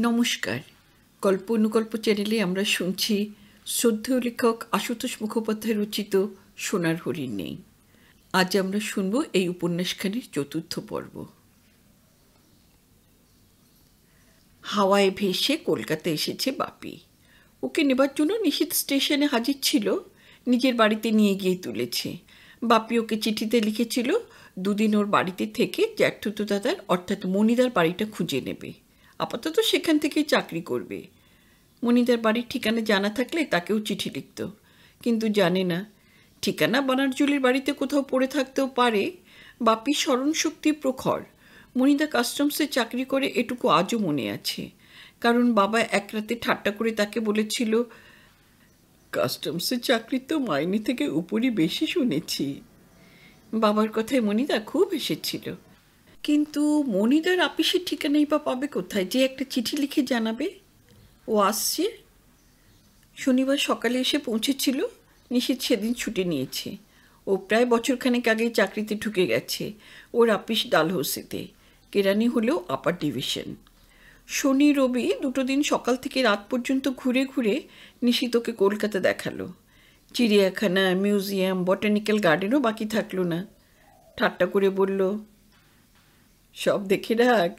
নমস্কার। গল্প অনুগল্প চ্যানেলে আমরা শুনছি শ্রদ্ধেয় লেখক আশুতোষ মুখোপাধ্যায় রচিত সোনার হরিণ নেই। আজ আমরা শুনব এই উপন্যাসখানির চতুর্থ পর্ব। হাওয়ায় ভেসে কলকাতা এসেছে বাপি। ওকে নেবার জন্য নিশীত স্টেশনে হাজির ছিল, নিজের বাড়িতে নিয়ে গিয়ে তুলেছে। বাপি ওকে চিঠিতে লিখেছিল, দুদিন ওর বাড়িতে থেকে জ্যাঠুতো দাদার, অর্থাৎ মনিদার বাড়িটা খুঁজে নেবে। আপাতত সেখান থেকেই চাকরি করবে। মণিদার বাড়ির ঠিকানা জানা থাকলে তাকেও চিঠি লিখত। কিন্তু জানে না, ঠিকানা বানারজুলির বাড়িতে কোথাও পড়ে থাকতেও পারে। বাপি স্মরণশক্তি প্রখর। মণিদা কাস্টমসে চাকরি করে এটুকু আজও মনে আছে। কারণ বাবা এক রাতে ঠাট্টা করে তাকে বলেছিল কাস্টমসের চাকরি তো মাইনে থেকে উপরই বেশি শুনেছি। বাবার কথায় মণিদা খুব এসেছিল কিন্তু মণিদার আপিসের ঠিকানাই বা পাবে কোথায়? যে একটা চিঠি লিখে জানাবে, ও আসছে। শনিবার সকালে এসে পৌঁছেছিল নিশীত সেদিন ছুটি নিয়েছে। ও প্রায় বছরখানেক আগেই চাকরিতে ঢুকে গেছে, ওর আপিস ডালহৌসিতে। কেরানি হলেও আপার ডিভিশন। শনি, রবি দুটো দিন সকাল থেকে রাত পর্যন্ত ঘুরে ঘুরে নিশিতকে কলকাতা দেখাল। চিড়িয়াখানা, মিউজিয়াম, বটানিক্যাল গার্ডেনও বাকি থাকল না। ঠাট্টা করে বলল সব দেখে রাখ।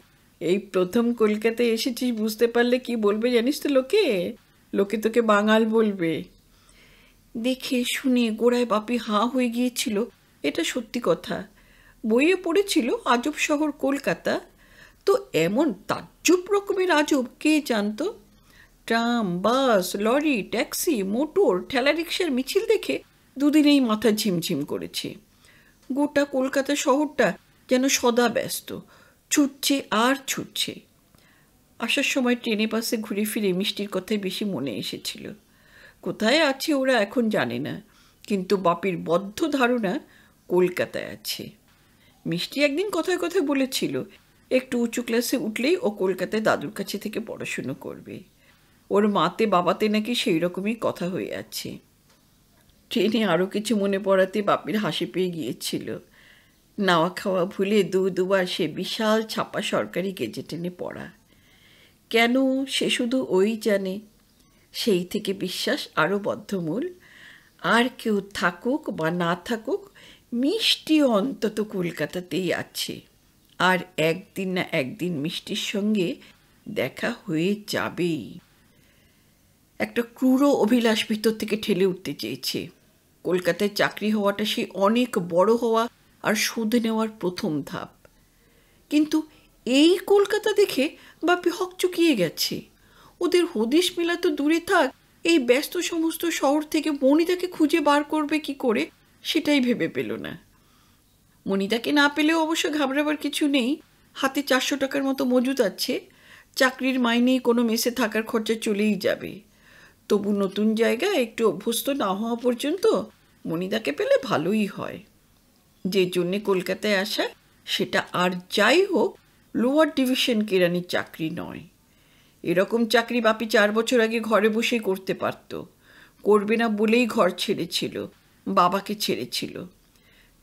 এই প্রথম কলকাতায় এসেছিস বুঝতে পারলে কি বলবে জানিস তো লোকে? লোকে তোকে বাঙাল বলবে। দেখে শুনে গোড়ায় বাপি হাঁ হয়ে গিয়েছিল, এটা সত্যি কথা। বইয়ে পড়েছিল, আজব শহর কলকাতা। তো এমন তাজ্জব রকমের আজব, কে জানতো? Tram, bus, lorry, taxi, motor ঠেলা রিক্সার মিছিল দেখে দুদিনেই মাথা ঝিমঝিম করেছে। গোটা কলকাতা শহরটা যেন সদা ব্যস্ত। ছুটছে আর ছুটছে। আসার সময় ট্রেনে বাসে ঘুরে ফিরে মিষ্টির কথাই বেশি মনে এসেছিল। কোথায় আছে ওরা এখন জানে না, কিন্তু বাপির বদ্ধ ধারণা কলকাতায় আছে। মিষ্টি একদিন কথায় কথায় বলেছিল, একটু উঁচু ক্লাসে উঠলেই ও কলকাতায় দাদুর কাছে থেকে পড়াশুনো করবে। ওর মাতে বাবাতে নাকি সেই রকমই কথা হয়ে আছে। ট্রেনে আরও কিছু মনে পড়াতে বাপির হাসি পেয়ে গিয়েছিল। নাওয়া খাওয়া ভুলে দু দুবার সে বিশাল ছাপা সরকারি গেজেটেনে পড়া। কেন সে শুধু ওই জানে? সেই থেকে বিশ্বাস আরও বদ্ধমূল। আর কেউ থাকুক বা না থাকুক, মিষ্টি অন্তত কলকাতাতেই আছে। আর একদিন না একদিন মিষ্টির সঙ্গে দেখা হয়ে যাবেই। একটা ক্রূর অভিলাষ ভিতর থেকে ঠেলে উঠতে চেয়েছে। কলকাতায় চাকরি হওয়াটা সে অনেক বড় হওয়া আর সুদ নেওয়ার প্রথম ধাপ। কিন্তু এই কলকাতা দেখে বাপি হকচকিয়ে গেছে। ওদের হদিশ মেলা তো দূরে থাক, এই ব্যস্ত সমস্ত শহর থেকে মণিতাকে খুঁজে বার করবে কি করে সেটাই ভেবে পেল না। মণিতাকে না পেলেও অবশ্য ঘাবড়াবার কিছু নেই। হাতে চারশো টাকার মতো মজুদ আছে। চাকরির মাইনেই কোনো মেসে থাকার খরচা চলেই যাবে। তবু নতুন জায়গা একটু অভ্যস্ত না হওয়া পর্যন্ত মণিদাকে পেলে ভালোই হয়। যে জন্যে কলকাতায় আসা, সেটা আর যাই হোক লোয়ার ডিভিশন কেরানির চাকরি নয়। এরকম চাকরি বাপি চার বছর আগে ঘরে বসে করতে পারত। করবে না বলেই ঘর ছেড়েছিল, বাবাকে ছেড়েছিল।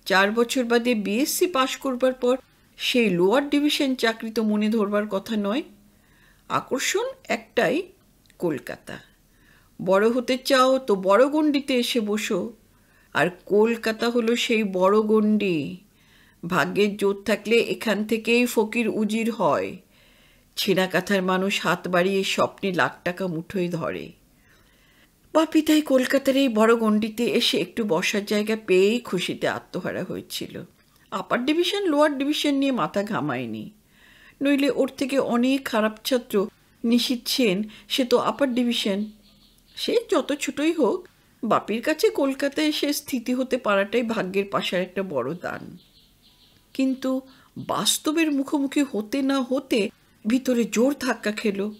চার বছর বাদে বিএসসি পাশ করবার পর সেই লোয়ার ডিভিশন চাকরি তো মনে ধরবার কথা নয়। আকর্ষণ একটাই, কলকাতা। বড় হতে চাও তো বড় গণ্ডিতে এসে বসো। আর কলকাতা হলো সেই বড় গণ্ডি। ভাগ্যের জোর থাকলে এখান থেকেই ফকির উজির হয়। ছেঁড়া কাথার মানুষ হাত বাড়িয়ে স্বপ্নে লাখ টাকা মুঠোয় ধরে। বাপি তাই কলকাতার এই বড় গণ্ডিতে এসে একটু বসার জায়গা পেয়েই খুশিতে আত্মহারা হয়েছিল। আপার ডিভিশন লোয়ার ডিভিশন নিয়ে মাথা ঘামায়নি। নইলে ওর থেকে অনেক খারাপ ছাত্র নিশীত সেন, সে তো আপার ডিভিশন সে যত ছোটই হোক বাপির কাছে কলকাতায় এসে স্থিতি হতে পারাটাই ভাগ্যের পাশার একটা বড় দান। কিন্তু বাস্তবের মুখোমুখি হতে না হতে ভিতরে জোর ধাক্কা খেল।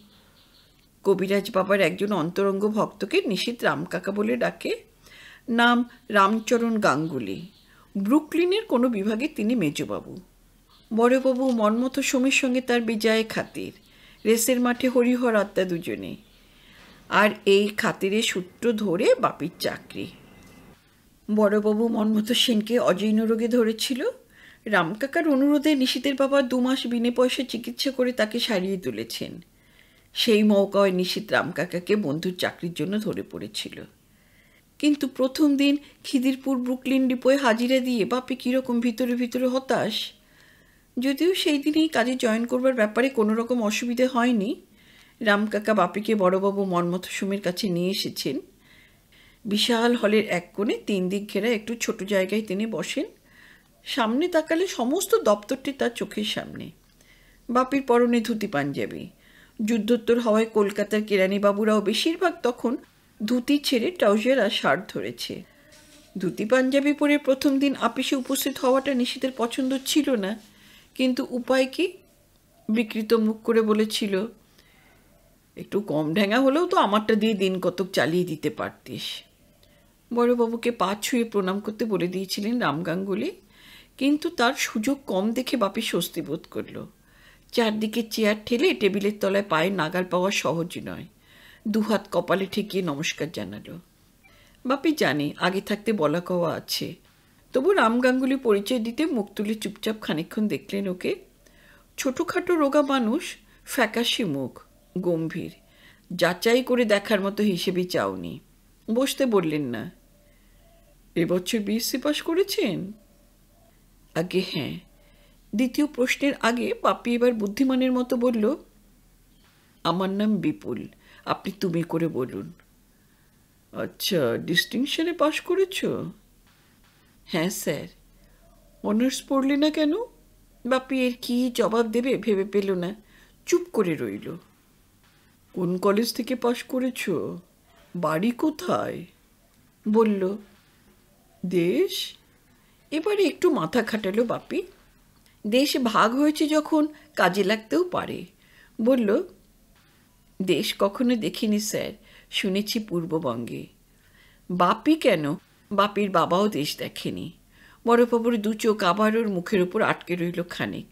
কবিরাজ বাবার একজন অন্তরঙ্গ ভক্তকে নিশীত রামকাকা বলে ডাকে। নাম রামচরণ গাঙ্গুলি। ব্রুকলিনের কোনো বিভাগে তিনি মেজবাবু। বড়বাবু মনমতো সমীর সঙ্গে তার বিজয়ে খাতির। রেসের মাঠে হরিহর আত্মা দুজনে। আর এই খাতিরে সূত্র ধরে বাপির চাকরি। বড়বাবু মনমতো সেনকে অজৈন রোগে ধরেছিল। রামকাকার অনুরোধে নিশীতের বাবা দু মাস বিনে পয়সা চিকিৎসা করে তাকে সারিয়ে তুলেছেন। সেই মৌকায় নিশীত রামকাকাকে বন্ধুর চাকরির জন্য ধরে পড়েছিল। কিন্তু প্রথম দিন খিদিরপুর ব্রুকলিন ডিপোয় হাজিরা দিয়ে বাপি কীরকম ভিতরে ভিতরে হতাশ। যদিও সেই দিনেই কাজে জয়েন করবার ব্যাপারে কোনো রকম অসুবিধে হয়নি রামকাকা বাপিকে বড়বাবু মনমথ সুমের কাছে নিয়ে এসেছেন। বিশাল হলের এক কোণে তিন দিক ঘেরা একটু ছোট জায়গায় তিনি বসেন। সামনে তাকালে সমস্ত দপ্তরটি তার চোখের সামনে। বাপির পরনে ধুতি পাঞ্জাবি। যুদ্ধোত্তর হওয়ায় কলকাতার কেরানিবাবুরাও বেশিরভাগ তখন ধুতি ছেড়ে ট্রাউজার আর শার্ট ধরেছে। ধুতি পাঞ্জাবি পরে প্রথম দিন আপিসে উপস্থিত হওয়াটা নিশীতের পছন্দ ছিল না। কিন্তু উপায় কি? বিকৃত মুখ করে বলেছিল একটু কম ঢ্যাঙা হলেও তো আমারটা দিয়ে দিন কতক চালিয়ে দিতে পারতিস। বড়বাবুকে পা ছুঁয়ে প্রণাম করতে বলে দিয়েছিলেন রাম গাঙ্গুলি। কিন্তু তার সুযোগ কম দেখে বাপি স্বস্তি বোধ করল। চারদিকে চেয়ার ঠেলে টেবিলের তলায় পায়ে নাগাল পাওয়া সহজ নয়। দুহাত কপালে ঠেকিয়ে নমস্কার জানালো। বাপি জানে, আগে থাকতে বলা কওয়া আছে। তবু রাম গাঙ্গুলি পরিচয় দিতে মুখ তুলে চুপচাপ খানিক্ষণ দেখলেন ওকে। ছোটোখাটো রোগা মানুষ, ফ্যাকাশি মুখ। গম্ভীর। যাচাই করে দেখার মতো হিসেবে চাওনি। বসতে বললেন না। এবছর বিএসসি পাশ করেছেন? আগে হ্যাঁ। দ্বিতীয় প্রশ্নের আগে পাপি এবার বুদ্ধিমানের মতো বলল, আমার নাম বিপুল, আপনি তুমি করে বলুন। আচ্ছা ডিস্টিংশনে পাশ করেছ? হ্যাঁ স্যার। অনার্স পড়লে না কেন? বাপি এর কী জবাব দেবে ভেবে পেল না। চুপ করে রইল। কোন কলেজ থেকে পাশ করেছ? বাড়ি কোথায়? বলল, দেশ? এবারে একটু মাথা খাটালো বাপি। দেশ ভাগ হয়েছে যখন, কাজে লাগতেও পারে। বলল, দেশ কখনো দেখিনি স্যার, শুনেছি পূর্ববঙ্গে। বাপি কেন? বাপির বাবাও দেশ দেখেনি। বড়বাবুর দু চোখ আবার ওর মুখের উপর আটকে রইল খানিক।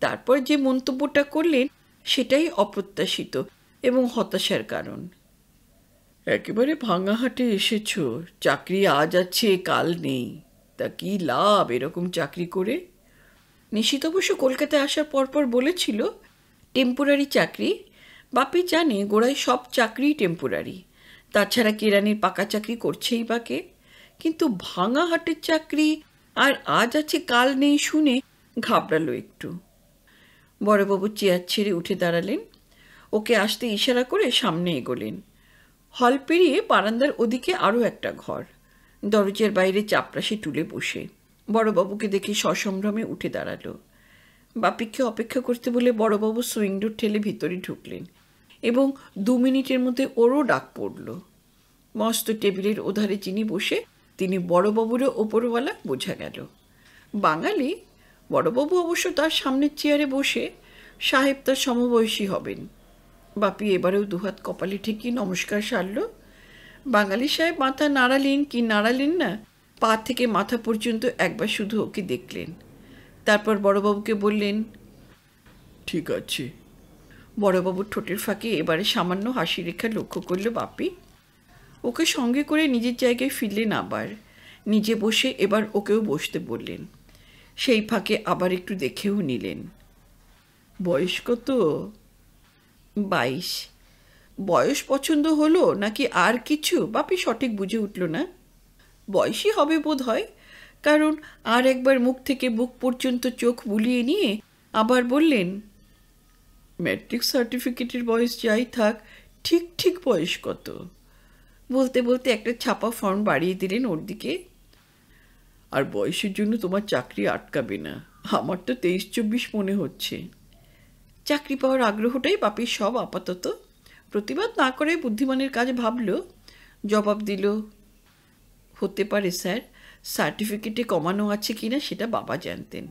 তারপর যে মন্তব্যটা করলেন, সেটাই অপ্রত্যাশিত। এবং হতাশার কারণ। একেবারে ভাঙাহাটে এসেছ, চাকরি আজ আছে, কাল নেই। তা কি লাভ এরকম চাকরি করে? নিশিত অবশ্য কলকাতায় আসার পরপর বলেছিল টেম্পোরারি চাকরি? বাপি জানে গোড়ায় সব চাকরিই টেম্পোরারি তাছাড়া কেরানির পাকা চাকরি করছেই বাকে কিন্তু ভাঙা হাটের চাকরি আর আজ আছে, কাল নেই শুনে ঘাবড়ালো একটু। বড়বাবু চেয়ার ছেড়ে উঠে দাঁড়ালেন। ওকে আসতে ইশারা করে সামনে এগোলেন। হল পেরিয়ে বারান্দার ওদিকে আরও একটা ঘর। দরজার বাইরে চাপরাশি তুলে বসে। বড়বাবুকে দেখে সসম্ভ্রমে উঠে দাঁড়াল। বাপিকে অপেক্ষা করতে বলে বড়বাবু সুইং ডোর ঠেলে ভিতরে ঢুকলেন এবং দু মিনিটের মধ্যে ওরও ডাক পড়ল। মস্ত টেবিলের ওধারে চিনি বসে, তিনি বড়বাবুরও ওপরওয়ালা বোঝা গেল। বাঙালি? বড়বাবু অবশ্য তার সামনের চেয়ারে বসে সাহেব তার সমবয়সী হবেন। বাপি এবারেও দুহাত কপালে ঠেকিয়ে নমস্কার সারল। বাঙালি সাহেব মাথা নাড়ালেন কি নাড়ালেন না, পা থেকে মাথা পর্যন্ত একবার শুধু ওকে দেখলেন। তারপর বড়বাবুকে বললেন, ঠিক আছে। বড়বাবুর ঠোঁটের ফাঁকে এবারে সামান্য হাসি রেখা লক্ষ্য করল বাপি। ওকে সঙ্গে করে নিজের জায়গায় ফিরলেন আবার। নিজে বসে এবার ওকেও বসতে বললেন। সেই ফাঁকে আবার একটু দেখেও নিলেন। বয়স্ক কত বাইশ। বয়স পছন্দ হলো নাকি আর কিছু? বাপি সঠিক বুঝে উঠল না। বয়সই হবে বোধ হয় কারণ আর একবার মুখ থেকে বুক পর্যন্ত চোখ বুলিয়ে নিয়ে আবার বললেন, ম্যাট্রিক সার্টিফিকেটের বয়স যাই থাক, ঠিক ঠিক বয়স কত? বলতে বলতে একটা ছাপা ফর্ম বাড়িয়ে দিলেন ওর দিকে। আর বয়সের জন্য তোমার চাকরি আটকাবে না, আমার তো তেইশ, চব্বিশ মনে হচ্ছে। চাকরি পাওয়ার আগ্রহটাই বাপির সব আপাতত। প্রতিবাদ না করে বুদ্ধিমানের কাজ ভাবল, জবাব দিল, হতে পারে স্যার, সার্টিফিকেটে কমানো আছে কি না সেটা বাবা জানতেন।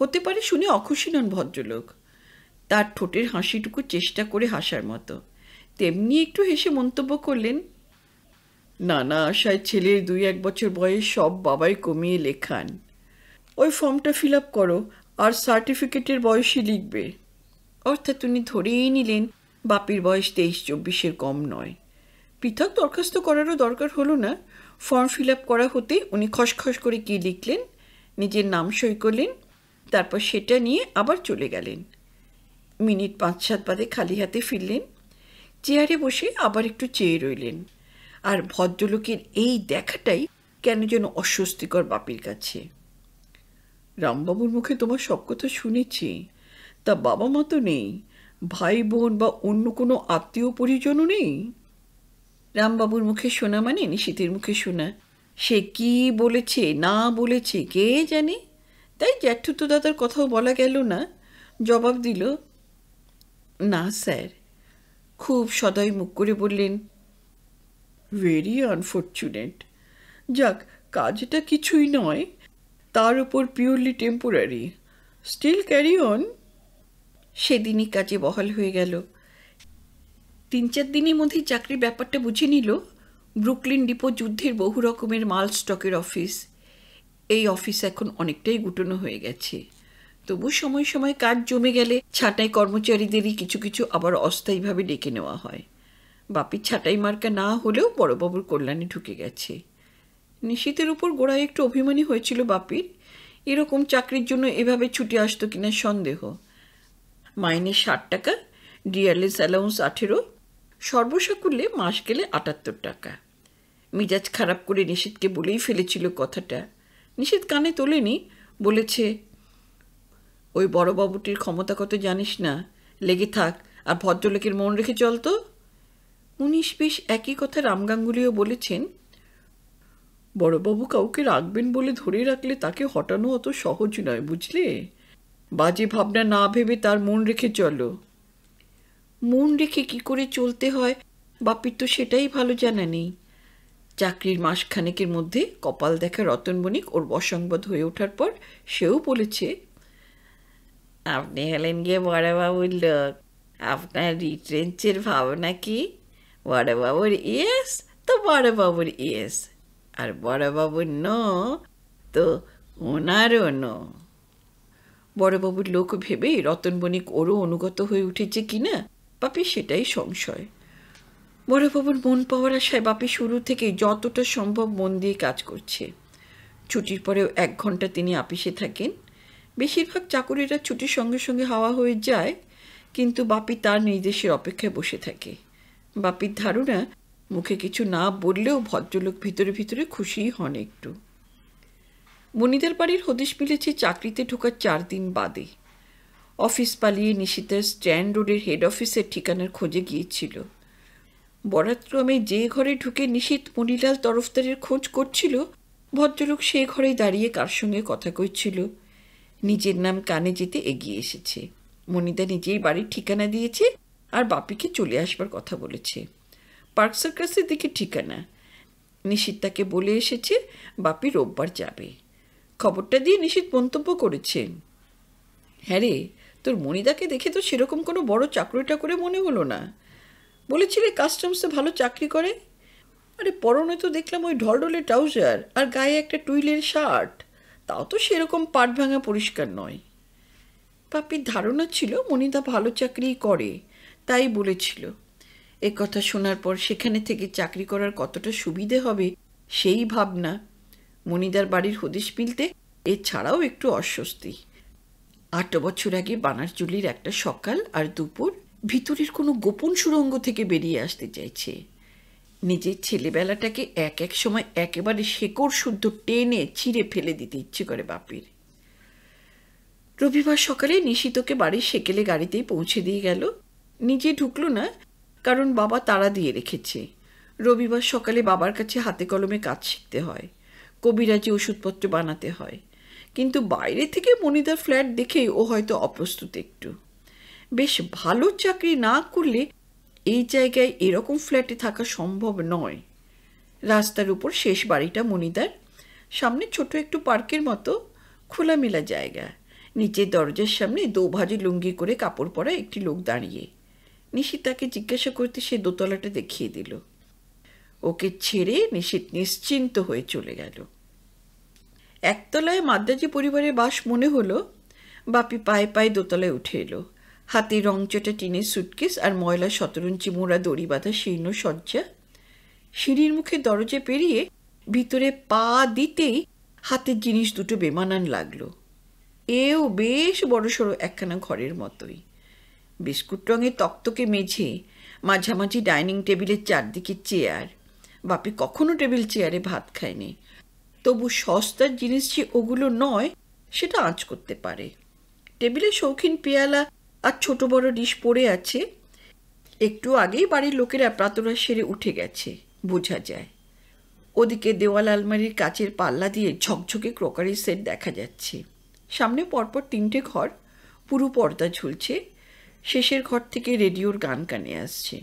হতে পারে শুনে অখুশি নন ভদ্রলোক। তার ঠোঁটের হাসিটুকু চেষ্টা করে হাসার মতো। তেমনি একটু হেসে মন্তব্য করলেন, নানা আশায় ছেলের দুই এক বছর বয়স সব বাবাই কমিয়ে লেখান। ওই ফর্মটা ফিল আপ করো, আর সার্টিফিকেটের বয়সই লিখবে। অর্থাৎ উনি ধরেই নিলেন, বাপির বয়স তেইশ চব্বিশের কম নয়। পৃথক দরখাস্ত করারও দরকার হলো না। ফর্ম ফিল আপ করা হতে উনি খসখস করে কী লিখলেন, নিজের নাম সই করলেন, তারপর সেটা নিয়ে আবার চলে গেলেন। মিনিট পাঁচ সাত বাদে খালি হাতে ফিরলেন। চেয়ারে বসে আবার একটু চেয়ে রইলেন। আর ভদ্রলোকের এই দেখাটাই কেন যেন অস্বস্তিকর বাপির কাছে। রামবাবুর মুখে তোমার সব কথা শুনেছি। তা বাবা মা তো নেই। ভাই বোন বা অন্য কোনো আত্মীয় পরিজনও নেই? রামবাবুর মুখে শোনা মানে নিশীতের মুখে শোনা। সে কি বলেছে, না বলেছে, কে জানে? তাই জ্যাঠুতো দাদার কথাও বলা গেল না। জবাব দিল, না, স্যার। খুব সদয় মুখ করে বললেন ভেরি আনফর্চুনেট যাক, কাজটা কিছুই নয়। তার উপর purely temporary still carry on সেদিনই কাজে বহাল হয়ে গেল। তিন চার দিনের মধ্যেই চাকরির ব্যাপারটা বুঝে নিল ব্রুকলিন ডিপো যুদ্ধের বহু রকমের মাল স্টকের অফিস। এই অফিস এখন অনেকটাই গুটানো হয়ে গেছে। তবু সময় সময় কাজ জমে গেলে ছাঁটাই কর্মচারীদেরই কিছু কিছু আবার অস্থায়ীভাবে ডেকে নেওয়া হয়। বাপির ছাঁটাই মার্কা না হলেও বড়বাবুর কল্যাণে ঢুকে গেছে। নিশীতের উপর গোড়ায় একটু অভিমানী হয়েছিল বাপির। এরকম চাকরির জন্য এভাবে ছুটে আসতো কিনা সন্দেহ। মাইনে ষাট টাকা ডিয়ারলেস অ্যালাউন্স আঠেরো সর্বসাকুল্যে মাস গেলে আটাত্তর টাকা। মিজাজ খারাপ করে নিশীতকে বলেই ফেলেছিল কথাটা। নিশীত কানে তোলেনি, বলেছে, ওই বড়বাবুটির ক্ষমতা কত জানিস না? লেগে থাক, আর ভদ্রলোকের মন রেখে চল তো। উনিশ বিশ একই কথা রামগাঙ্গুলিও বলেছেন বড়বাবু কাউকে রাখবেন বলে ধরে রাখলে তাকে হটানো অত সহজ নয়, বুঝলে? বাজে ভাবনা না ভেবে তার মন রেখে চলো। মন রেখে কি করে চলতে হয় বাপির তো সেটাই ভালো জানা নেই চাকরির মাসখানেকের মধ্যে কপাল দেখা রতন বণিক ওর বসংবাদ হয়ে ওঠার পর সেও বলেছে, আপনি হলেন গিয়ে বড়বাবুর লোক। আপনার রিট্রেঞ্চের ভাবনা কি? বড়বাবুর ইয়েস তো বড়বাবুর ইয়েস। আর বড়বাবুর ন তো ওনারও নো। বড়বাবুর লোক ভেবেই রতন বণিক ওরও অনুগত হয়ে উঠেছে কিনা, বাপি সেটাই সংশয়। বড়বাবুর মন পাওয়ার আশায় বাপি শুরু থেকে যতটা সম্ভব মন দিয়ে কাজ করছে। ছুটির পরেও এক ঘণ্টা তিনি আপিসে থাকেন। বেশিরভাগ চাকুরিরা ছুটির সঙ্গে সঙ্গে হাওয়া হয়ে যায়, কিন্তু বাপি তার নির্দেশের অপেক্ষায় বসে থাকে। বাপির ধারণা, মুখে কিছু না বললেও ভদ্রলোক ভিতরে ভিতরে খুশিই হন একটু। মনিদের বাড়ির হদিশ মিলেছে চাকরিতে ঢোকার চার দিন বাদে। অফিস পালিয়ে নিশিতার স্ট্যান্ড রোডের হেড অফিসের ঠিকানার খোঁজে গিয়েছিল। বরাতক্রমে যে ঘরে ঢুকে নিশীত মণিলাল তরফদারের খোঁজ করছিল, ভদ্রলোক সে ঘরেই দাঁড়িয়ে কার সঙ্গে কথা কইছিল। নিজের নাম কানে যেতে এগিয়ে এসেছে। মনিদা নিজেই বাড়ির ঠিকানা দিয়েছে আর বাপিকে চলে আসবার কথা বলেছে। পার্ক সার্কাসের দিকে ঠিকানা। নিশীত তাকে বলে এসেছে, বাপি রোববার যাবে। খবরটা দিয়ে নিশীত মন্তব্য করেছে হ্যাঁ রে তোর মনিদাকে দেখে তো সেরকম কোনো বড় চাকরিটা করে মনে হলো না। বলেছিলে কাস্টমসে ভালো চাকরি করে? আরে পরনে তো দেখলাম ওই ঢলঢলে ট্রাউজার আর গায়ে একটা টুইলের শার্ট। তাও তো সেরকম পাট ভাঙা পরিষ্কার নয়। পাপির ধারণা ছিল মনিদা ভালো চাকরি করে, তাই বলেছিল। এ কথা শোনার পর সেখানে থেকে চাকরি করার কতটা সুবিধে হবে সেই ভাবনা মনিদার বাড়ির হদিশ মিলতে এছাড়াও একটু অস্বস্তি। আট বছর আগে বানারজুলির একটা সকাল আর দুপুর ভিতরের কোনো গোপন সুরঙ্গ থেকে বেরিয়ে আসতে চাইছে। নিজের ছেলেবেলাটাকে এক এক সময় একেবারে শেকড় শুদ্ধ টেনে ছিঁড়ে ফেলে দিতে ইচ্ছে করে বাপির। রবিবার সকালে নিশিতকে বাড়ির সেকেলে গাড়িতেই পৌঁছে দিয়ে গেল। নিজে ঢুকলো না, কারণ বাবা তাড়া দিয়ে রেখেছে। রবিবার সকালে বাবার কাছে হাতে কলমে কাজ শিখতে হয়। কবিরাজি ওষুধপত্র বানাতে হয়। কিন্তু বাইরে থেকে মনিদার ফ্ল্যাট দেখেই ও হয়তো অপ্রস্তুত একটু। বেশ ভালো চাকরি না করলে এই জায়গায় এরকম ফ্ল্যাটে থাকা সম্ভব নয়। রাস্তার উপর শেষ বাড়িটা মনিদার। সামনে ছোট একটু পার্কের মতো খোলামেলা জায়গা। নিচের দরজার সামনে দোভাজি লুঙ্গি করে কাপড় পরা একটি লোক দাঁড়িয়ে। নিশিত তাকে জিজ্ঞাসা করতে সে দোতলাটা দেখিয়ে দিল। ওকে ছেড়ে নিশিত নিশ্চিন্ত হয়ে চলে গেল। একতলায় মাদ্রাজি পরিবারের বাস মনে হলো, বাপি পায়ে পায়ে দোতলায় উঠে এলো। হাতে রংচটা টিনের সুটকেস আর ময়লা শতরঞ্চি মোড়া দড়ি বাঁধা শীর্ণ সজ্জা সিঁড়ির মুখে দরজা পেরিয়ে ভিতরে পা দিতেই হাতের জিনিস দুটো বেমানান লাগল। এও বেশ বড়সড় একখানা ঘরের মতোই। বিস্কুট রঙের তক্তকে মেঝে, মাঝামাঝি ডাইনিং টেবিলের চারদিকে চেয়ার। বাপি কখনো টেবিল চেয়ারে ভাত খায়নি। তবু সস্তার জিনিস যে ওগুলো নয়, সেটা আঁচ করতে পারে। টেবিলে শৌখিন পেয়ালা আর ছোট বড় ডিশ পড়ে আছে। একটু আগেই বাড়ির লোকেরা প্রাতরা সেরে উঠে গেছে, বোঝা যায়। ওদিকে দেওয়াল আলমারির কাচের পাল্লা দিয়ে ঝকঝকে ক্রকারি সেট দেখা যাচ্ছে। সামনে পরপর তিনটে ঘর, পুরো পর্দা ঝুলছে। শেষের ঘর থেকে রেডিওর গান কানে আসছে।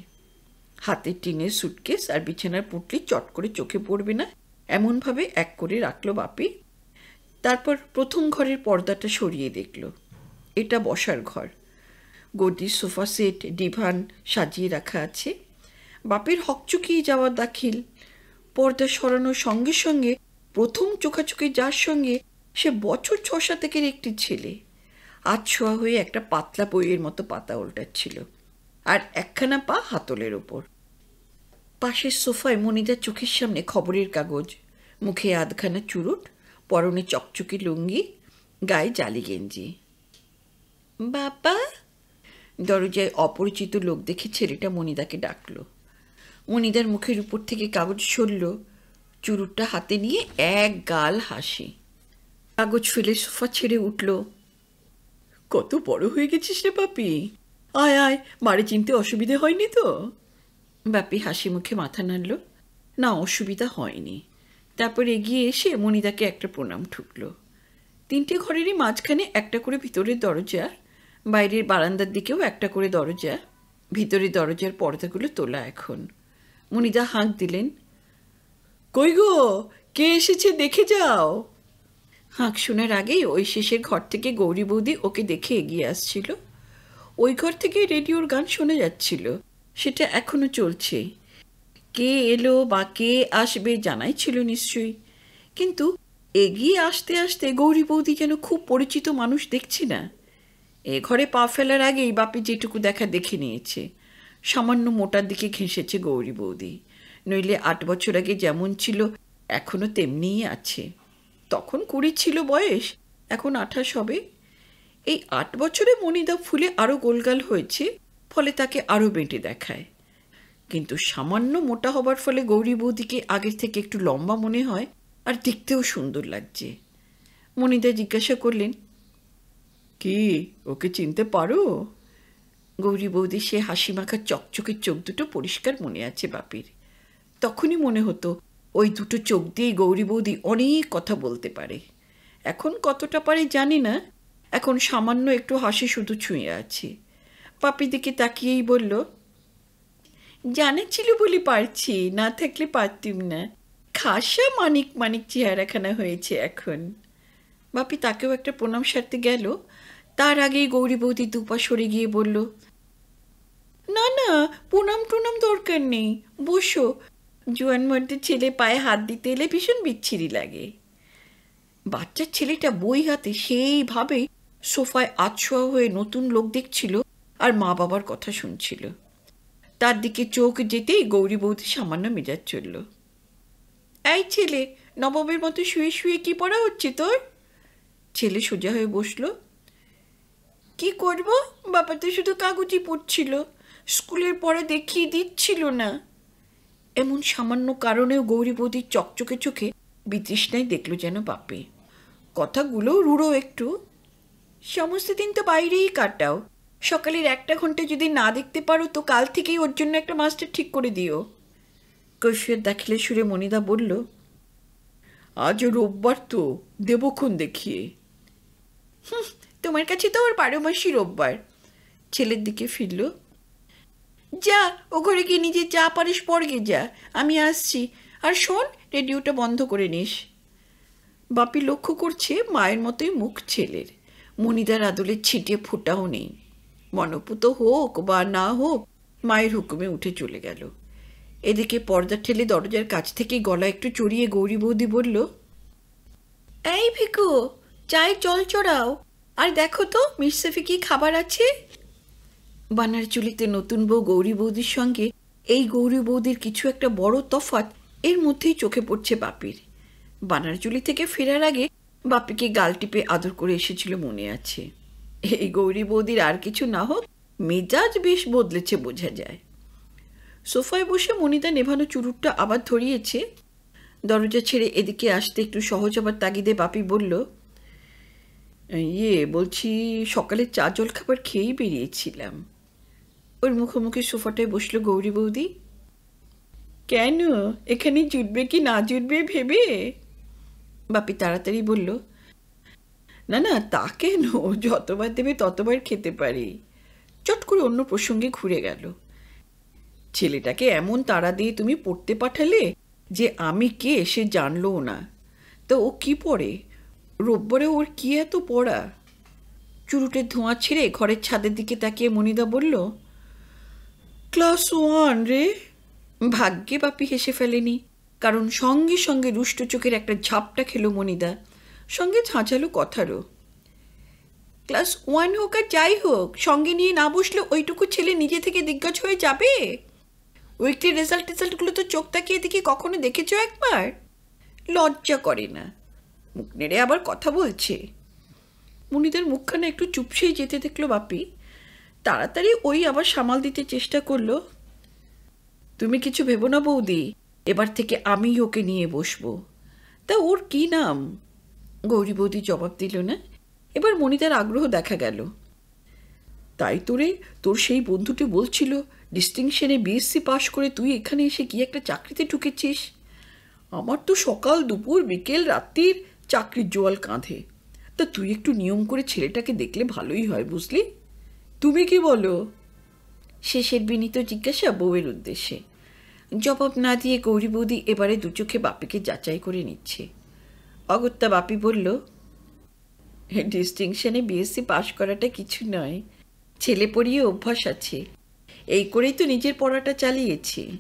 হাতের টিনের সুটকেস আর বিছানার পুটলি চট করে চোখে পড়বে না এমনভাবে এক করে রাখল বাপি। তারপর প্রথম ঘরের পর্দাটা সরিয়ে দেখল। এটা বসার ঘর। গদি সোফা সেট, ডিভান সাজিয়ে রাখা আছে। বাপের হকচুকিয়ে যাওয়া দাখিল। পর্দা সরানোর সঙ্গে সঙ্গে প্রথম চোখাচোখি যার সঙ্গে সে বছর ছ সাতেকের একটি ছেলে। আজ ছোঁয়া হয়ে একটা পাতলা বইয়ের মতো পাতা উল্টাচ্ছিল। আর একখানা পা হাতলের ওপর পাশের সোফায় মনিদার চোখের সামনে খবরের কাগজ মুখে আধখানা চুরুট, পরনে চকচকি লুঙ্গি, গায়ে জালি গেঞ্জি। বাবা! দরজায় অপরিচিত লোক দেখে ছেলেটা মনিদাকে ডাকল। মনিদার মুখের উপর থেকে কাগজ সরল, চুরুটটা হাতে নিয়ে এক গাল হাসি। কাগজ ফেলে সোফা ছেড়ে উঠল। কত বড় হয়ে গেছিস রে পাপি আয় আয়, বাড়ি চিনতে অসুবিধে হয়নি তো? বাপি হাসি মুখে মাথা নাড়ল। না, অসুবিধা হয়নি। তারপর এগিয়ে এসে মনিদাকে একটা প্রণাম ঠুকলো। তিনটে ঘরেরই মাঝখানে একটা করে ভিতরের দরজা, বাইরের বারান্দার দিকেও একটা করে দরজা, ভিতরের দরজার পর্দাগুলো তোলা এখন। মনিদা হাঁক দিলেন, কই গো, কে এসেছে দেখে যাও? হাঁক শোনার আগেই ওই শেষের ঘর থেকে গৌরী বৌদি ওকে দেখে এগিয়ে আসছিল। ওই ঘর থেকে রেডিওর গান শোনা যাচ্ছিল। সেটা এখনও চলছে। কে এলো বা কে আসবে জানাই ছিল নিশ্চয়ই। কিন্তু এগিয়ে আসতে আসতে গৌরী বৌদি যেন খুব পরিচিত মানুষ দেখছি না। এ ঘরে পা ফেলার আগেই বাপি যেটুকু দেখা দেখে নিয়েছে। সামান্য মোটার দিকে ঘেঁষেছে গৌরী বৌদি। নইলে আট বছর আগে যেমন ছিল, এখনও তেমনিই আছে। তখন কুড়ি ছিল বয়স, এখন আঠাশ হবে। এই আট বছরে মনিদা ফুলে আরও গোলগাল হয়েছে, ফলে তাকে আরও বেঁটে দেখায়। কিন্তু সামান্য মোটা হবার ফলে গৌরী বৌদিকে আগের থেকে একটু লম্বা মনে হয় আর দেখতেও সুন্দর লাগছে। মনিদা জিজ্ঞাসা করলেন, কি, ওকে চিনতে পারো? গৌরী বৌদি সে হাসি মাখা চকচকে চোখ দুটো পরিষ্কার মনে আছে বাপির। তখনই মনে হতো, ওই দুটো চোখ দিয়েই গৌরী বৌদি অনেক কথা বলতে পারে। এখন কতটা পারে জানি না, এখন সামান্য একটু হাসি শুধু ছুঁয়ে আছে। পাপি দিকে তাকিয়েই বলল জানা ছিল বলে পারছি, না থাকলে পারতুম না। খাসা মানিক মানিক চেহারাখানা হয়েছে এখন। বাপি তাকেও একটা প্রণাম সারতে গেল। তার আগেই গৌরী বৌদি দুপা সরে গিয়ে বলল, না না, প্রণাম টুনাম দরকার নেই, বসো। জোয়ান মর্দের ছেলে পায়ে হাত দিতে এলে ভীষণ বিচ্ছিরি লাগে। বাচ্চার ছেলেটা বই হাতে সেইভাবে সোফায় আছোয়া হয়ে নতুন লোক দেখছিল আর মা বাবার কথা শুনছিল। তার দিকে চোখ যেতেই গৌরী বৌদি সামান্য মেজাজ চলল। এই ছেলে নবমের মতো শুয়ে শুয়ে কি পড়া হচ্ছে তোর? ছেলে সোজা হয়ে বসল। কি করব? বাবা তো শুধু কাগজই পড়ছিল, স্কুলের পড়া দেখিয়ে দিচ্ছিল না। এমন সামান্য কারণেও গৌরী বৌদির চকচকে চোখে বিতৃষ্ণায় দেখল যেন বাপে কথাগুলো রুড়ো একটু। সমস্ত দিন তো বাইরেই কাটাও সকালের একটা ঘণ্টা যদি না দেখতে পারো, তো কাল থেকেই ওর জন্য একটা মাস্টার ঠিক করে দিও। কৈফিয়ত দাখিলে সুরে মনিদা বলল আজ রোববার তো, দেবক্ষণ দেখিয়ে। হুম, তোমার কাছে তো ওর বারো মাসই রোববার। ছেলের দিকে ফিরল, যা, ও ঘরে গিয়ে নিজে যা পারিস পড়গে যা, আমি আসছি। আর শোন, রেডিওটা বন্ধ করে নিস। বাপি লক্ষ্য করছে মায়ের মতোই মুখ ছেলের। মনিদার আদলের ছিটে ফুটাও নেই। মনপুত হোক বা না হোক, মায়ের হুকুমে উঠে চলে গেল। এদিকে পর্দা ঠেলে দরজার কাছ থেকে গলা একটু চড়িয়ে গৌরী বৌদি বলল, এই ভিকু, চায় জল চড়াও। আর দেখো তো মির্সেফে কি খাবার আছে? বানার চুলিতে নতুন বউ গৌরী বৌদির সঙ্গে, এই গৌরী বৌদির কিছু একটা বড় তফাত এর মধ্যেই চোখে পড়ছে বাপির। বানার চুলি থেকে ফেরার আগে বাপিকে গাল টিপে আদর করে এসেছিল মনে আছে। এই গৌরী বৌদির আর কিছু না হোক, মেজাজ বেশ বদলেছে বোঝা যায়। সোফায় বসে মনিতা নেভানো চুরুটটা আবার ধরিয়েছে। দরজা ছেড়ে এদিকে আসতে একটু সহজ আবার তাগিদে বাপি বলল ইয়ে বলছি সকালে চা জল খাবার খেয়েই বেরিয়েছিলাম। ওর মুখোমুখি সোফাটায় বসল গৌরী বৌদি। কেন? এখানে জুটবে কি না জুটবে ভেবে? বাপি তাড়াতাড়ি বলল না না, তা কেন? যতবার দেবে ততবার খেতে পারি। চট করে অন্য প্রসঙ্গে ঘুরে গেল। ছেলেটাকে এমন তাড়া দিয়ে তুমি পড়তে পাঠালে যে আমি কে সে জানলও না। তা ও কি পড়ে? রোববারে ওর কি এত পড়া? চুরুটের ধোঁয়া ছেড়ে ঘরের ছাদের দিকে তাকিয়ে মনিদা বলল, ক্লাস ওয়ান রে। ভাগ্যে বাপি হেসে ফেলেনি। কারণ সঙ্গে সঙ্গে রুষ্ট চোখের একটা ঝাপটা খেলো মনিদা। সঙ্গে ঝাঁঝালো কথারও। ক্লাস ওয়ান হোক আর যাই হোক, সঙ্গে নিয়ে না বসলে ওইটুকু ছেলে নিজে থেকে দিগ্গজ হয়ে যাবে? উইকলি রেজাল্ট টেজাল্টগুলো তো চোখ তাকিয়ে দেখি কখনো দেখেছ একবার? লজ্জা করে না। মুখ নেড়ে আবার কথা বলছে। মুনিদের মুখখানে একটু চুপসেই যেতে দেখল বাপি। তাড়াতাড়ি ওই আবার সামাল দিতে চেষ্টা করল। তুমি কিছু ভেবো না বৌদি, এবার থেকে আমি ওকে নিয়ে বসবো। তা ওর কি নাম? গৌরী বৌদি জবাব দিল না। এবার মনিতার আগ্রহ দেখা গেল। তাই তোরে, তোর সেই বন্ধুটি বলছিল, ডিস্টিংশনে বিএসসি পাশ করে তুই এখানে এসে কি একটা চাকরিতে ঢুকেছিস। আমার তো সকাল, দুপুর, বিকেল, রাত্রির চাকরির জোয়াল কাঁধে। তা তুই একটু নিয়ম করে ছেলেটাকে দেখলে ভালোই হয়, বুঝলি? তুমি কি বলো? শেষের বিনীত জিজ্ঞাসা বউয়ের উদ্দেশ্যে। জবাব না দিয়ে গৌরী বৌদি এবারে দু চোখে বাপিকে যাচাই করে নিচ্ছে। অগত্যা বাপি বলল ডিস্টিংশনে বিএসসি পাশ করাটা কিছু নয়। ছেলে পড়িয়ে অভ্যাস আছে। এই করেই তো নিজের পড়াটা চালিয়েছি।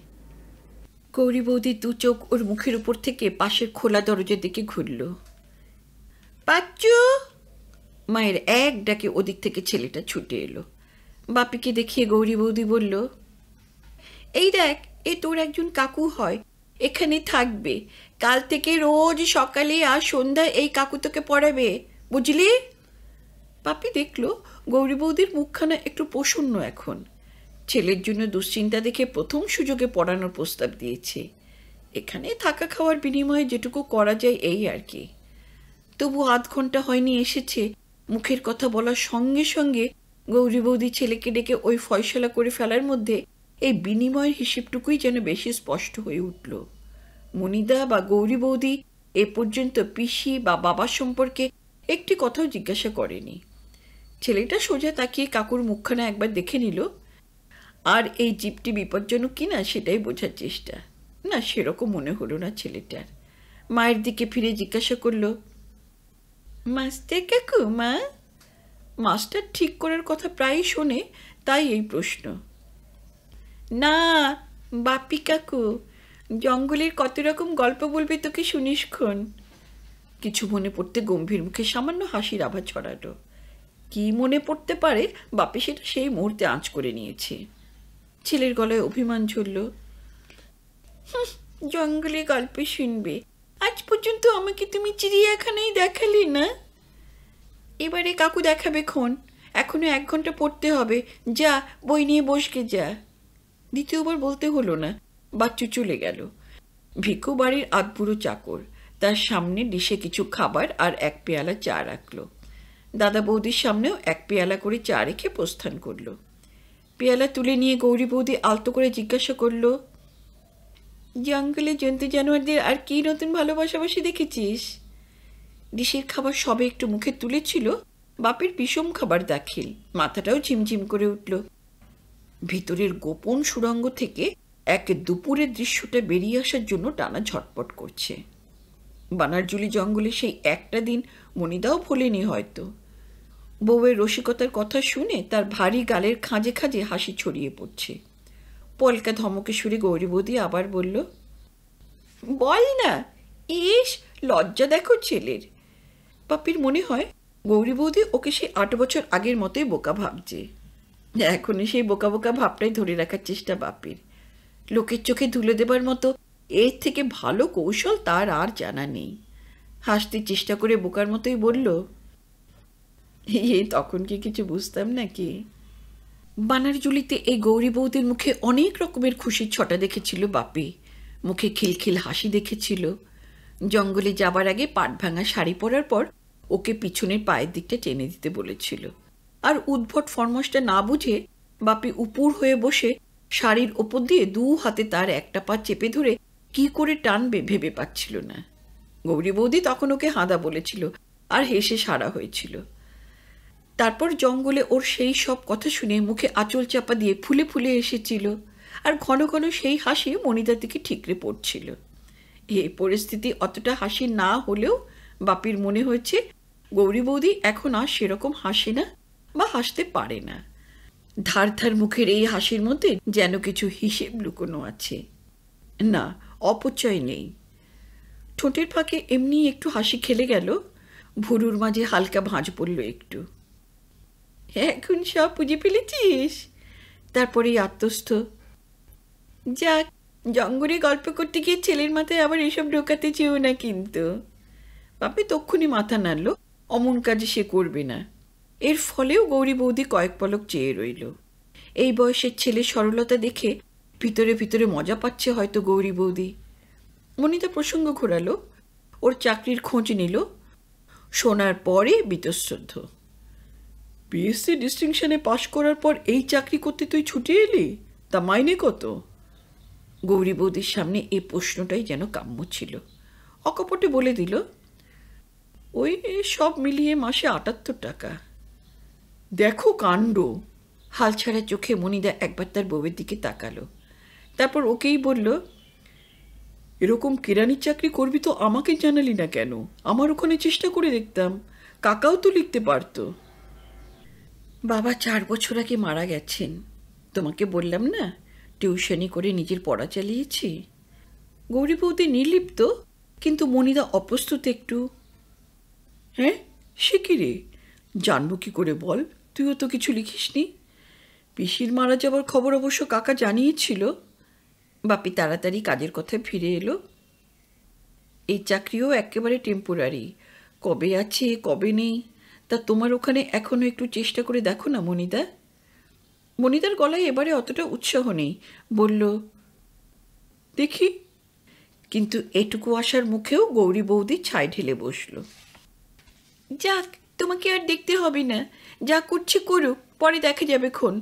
গৌরী বৌদির দু চোখ ওর মুখের উপর থেকে পাশের খোলা দরজার দিকে ঘুরল। পাচ্চু! মায়ের এক ডাকে ওদিক থেকে ছেলেটা ছুটে এলো। বাপিকে দেখিয়ে গৌরী বৌদি বলল, এই দেখ, এ তোর একজন কাকু হয়। এখানে থাকবে। কাল থেকে রোজ সকালে আর সন্ধ্যায় এই কাকু তোকে পড়াবে, বুঝলি? পাপি দেখল গৌরী বৌদির মুখখানা একটু প্রসন্ন এখন। ছেলের জন্য দুশ্চিন্তা দেখে প্রথম সুযোগে পড়ানোর প্রস্তাব দিয়েছে। এখানে থাকা খাওয়ার বিনিময়ে যেটুকু করা যায় এই আর কি। তবু আধ ঘণ্টা হয়নি এসেছে। মুখের কথা বলার সঙ্গে সঙ্গে গৌরী বৌদি ছেলেকে ডেকে ওই ফয়সলা করে ফেলার মধ্যে এই বিনিময়ের হিসেবটুকুই যেন বেশি স্পষ্ট হয়ে উঠল। মনিদা বা গৌরী বৌদি এ পর্যন্ত পিসি বা বাবার সম্পর্কে একটি কথাও জিজ্ঞাসা করেনি। ছেলেটা সোজা তাকিয়ে কাকুর মুখখানা একবার দেখে নিল। আর এই জিপটি বিপজ্জনক কিনা সেটাই বোঝার চেষ্টা। না, সেরকম মনে হলো না ছেলেটার। মায়ের দিকে ফিরে জিজ্ঞাসা করল, মাস্টার কাকু, মা? মাস্টার ঠিক করার কথা প্রায়ই শোনে, তাই এই প্রশ্ন। না, বাপি কাকু জঙ্গলের কত রকম গল্প বলবে তোকে শুনিসক্ষণ কিছু মনে পড়তে গম্ভীর মুখে সামান্য হাসির আভা ছড়ালো। কি মনে পড়তে পারে বাপে সেটা সেই মুহূর্তে আঁচ করে নিয়েছে। ছেলের গলায় অভিমান ঝরল। জঙ্গলে গল্প শুনবে। আজ পর্যন্ত আমাকে তুমি চিড়িয়াখানায় দেখালে না? এবারে কাকু দেখাবে ক্ষণ। এখনও এক ঘণ্টা পড়তে হবে। যা, বই নিয়ে বসকে যা। দ্বিতীয়বার বলতে হলো না। বাচ্চু চলে গেল। ভিকু বাড়ির আধপুরো চাকর। তার সামনে ডিশে কিছু খাবার আর এক পেয়ালা চা রাখল। দাদা বৌদির সামনেও এক পেয়ালা করে চা রেখে প্রস্থান করল। পেয়ালা তুলে নিয়ে গৌরী বৌদি আলতো করে জিজ্ঞাসা করল, জঙ্গলে জন্তু জানোয়ারদের আর কি নতুন ভালোবাসাবাসি দেখেছিস? ডিশের খাবার সবে একটু মুখে তুলেছিল, বাপের বিষম খাবার দাখিল। মাথাটাও ঝিমঝিম করে উঠল। ভিতরের গোপন সুরঙ্গ থেকে এক দুপুরের দৃশ্যটা বেরিয়ে আসার জন্য টানা ঝটপট করছে। বানারজুলি জঙ্গলে সেই একটা দিন মনিদাও ভোলেনি হয়তো। বউয়ের রসিকতার কথা শুনে তার ভারী গালের খাঁজে খাঁজে হাসি ছড়িয়ে পড়ছে। পলকা ধমকে সুরে গৌরীবতী আবার বলল, বল না, ইস, লজ্জা দেখো ছেলের। পাপির মনে হয় গৌরী বৌদি ওকে সেই আট বছর আগের মতোই বোকা ভাবছে। এখনই সেই বোকা বোকা ভাবটাই ধরে রাখার চেষ্টা বাপির। লোকের চোখে ধুলে দেবার মতো। এর থেকে ভালো কৌশল তার আর জানা নেই। হাসতে চেষ্টা করে বোকার মতোই বলল, এ, তখন কি কিছু বুঝতাম নাকি? বানারজুলিতে এই গৌরী বৌদির মুখে অনেক রকমের খুশির ছটা দেখেছিল বাপি। মুখে খিলখিল হাসি দেখেছিল। জঙ্গলে যাবার আগে পাট ভাঙা শাড়ি পরার পর ওকে পিছনের পায়ের দিকটা টেনে দিতে বলেছিল। আর উদ্ভট ফরমাসটা না বুঝে বাপি উপুর হয়ে বসে শাড়ির ওপর দিয়ে দু হাতে তার একটা পা চেপে ধরে কি করে টানবে ভেবে পাচ্ছিল না। গৌরী বৌদি তখন ওকে হাঁদা বলেছিল আর হেসে সারা হয়েছিল। তারপর জঙ্গলে ওর সেই সব কথা শুনে মুখে আঁচল চাপা দিয়ে ফুলে ফুলে এসেছিল আর ঘন ঘন সেই হাসি মনিদার দিকে ঠিকরে পড়ছিল। এই পরিস্থিতি অতটা হাসি না হলেও বাপির মনে হয়েছে গৌরী বৌদি এখন আর সেরকম হাসে না বা হাসতে পারে না। ধার ধার মুখের এই হাসির মধ্যে যেন কিছু হিসেব লুকোনো আছে। না, অপচয় নেই। ঠোঁটের ফাঁকে এমনি একটু হাসি খেলে গেল, ভুরুর মাঝে হালকা ভাঁজ পড়ল একটু। এখন সব বুঝে ফেলেছিস? তারপরে আত্মস্থ, যাক, জঙ্গলে গল্প করতে গিয়ে ছেলের মাথায় আবার এসব ঢোকাতে চেয়েও না কিন্তু। বাপি তক্ষুনি মাথা নাড়ল, অমন কাজে সে করবে না। এর ফলেও গৌরী বৌদি কয়েক পলক চেয়ে রইল। এই বয়সের ছেলে সরলতা দেখে ভিতরে ভিতরে মজা পাচ্ছে হয়তো গৌরী বৌদি। মনিতা প্রসঙ্গ ঘোরালো, ওর চাকরির খোঁজ নিল, শোনার পরে বীতশ্রদ্ধ। বিএসসি ডিস্টিংশনে পাশ করার পর এই চাকরি করতে তুই ছুটি এলি? তা মাইনে কত? গৌরী বৌদির সামনে এ প্রশ্নটাই যেন কাম্য ছিল। অকপটে বলে দিল, ওই সব মিলিয়ে মাসে আটাত্তর টাকা। দেখো কাণ্ড। হাল ছাড়া চোখে মনিদা একবার তার বউয়ের দিকে তাকালো। তারপর ওকেই বলল, এরকম কেরানির চাকরি করবি তো আমাকে জানালি না কেন? আমার ওখানে চেষ্টা করে দেখতাম। কাকাও তো লিখতে পারতো। বাবা, চার বছর আগে মারা গেছেন। তোমাকে বললাম না, টিউশনি করে নিজের পড়া চালিয়েছি। গৌরী বৌদি নির্লিপ্ত, কিন্তু মনিদা অপ্রস্তুত একটু। হ্যাঁ? সে কি রে? জানব কি করে বল? তুইও তো কিছু লিখিসনি? পিসির মারা যাওয়ার খবর অবশ্য কাকা জানিয়েছিল। বাপি তাড়াতাড়ি কাজের কথায় ফিরে এলো। এই চাকরিও একেবারে টেম্পোরারি কবে আছে, কবে নেই, তা তোমার ওখানে এখনও একটু চেষ্টা করে দেখো না, মনিদা। মনিদার গলায় এবারে অতটা উৎসাহ নেই। বলল, দেখি। কিন্তু এটুকু আসার মুখেও গৌরী বৌদি ছাই ঢেলে বসল। যাক, তোমাকে আর দেখতে হবে না। যা করছে করুক, পরে দেখা যাবে খন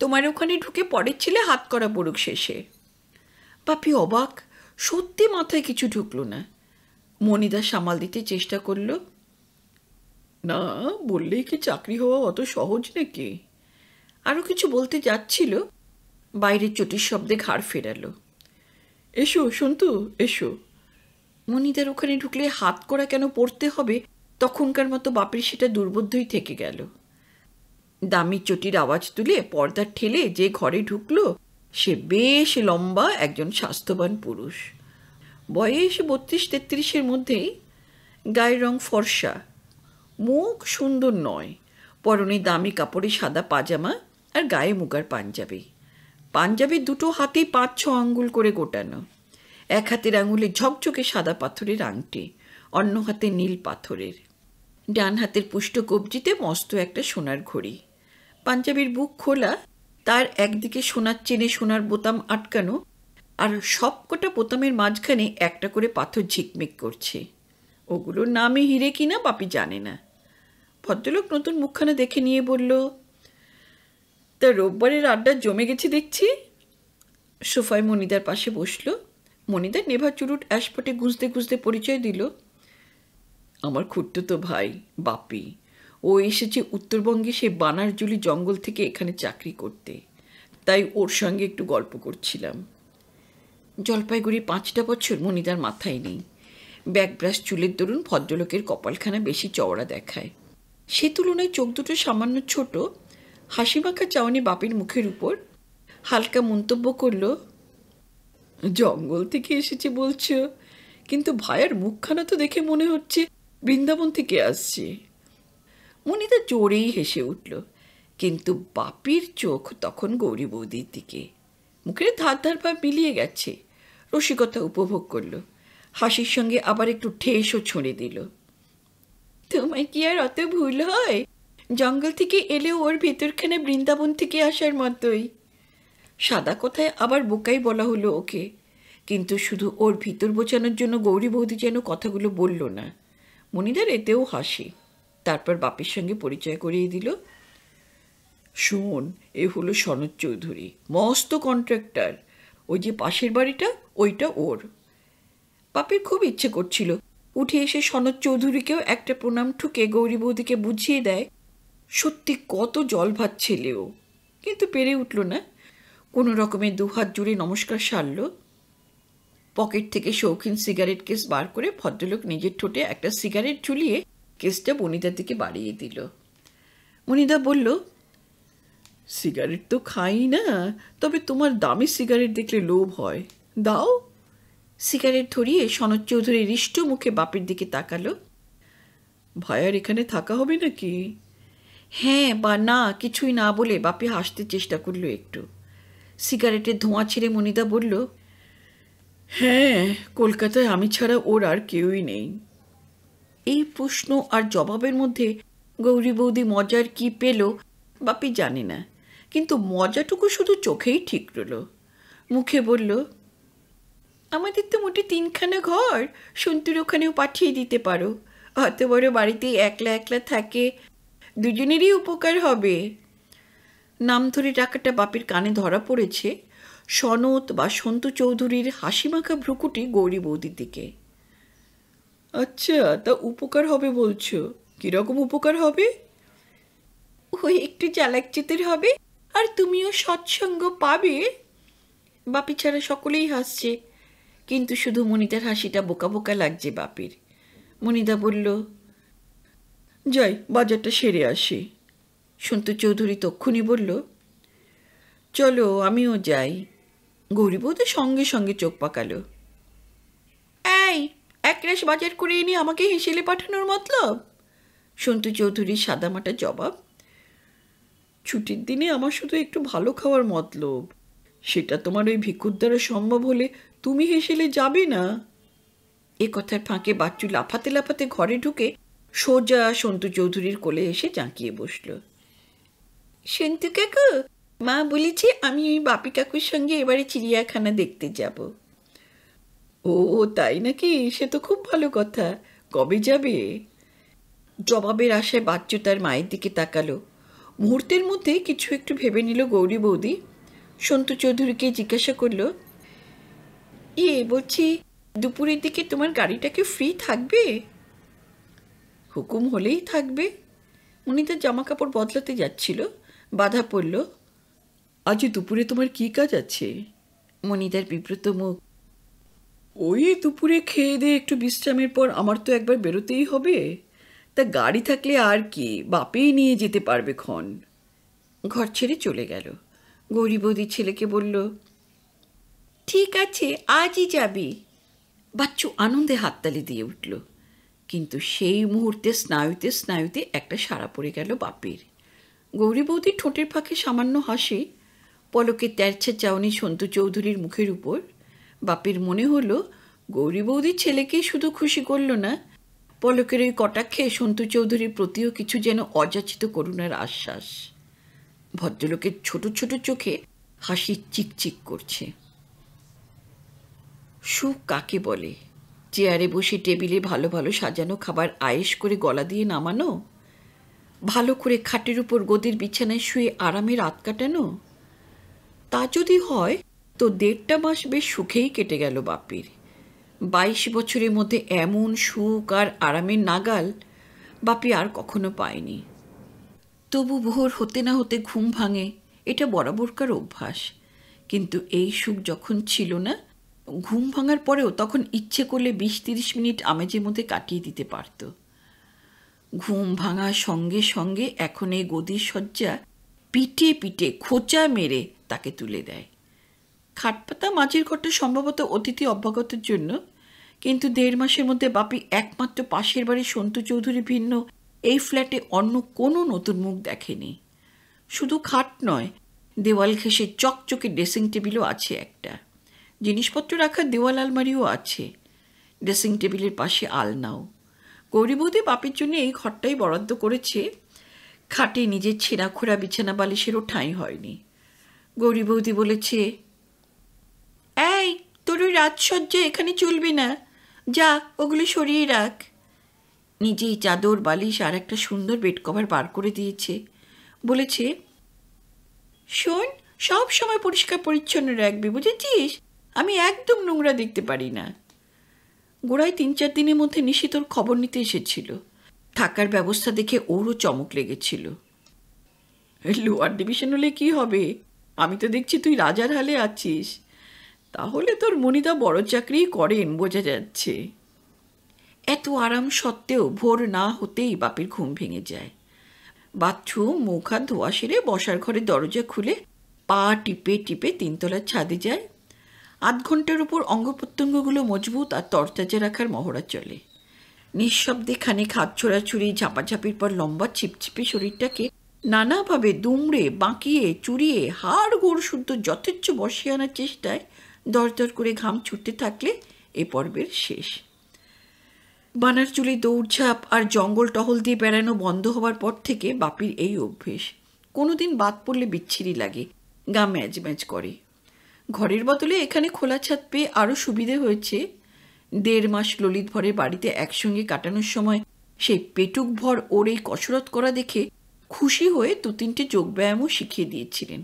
তোমার ওখানে ঢুকে পরের ছেলে হাত করা পড়ুক শেষে। পাপি অবাক, সত্যি মাথায় কিছু ঢুকলো না। মনিদা সামাল দিতে চেষ্টা করল, না, বললেই কি চাকরি হওয়া অত সহজ নাকি? আরও কিছু বলতে যাচ্ছিল বাইরের চটির শব্দে ঘাড় ফেরালো, এসো, সন্তু, এসো। মনিদার ওখানে ঢুকলে হাত করা কেন পড়তে হবে, তখনকার মতো বাপের সেটা দুর্বোধ্যই থেকে গেল। দামি চটির আওয়াজ তুলে পর্দা ঠেলে যে ঘরে ঢুকলো, সে বেশ লম্বা একজন স্বাস্থ্যবান পুরুষ। বয়স বত্রিশ তেত্রিশের মধ্যেই গায়ের রং ফর্সা, মুখ সুন্দর নয়, পরনে দামি কাপড়ে সাদা পাজামা আর গায়ে মুগার পাঞ্জাবি। পাঞ্জাবি দুটো হাতেই পাঁচ ছ আঙ্গুল করে গোটানো, এক হাতের আঙুলে ঝকঝকে সাদা পাথরের আংটি, অন্য হাতে নীল পাথরের। ডান হাতের পুষ্ট কবজিতে মস্ত একটা সোনার ঘড়ি। পাঞ্জাবির বুক খোলা, তার একদিকে সোনার চেনে সোনার বোতাম আটকানো আর সবকটা বোতামের মাঝখানে একটা করে পাথর ঝিকমিক করছে। ওগুলোর নামে হিরে কিনা বাপি জানে না। ভদ্রলোক নতুন মুখখানা দেখে নিয়ে বলল, তা রোববারের আড্ডা জমে গেছে দেখছি? সোফায় মনিদার পাশে বসল। মনিদার নেভা চুরুট অ্যাসপটে গুঁজতে গুঁজতে পরিচয় দিল, আমার তো ভাই, বাপি। ও এসেছে উত্তরবঙ্গে সে বানারজুলি জঙ্গল থেকে এখানে চাকরি করতে। তাই ওর সঙ্গে একটু গল্প করছিলাম। জলপাইগুড়ি পাঁচটা বছর মনিদার মাথায় নেই। ব্যাকব্রাশ চুলের দরুন ভদ্রলোকের কপালখানা বেশি চওড়া দেখায়। সে তুলনায় চোখ দুটো সামান্য ছোট। হাসিমাখা চাওনি বাপের মুখের উপর। হালকা মন্তব্য করল, জঙ্গল থেকে এসেছে বলছো, কিন্তু ভাইয়ের মুখখানা তো দেখে মনে হচ্ছে বৃন্দাবন থেকে আসছে। মনিতা জোরেই হেসে উঠল। কিন্তু বাপির চোখ তখন গৌরী বৌদির দিকে। মুখের ধার ধার ভাব মিলিয়ে গেছে। রসিকতা উপভোগ করল। হাসির সঙ্গে আবার একটু ঠেসও ছুঁড়ে দিল। তোমার কি আর অত ভুল হয়? জঙ্গল থেকে এলেও ওর ভেতরখানে বৃন্দাবন থেকে আসার মতোই। সাদা কথায় আবার বোকাই বলা হলো ওকে। কিন্তু শুধু ওর ভিতর বোঝানোর জন্য গৌরী বৌদি যেন কথাগুলো বলল না। মনিদার এতেও হাসি। তারপর বাপের সঙ্গে পরিচয় করিয়ে দিল। শোন এ হলো সনদ চৌধুরী, মস্ত কন্ট্রাক্টর ওই যে পাশের বাড়িটা, ওইটা ওর। বাপের খুব ইচ্ছে করছিল, উঠে এসে সনদ চৌধুরীকেও একটা প্রণাম ঠুকে গৌরী বৌদিকে বুঝিয়ে দেয়, সত্যি কত জল ভাত ছেলেও কিন্তু পেরে উঠল না, কোনো রকমে দুহাত জুড়ে নমস্কার সারল। পকেট থেকে শৌখিন সিগারেট কেস বার করে ভদ্রলোক নিজের ঠোঁটে একটা সিগারেট ঝুলিয়ে কেসটা বনিতার দিকে বাড়িয়ে দিল। মনিদা বলল, সিগারেট তো খাই না, তবে তোমার দামি সিগারেট দেখলে লোভ হয়। দাও। সিগারেট ধরিয়ে সনদ চৌধুরী হৃষ্ট মুখে বাপের দিকে তাকালো। ভাইয়ার এখানে থাকা হবে নাকি? হ্যাঁ বা না, কিছুই না বলে বাপি হাসতে চেষ্টা করল একটু। সিগারেটের ধোঁয়া ছেড়ে মনিদা বলল হ্যাঁ কলকাতায় আমি ছাড়া ওর আর কেউই নেই। এই প্রশ্ন আর জবাবের মধ্যে গৌরী বৌদি মজার কি পেল বাপি জানে না। কিন্তু মজাটুকু শুধু চোখেই ঠিক রইল। মুখে বলল, আমাদের তো মোটে তিনখানা ঘর। সন্তুর ওখানেও পাঠিয়ে দিতে পারো। অত বড় বাড়িতে একলা একলা থাকে, দুজনেরই উপকার হবে নাম ধরে টাকাটা বাপের কানে ধরা পড়েছে সনত বা সন্তু চৌধুরীর হাসিমাখা ভ্রুকুটি গৌরী বৌদির দিকে। আচ্ছা তা উপকার হবে বলছো? কীরকম উপকার হবে? ওই একটু চালাকচিতের হবে। আর তুমিও সৎসঙ্গ পাবে। বাপি ছাড়া সকলেই হাসছে। কিন্তু শুধু মনিতার হাসিটা বোকা বোকা লাগছে বাপির। মনিদা বলল, যাই, বাজারটা সেরে আসি। সন্তু চৌধুরী তক্ষুনি বলল, চলো, আমিও যাই। গরিবও তো সঙ্গে সঙ্গে চোখ পাকালো। এই এক রাশ বাজার করে এনে আমাকে হেসেলে পাঠানোর মতলব? সন্তু চৌধুরীর সাদামাটা জবাব, ছুটির দিনে আমার শুধু একটু ভালো খাওয়ার মতলব। সেটা তোমার ওই ভিক্ষুর দ্বারা সম্ভব হলে তুমি হেসেলে যাবে না? এ কথার ফাঁকে বাচ্চু লাফাতে লাফাতে ঘরে ঢুকে সোজা সন্তু চৌধুরীর কোলে এসে জাঁকিয়ে বসল। সন্তু কাকু, মা বলেছে আমি ওই বাপি কাকুর সঙ্গে এবারে চিড়িয়াখানা দেখতে যাব। ও তাই নাকি? সে তো খুব ভালো কথা। কবে যাবে? জবাবের আশায় বাচ্চু তার মায়ের দিকে তাকালো। মুহূর্তের মধ্যে কিছু একটু ভেবে নিল গৌরী বৌদি। সন্তু চৌধুরীকে জিজ্ঞাসা করল ইয়ে বলছি, দুপুরের দিকে তোমার গাড়িটাকে ফ্রি থাকবে? হুকুম হলেই থাকবে। উনি তার জামা কাপড় বদলাতে যাচ্ছিল। বাধা পড়ল, আজ দুপুরে তোমার কি কাজ আছে? মনিদার বিব্রত মুখ ওই দুপুরে খেয়ে দিয়ে একটু বিশ্রামের পর আমার তো একবার বেরোতেই হবে। তা গাড়ি থাকলে আর কি, বাপেই নিয়ে যেতে পারবে ক্ষণ। ঘর ছেড়ে চলে গেল। গৌরীবৌদির ছেলেকে বলল, ঠিক আছে, আজই যাবি। বাচ্চু আনন্দে হাততালি দিয়ে উঠল। কিন্তু সেই মুহূর্তে স্নায়ুতে স্নায়ুতে একটা সাড়া পড়ে গেল বাপের। গৌরী বৌদির ঠোঁটের ফাঁকে সামান্য হাসি। পলকে তেরছে চাউনি সন্তু চৌধুরীর মুখের উপর। বাপের মনে হলো, গৌরী বৌদির ছেলেকে শুধু খুশি করল না, পলকের ওই কটাক্ষে সন্তু চৌধুরীর প্রতিও কিছু যেন অযাচিত করুণার আশ্বাস। ভদ্রলোকের ছোট ছোট চোখে হাসি চিকচিক করছে। সুখ কাকে বলে? চেয়ারে বসে টেবিলে ভালো ভালো সাজানো খাবার আয়েস করে গলা দিয়ে নামানো? ভালো করে খাটের উপর গদির বিছানায় শুয়ে আরামে রাত কাটানো? তা যদি হয় তো দেড়টা মাস বেশ সুখেই কেটে গেল বাপির বাইশ বছরের মধ্যে এমন সুখ আর আরামের নাগাল বাপি আর কখনো পায়নি। তবু ভোর হতে না হতে ঘুম ভাঙে, এটা বরাবরকার অভ্যাস। কিন্তু এই সুখ যখন ছিল না, ঘুম ভাঙার পরেও তখন ইচ্ছে করলে বিশ তিরিশ মিনিট আমেজের মধ্যে কাটিয়ে দিতে পারত। ঘুম ভাঙার সঙ্গে সঙ্গে এখন এই গদির শয্যা পিটে পিটে খোঁচা মেরে তাকে তুলে দেয়। খাটপাতা মাঝের ঘরটা সম্ভবত অতিথি অভ্যাগতের জন্য, কিন্তু দেড় মাসের মধ্যে বাপি একমাত্র পাশের বাড়ির সন্তু চৌধুরী ভিন্ন এই ফ্ল্যাটে অন্য কোনো নতুন মুখ দেখেনি। শুধু খাট নয়, দেওয়াল ঘেঁষে চকচকে ড্রেসিং টেবিলও আছে একটা। জিনিসপত্র রাখার দেওয়াল আলমারিও আছে। ড্রেসিং টেবিলের পাশে আলনাও। গৌরীবৌদি বাপের জন্য এই ঘরটাই বরাদ্দ করেছে। খাটে নিজের ছেঁড়া খোড়া বিছানা বালিশেরও ঠাঁই হয়নি। গৌরী বৌদি বলেছে এই, তোর ওই রাজসজ্জা এখানে চলবে না। যা, ওগুলো সরিয়ে রাখ। নিজেই চাদর, বালিশ আর একটা সুন্দর বেড কভার বার করে দিয়েছে। বলেছে, শোন, সব সময় পরিষ্কার পরিচ্ছন্ন রাখবি, বুঝেছিস? আমি একদম নোংরা দেখতে পারি না। গোড়ায় তিন চার দিনের মধ্যে নিশিতর খবর নিতে এসেছিল। থাকার ব্যবস্থা দেখে ওরও চমক লেগেছিল। লোয়ার ডিভিশন হলে কি হবে? আমি তো দেখছি তুই রাজার হালে আছিস। তাহলে তোর মনিদা বড় চাকরি করেন, বোঝা যাচ্ছে। এত আরাম সত্ত্বেও ভোর না হতেই বাপের ঘুম ভেঙে যায়। বাথরুম, মুখ হাত ধোয়া সেরে বসার ঘরে দরজা খুলে পা টিপে টিপে তিনতলার ছাদে যায়। আধ ঘণ্টার উপর অঙ্গ প্রত্যঙ্গগুলো মজবুত আর তরতাজা রাখার মহড়া চলে। নিঃশব্দে খানিক হাত ছোড়াছুড়ি, ঝাপাঝাপির পর লম্বা ছিপছিপে শরীরটাকে নানাভাবে দুমড়ে, বাঁকিয়ে, চুরিয়ে, হাড় গোড় শুদ্ধ যথেচ্ছ বসিয়ে আনার চেষ্টায় দরদর করে ঘাম ছুটতে থাকলে এ পর্বের শেষ। বানার চুলি দৌড়ঝাঁপ আর জঙ্গল টহল দিয়ে বেড়ানো বন্ধ হবার পর থেকে বাপির এই অভ্যেস। কোনোদিন বাদ পড়লে বিচ্ছিরি লাগে, গা ম্যাচ ম্যাচ করে। ঘরের বদলে এখানে খোলা ছাদ পেয়ে আরও সুবিধে হয়েছে। দেড় মাস ললিত ভরের বাড়িতে একসঙ্গে কাটানোর সময় সেই পেটুক ভর ওর এই কসরত করা দেখে খুশি হয়ে দু তিনটে যোগব্যায়ামও শিখিয়ে দিয়েছিলেন।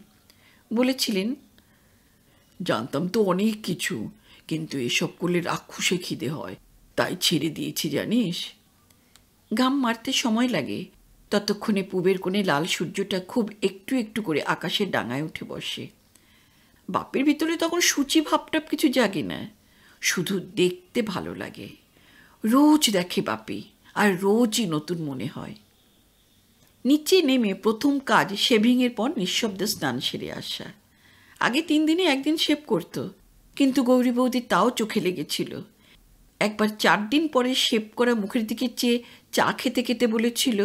বলেছিলেন জানতাম তো অনেক কিছু, কিন্তু এসব করলে রাক্ষুসে খিদে হয়, তাই ছেড়ে দিয়েছি, জানিস। গাম মারতে সময় লাগে, ততক্ষণে পুবের কোণে লাল সূর্যটা খুব একটু একটু করে আকাশের ডাঙায় উঠে বসে। বাপের ভিতরে তখন সূচি ভাবটাপ কিছু জাগে না, শুধু দেখতে ভালো লাগে। রোজ দেখে বাপি, আর রোজই নতুন মনে হয়। নিচে নেমে প্রথম কাজ শেভিংয়ের পর নিঃশব্দে স্নান সেরে আসা। আগে তিন দিনে একদিন শেভ করত। কিন্তু গৌরী বৌদি তাও চোখে লেগেছিল। একবার চার দিন পরে শেভ করা মুখের দিকে চেয়ে চা খেতে খেতে বলেছিল,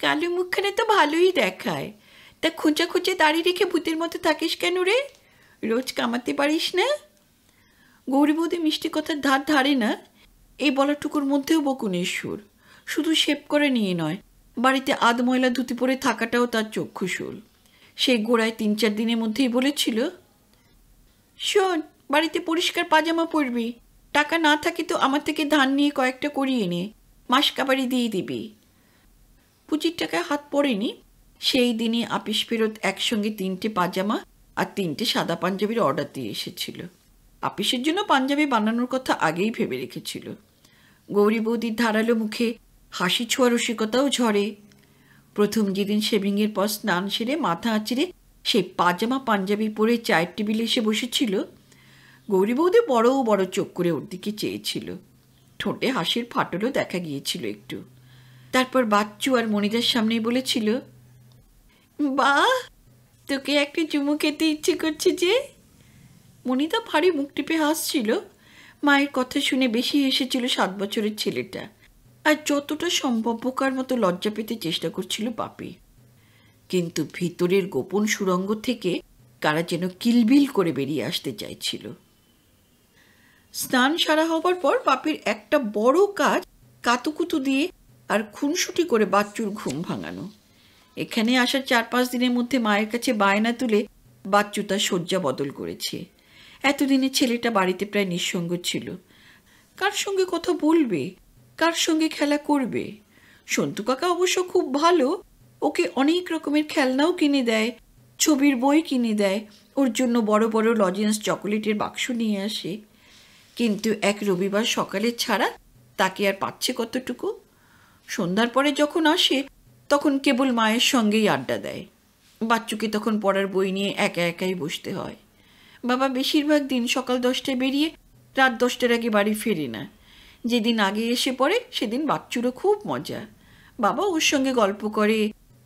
কালো মুখখানে তো ভালোই দেখায়। তা খোঁচা খোঁচে দাঁড়িয়ে রেখে ভূতের মতো থাকিস কেন রে? রোজ কামাতে পারিস না? গৌরী বৌদি মিষ্টি কথার ধার ধারে না, এই বলাটুকুর মধ্যেও বকুনের সুর। শুধু শেপ করে নিয়ে নয়, বাড়িতে আধ ময়লা ধুতি পরে থাকাটাও তার চক্ষুশুল সেই গোড়ায় তিন চার দিনের মধ্যেই বলেছিল, শোন, বাড়িতে পরিষ্কার পাজামা পরবি। টাকা না থাকে তো আমার থেকে ধান নিয়ে কয়েকটা করিয়ে নে। মাস কাবারি দিয়ে দিবি। পুঁজির টাকায় হাত পড়েনি। সেই দিনে আপিস ফেরত একসঙ্গে তিনটে পাজামা আর তিনটে সাদা পাঞ্জাবির অর্ডার দিয়ে এসেছিল। আপিসের জন্য পাঞ্জাবি বানানোর কথা আগেই ভেবে রেখেছিল। গৌরী বৌদির ধারালো মুখে হাসি ছোঁয়া রসিকতাও ঝরে। প্রথম যেদিন শেভিংয়ের পর স্নান সেরে মাথা আঁচড়ে সে পাজামা পাঞ্জাবি পরে চায়ের টেবিলে এসে বসেছিল। গৌরী বৌদি বড় বড় চোখ করে ওর দিকে চেয়েছিল। ঠোঁটে হাসির ফাটলও দেখা গিয়েছিল একটু। তারপর বাচ্চু আর মনিদার সামনেই বলেছিল বাহ তোকে একটা চুমু খেতে ইচ্ছে করছে যে? মনিতা ভারী মুখ টিপে হাসছিল। মায়ের কথা শুনে বেশি হেসেছিল সাত বছরের ছেলেটা। আর যতটা সম্ভব বোকার মতো লজ্জা পেতে চেষ্টা করছিল পাপি। কিন্তু ভিতরের গোপন সুরঙ্গ থেকে কারা যেন কিলবিল করে বেরিয়ে আসতে চাইছিল। স্নান সারা হবার পর পাপির একটা বড় কাজ কাতুকুতু দিয়ে আর খুনসুটি করে বাচ্চুর ঘুম ভাঙানো। এখানে আসার চার পাঁচ দিনের মধ্যে মায়ের কাছে বায়না তুলে বাচ্চু তার শয্যা বদল করেছে। এতদিনে ছেলেটা বাড়িতে প্রায় নিঃসঙ্গ ছিল। কার সঙ্গে কথা বলবে? কার সঙ্গে খেলা করবে? সন্তু কাকা অবশ্য খুব ভালো। ওকে অনেক রকমের খেলনাও কিনে দেয়, ছবির বই কিনে দেয়, ওর জন্য বড় বড় লজেন্স চকোলেটের বাক্স নিয়ে আসে। কিন্তু এক রবিবার সকালে ছাড়া তাকে আর পাচ্ছে কতটুকু? সন্ধ্যার পরে যখন আসে, তখন কেবল মায়ের সঙ্গেই আড্ডা দেয়। বাচ্চুকে তখন পড়ার বই নিয়ে একা একাই বসতে হয়। বাবা বেশিরভাগ দিন সকাল দশটায় বেরিয়ে রাত দশটার আগে বাড়ি ফেরে না। যেদিন আগে এসে পড়ে, সেদিন বাচ্চুরও খুব মজা। বাবা ওর সঙ্গে গল্প করে,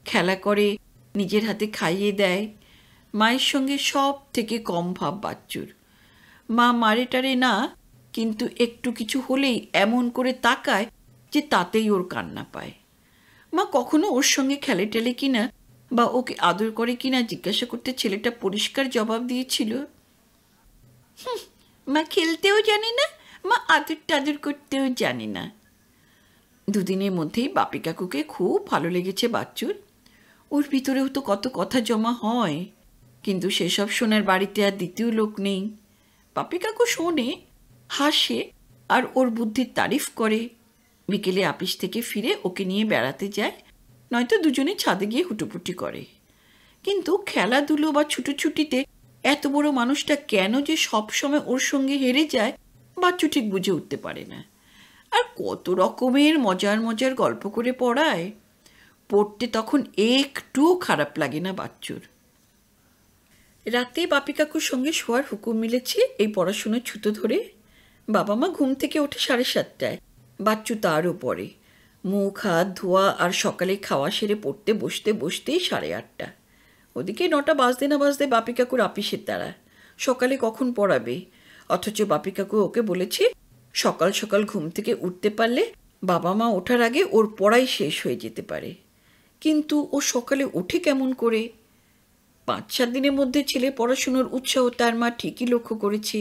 খেলা করে, নিজের হাতে খাইয়ে দেয়। মায়ের সঙ্গে সব থেকে কম ভাব বাচ্চুর। মা মারে টারে না, কিন্তু একটু কিছু হলেই এমন করে তাকায় যে তাতেই ওর কান্না পায়। মা কখনো ওর সঙ্গে খেলে টেলে কিনা বা ওকে আদর করে কিনা জিজ্ঞাসা করতে ছেলেটা পরিষ্কার জবাব দিয়েছিল। মা খেলতেও জানি না মা আদর টাদর করতেও জানি না। দুদিনের মধ্যেই বাপি কাকুকে খুব ভালো লেগেছে বাচ্চুর। ওর ভিতরেও তো কত কথা জমা হয়, কিন্তু সেসব শোনার বাড়িতে আর দ্বিতীয় লোক নেই। বাপি কাকু শোনে, হাসে আর ওর বুদ্ধির তারিফ করে। বিকেলে আপিস থেকে ফিরে ওকে নিয়ে বেড়াতে যায়, নয়তো দুজনে ছাদে গিয়ে হুটোপুটি করে। কিন্তু খেলাধুলো বা ছুটোছুটিতে এত বড় মানুষটা কেন যে সবসময় ওর সঙ্গে হেরে যায় বাচ্চু ঠিক বুঝে উঠতে পারে না। আর কত রকমের মজার মজার গল্প করে পড়ায়, পড়তে তখন একটুও খারাপ লাগে না বাচ্চুর। রাতে বাপি কাকুর সঙ্গে শোয়ার হুকুম মিলেছে এই পড়াশোনার ছুতো ধরে। বাবা মা ঘুম থেকে ওঠে সাড়ে সাতটায়। বাচ্চু তারও পড়ে মুখ, হাত, ধোয়া আর সকালে খাওয়া সেরে পড়তে বসতে বসতেই সাড়ে আটটা। ওদিকে নটা বাজতে না বাজতে বাপি কাকুর আপিসের তারা সকালে কখন পড়াবে? অথচ বাপি কাকু ওকে বলেছে, সকাল সকাল ঘুম থেকে উঠতে পারলে বাবা মা ওঠার আগে ওর পড়াই শেষ হয়ে যেতে পারে। কিন্তু ও সকালে উঠে কেমন করে? পাঁচ, সাত দিনের মধ্যে ছেলে পড়াশুনোর উৎসাহ তার মা ঠিকই লক্ষ্য করেছে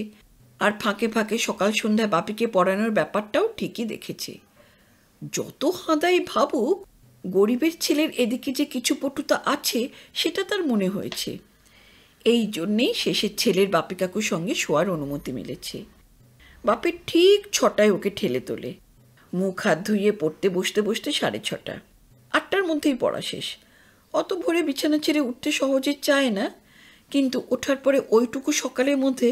আর ফাঁকে ফাঁকে সকাল সন্ধ্যায় বাপিকে পড়ানোর ব্যাপারটাও ঠিকই দেখেছে। যত হাঁদাই ভাবুক, গরিবের ছেলের এদিকে যে কিছু পটুতা আছে, সেটা তার মনে হয়েছে। এই জন্যেই শেষের ছেলের বাপি কাকুর সঙ্গে শোয়ার অনুমতি মিলেছে। বাপের ঠিক ছটায় ওকে ঠেলে তোলে। মুখ হাত ধুইয়ে পড়তে বসতে বসতে সাড়ে ছটা। আটটার মধ্যেই পড়া শেষ। অত ভোরে বিছানা ছেড়ে উঠতে সহজে চায় না, কিন্তু ওঠার পরে ওইটুকু সকালের মধ্যে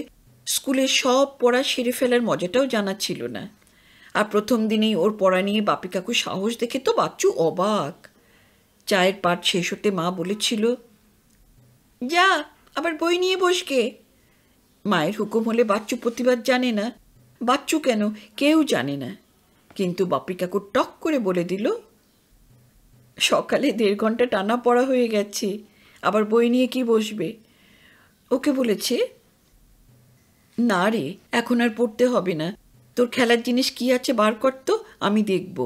স্কুলের সব পড়া সেরে ফেলার মজাটাও জানা ছিল না। আর প্রথম দিনেই ওর পড়া নিয়ে বাপি কাকু সাহস দেখে তো বাচ্চু অবাক। চায়ের পাট শেষ হতে মা বলেছিল, যা আবার বই নিয়ে বসকে মায়ের হুকুম হলে বাচ্চু প্রতিবাদ জানে না। বাচ্চু কেন? কেউ জানে না। কিন্তু বাপি কাকু টক করে বলে দিল, সকালে দেড় ঘণ্টা টানা পড়া হয়ে গেছে, আবার বই নিয়ে কি বসবে? ওকে বলেছে, না রে, এখন আর পড়তে হবে না। তোর খেলার জিনিস কি আছে বার করতো আমি দেখব।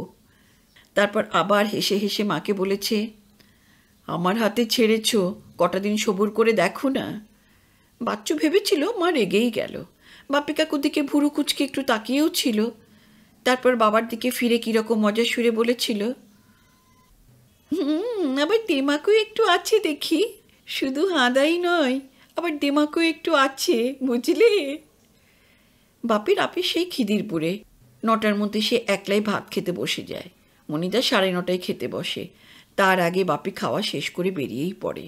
তারপর আবার হেসে হেসে মাকে বলেছে, আমার হাতে ছেড়েছ। কটা দিন সবুর করে দেখো না। বাচ্চু ভেবেছিল মা রেগেই গেল। বাপি কাকুর দিকে ভুরু কুচকে একটু তাকিয়েও ছিল। তারপর বাবার দিকে ফিরে কীরকম মজা সুরে বলেছিল, হুম, আবার দেমাকও একটু আছে দেখি। শুধু হাঁদাই নয়, আবার দেমাকও একটু আছে, বুঝলে? বাপির আপি সেই খিদির পুরে। নটার মধ্যে সে একলাই ভাত খেতে বসে যায়। মনিদা সাড়ে নটায় খেতে বসে। তার আগে বাপি খাওয়া শেষ করে বেরিয়েই পড়ে।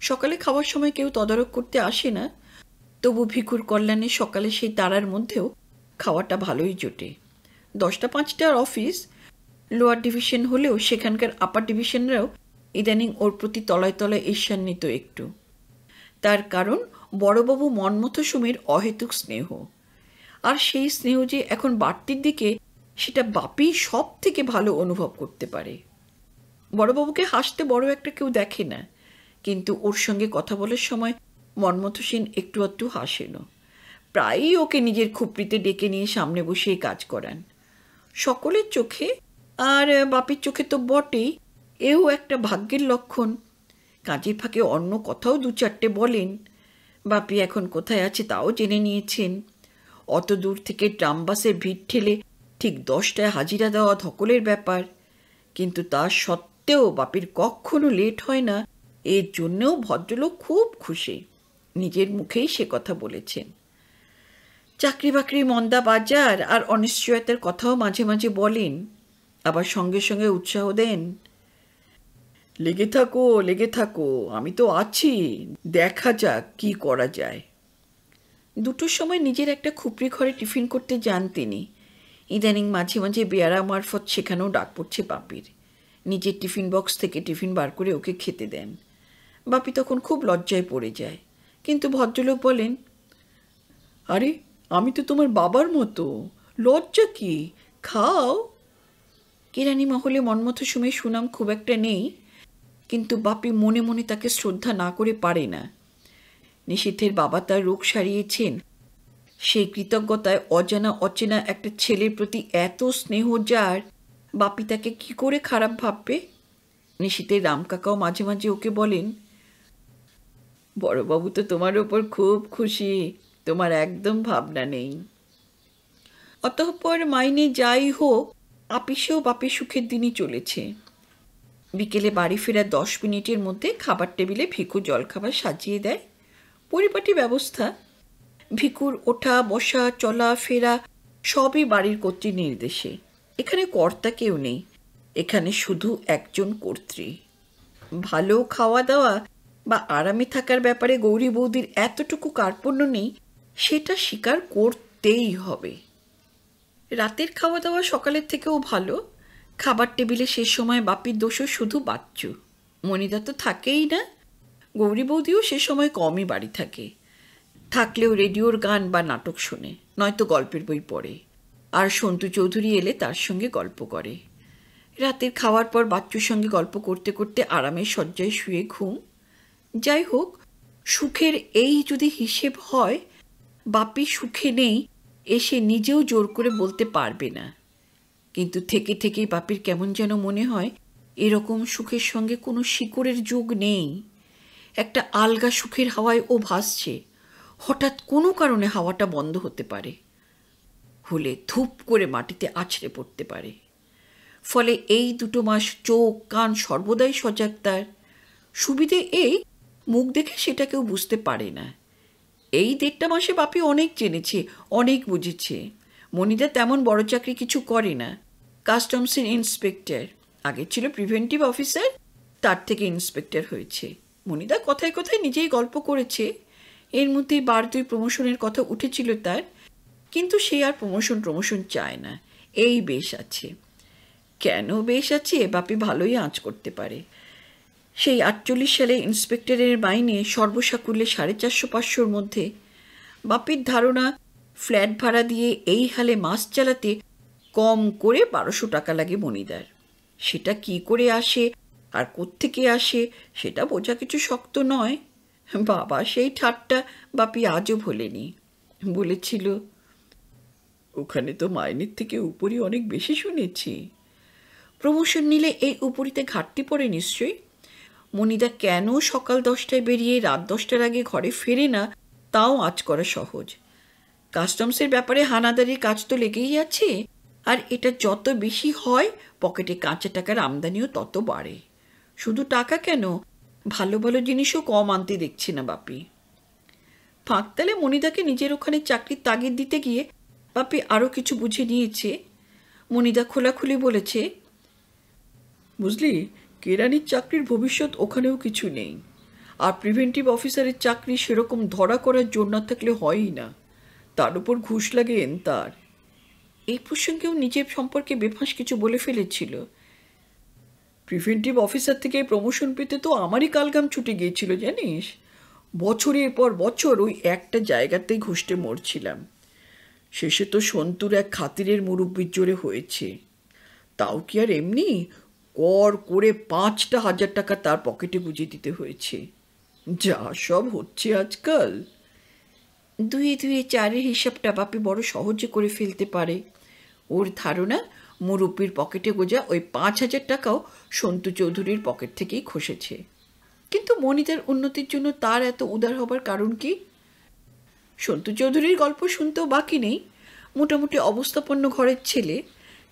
সকালে খাওয়ার সময় কেউ তদারক করতে আসে না। তবু ভিকুর কল্যাণে সকালে সেই তারার মধ্যেও খাওয়াটা ভালোই জোটে। দশটা পাঁচটার অফিস, লোয়ার ডিভিশন হলেও সেখানকার আপার ডিভিশনরাও ইদানিং ওর প্রতি তলায় তলায় ঈর্ষান্বিত একটু। তার কারণ, বড়বাবু মনমথ সুমের অহেতুক স্নেহ। আর সেই স্নেহ যে এখন বাড়তির দিকে, সেটা বাপি সব থেকে ভালো অনুভব করতে পারে। বড়বাবুকে হাসতে বড় একটা কেউ দেখে না। কিন্তু ওর সঙ্গে কথা বলার সময় মনমথ সেন একটু একটু হাসেন প্রায়ই ওকে নিজের খুপড়িতে ডেকে নিয়ে সামনে বসিয়ে কাজ করান। সকলের চোখে, আর বাপির চোখে তো বটেই, এও একটা ভাগ্যের লক্ষণ। কাজের ফাঁকে অন্য কথাও দু চারটে বলেন। বাপি এখন কোথায় আছে তাও জেনে নিয়েছেন। অত দূর থেকে ট্রামবাসে ভিড় ঠেলে ঠিক দশটায় হাজিরা দেওয়া ধকলের ব্যাপার। কিন্তু তা সত্ত্বেও বাপির কখনো লেট হয় না। এর জন্যেও ভদ্রলোক খুব খুশি। নিজের মুখেই সে কথা বলেছেন চাকরি বাকরি মন্দা বাজার আর অনিশ্চয়তার কথাও মাঝে মাঝে বলেন। আবার সঙ্গে সঙ্গে উৎসাহ দেন, লেগে থাকো লেগে থাকো, আমি তো আছি, দেখা যাক কি করা যায়। দুটোর সময় নিজের একটা খুপড়ি ঘরে টিফিন করতে যান তিনি। ইদানিং মাঝে মাঝে বেয়ারা মারফত সেখানেও ডাক পড়ছে বাপির নিজের টিফিন বক্স থেকে টিফিন বার করে ওকে খেতে দেন। বাপি তখন খুব লজ্জায় পড়ে যায়। কিন্তু ভদ্রলোক বলেন, আরে, আমি তো তোমার বাবার মতো। লজ্জা কি? খাও। কেরানি মহলে মনমতো সময় সুনাম খুব একটা নেই, কিন্তু বাপি মনে মনে তাকে শ্রদ্ধা না করে পারে না। নিষিদ্ধের বাবা তার রোগ সারিয়েছেন। সেই কৃতজ্ঞতায় অজানা অচেনা একটা ছেলের প্রতি এত স্নেহ যার, বাপি তাকে কি করে খারাপ ভাববে? নিশীতের রামকাকাও মাঝে মাঝে ওকে বলেন বড়বাবু তো তোমার ওপর খুব খুশি। তোমার একদম ভাবনা নেই। অতঃপর মাইনে যাই হোক, আপিসেও বাপের সুখের দিনই চলেছে। বিকেলে বাড়ি ফেরার দশ মিনিটের মধ্যে খাবার টেবিলে ভিকু জলখাবার সাজিয়ে দেয়। পরিপাটি ব্যবস্থা ভিকুর ওঠা, বসা, চলা, ফেরা, সবই বাড়ির কর্তৃ নির্দেশে। এখানে কর্তা কেউ নেই, এখানে শুধু একজন কর্ত্রী। ভালো খাওয়া দাওয়া বা আরামে থাকার ব্যাপারে গৌরী বৌদির এতটুকু কার্পণ্য নেই, সেটা স্বীকার করতেই হবে। রাতের খাওয়া দাওয়া সকালের থেকেও ভালো, খাবার টেবিলে সে সময় বাপির দোষও শুধু বাচ্চু। মনিদা তো থাকেই না। গৌরী বৌদিও সে সময় কমই বাড়ি থাকে। থাকলেও রেডিওর গান বা নাটক শোনে, নয়তো গল্পের বই পড়ে। আর সন্তু চৌধুরী এলে তার সঙ্গে গল্প করে। রাতের খাওয়ার পর বাচ্চুর সঙ্গে গল্প করতে করতে আরামের শয্যায় শুয়ে ঘুম যাই হোক, সুখের এই যদি হিসেব হয়, বাপি সুখে নেই এসে নিজেও জোর করে বলতে পারবে না। কিন্তু থেকে থেকেই বাপির কেমন যেন মনে হয়, এরকম সুখের সঙ্গে কোনো শিকড়ের যোগ নেই। একটা আলগা সুখের হাওয়ায় ও ভাসছে। হঠাৎ কোনো কারণে হাওয়াটা বন্ধ হতে পারে। হলে ধূপ করে মাটিতে আছড়ে পড়তে পারে। ফলে এই দুটো মাস চোখ কান সর্বদাই সজাগ তার। সুবিধে এই মুখ দেখে সেটা কেউ বুঝতে পারে না। এই দেড়টা মাসে বাপি অনেক জেনেছে, অনেক বুঝেছে। মনিদা তেমন বড় চাকরি কিছু করে না। কাস্টমসের ইন্সপেক্টর। আগে ছিল প্রিভেন্টিভ অফিসার, তার থেকে ইন্সপেক্টর হয়েছে। মনিদা কথায় কথায় নিজেই গল্প করেছে। এর মধ্যেই বার দুই প্রমোশনের কথা উঠেছিল তার, কিন্তু সে আর প্রমোশন প্রমোশন চায় না। এই বেশ আছে। কেন বেশ আছে? বাপি ভালোই আঁচ করতে পারে। সেই আটচল্লিশ সালে ইন্সপেক্টরের মাইনে সর্বসাকুল্যে সাড়ে চারশো পাঁচশোর মধ্যে বাপির ধারণা, ফ্ল্যাট ভাড়া দিয়ে এই হালে মাস চালাতে কম করে বারোশো টাকা লাগে মনিদার সেটা কি করে আসে, আর কোত্থেকে আসে, সেটা বোঝা কিছু শক্ত নয়। বাবা, সেই ঠাট্টা বাপি আজও ভোলেনি। বলেছিল, ওখানে তো মাইনের থেকে উপরই অনেক বেশি শুনেছি। প্রমোশন নিলে এই উপরিতে ঘাটতি পড়ে নিশ্চয়ই? মনিদা কেন সকাল দশটায় বেরিয়ে রাত দশটার আগে ঘরে ফেরে না, তাও আজ করা সহজ। কাস্টমসের ব্যাপারে হানাদারির কাজ তো লেগেই আছে। আর এটা যত বেশি হয়, পকেটে কাঁচা টাকার আমদানিও তত বাড়ে। শুধু টাকা কেন? ভালো ভালো জিনিসও কম আনতে দেখছি না বাপি। ফাঁকতালে মনিদাকে নিজের ওখানে চাকরির তাগিদ দিতে গিয়ে বাপি আরও কিছু বুঝে নিয়েছে। মনিদা খোলাখুলি বলেছে, বুঝলি কেরানির চাকরির ভবিষ্যৎ ওখানেও কিছু নেই। আর প্রিভেন্টিভ অফিসারের চাকরি সেরকম ধরা করার জোর জন্য থাকলে হয়ই না। তার উপর ঘুষ লাগে এন তার। এই প্রসঙ্গেও নিজের সম্পর্কে বেফাঁস কিছু বলে ফেলেছিল। প্রিভেন্টিভ অফিসার থেকে প্রমোশন পেতে তো আমারই কালগাম ছুটে গিয়েছিল, জানিস? বছরের পর বছর ওই একটা জায়গাতেই ঘুষটে মরছিলাম। শেষে তো সন্তুর এক খাতিরের মুরব্বির জোরে হয়েছে। তাও কি আর এমনি? কর করে পাঁচটা হাজার টাকা তার পকেটে বুঝিয়ে দিতে হয়েছে। যা সব হচ্ছে আজকাল। দুয়ে দুয়ে চারের হিসাবটা বাপি বড় সহজে করে ফেলতে পারে। ওর ধারণা, মুরব্বির পকেটে গোজা ওই পাঁচ হাজার টাকাও সন্তু চৌধুরীর পকেট থেকেই খসেছে। কিন্তু মনিতার উন্নতির জন্য তার এত উদার হবার কারণ কি? সন্তু চৌধুরীর গল্প শুনতেও বাকি নেই। মোটামুটি অবস্থাপন্ন ঘরের ছেলে।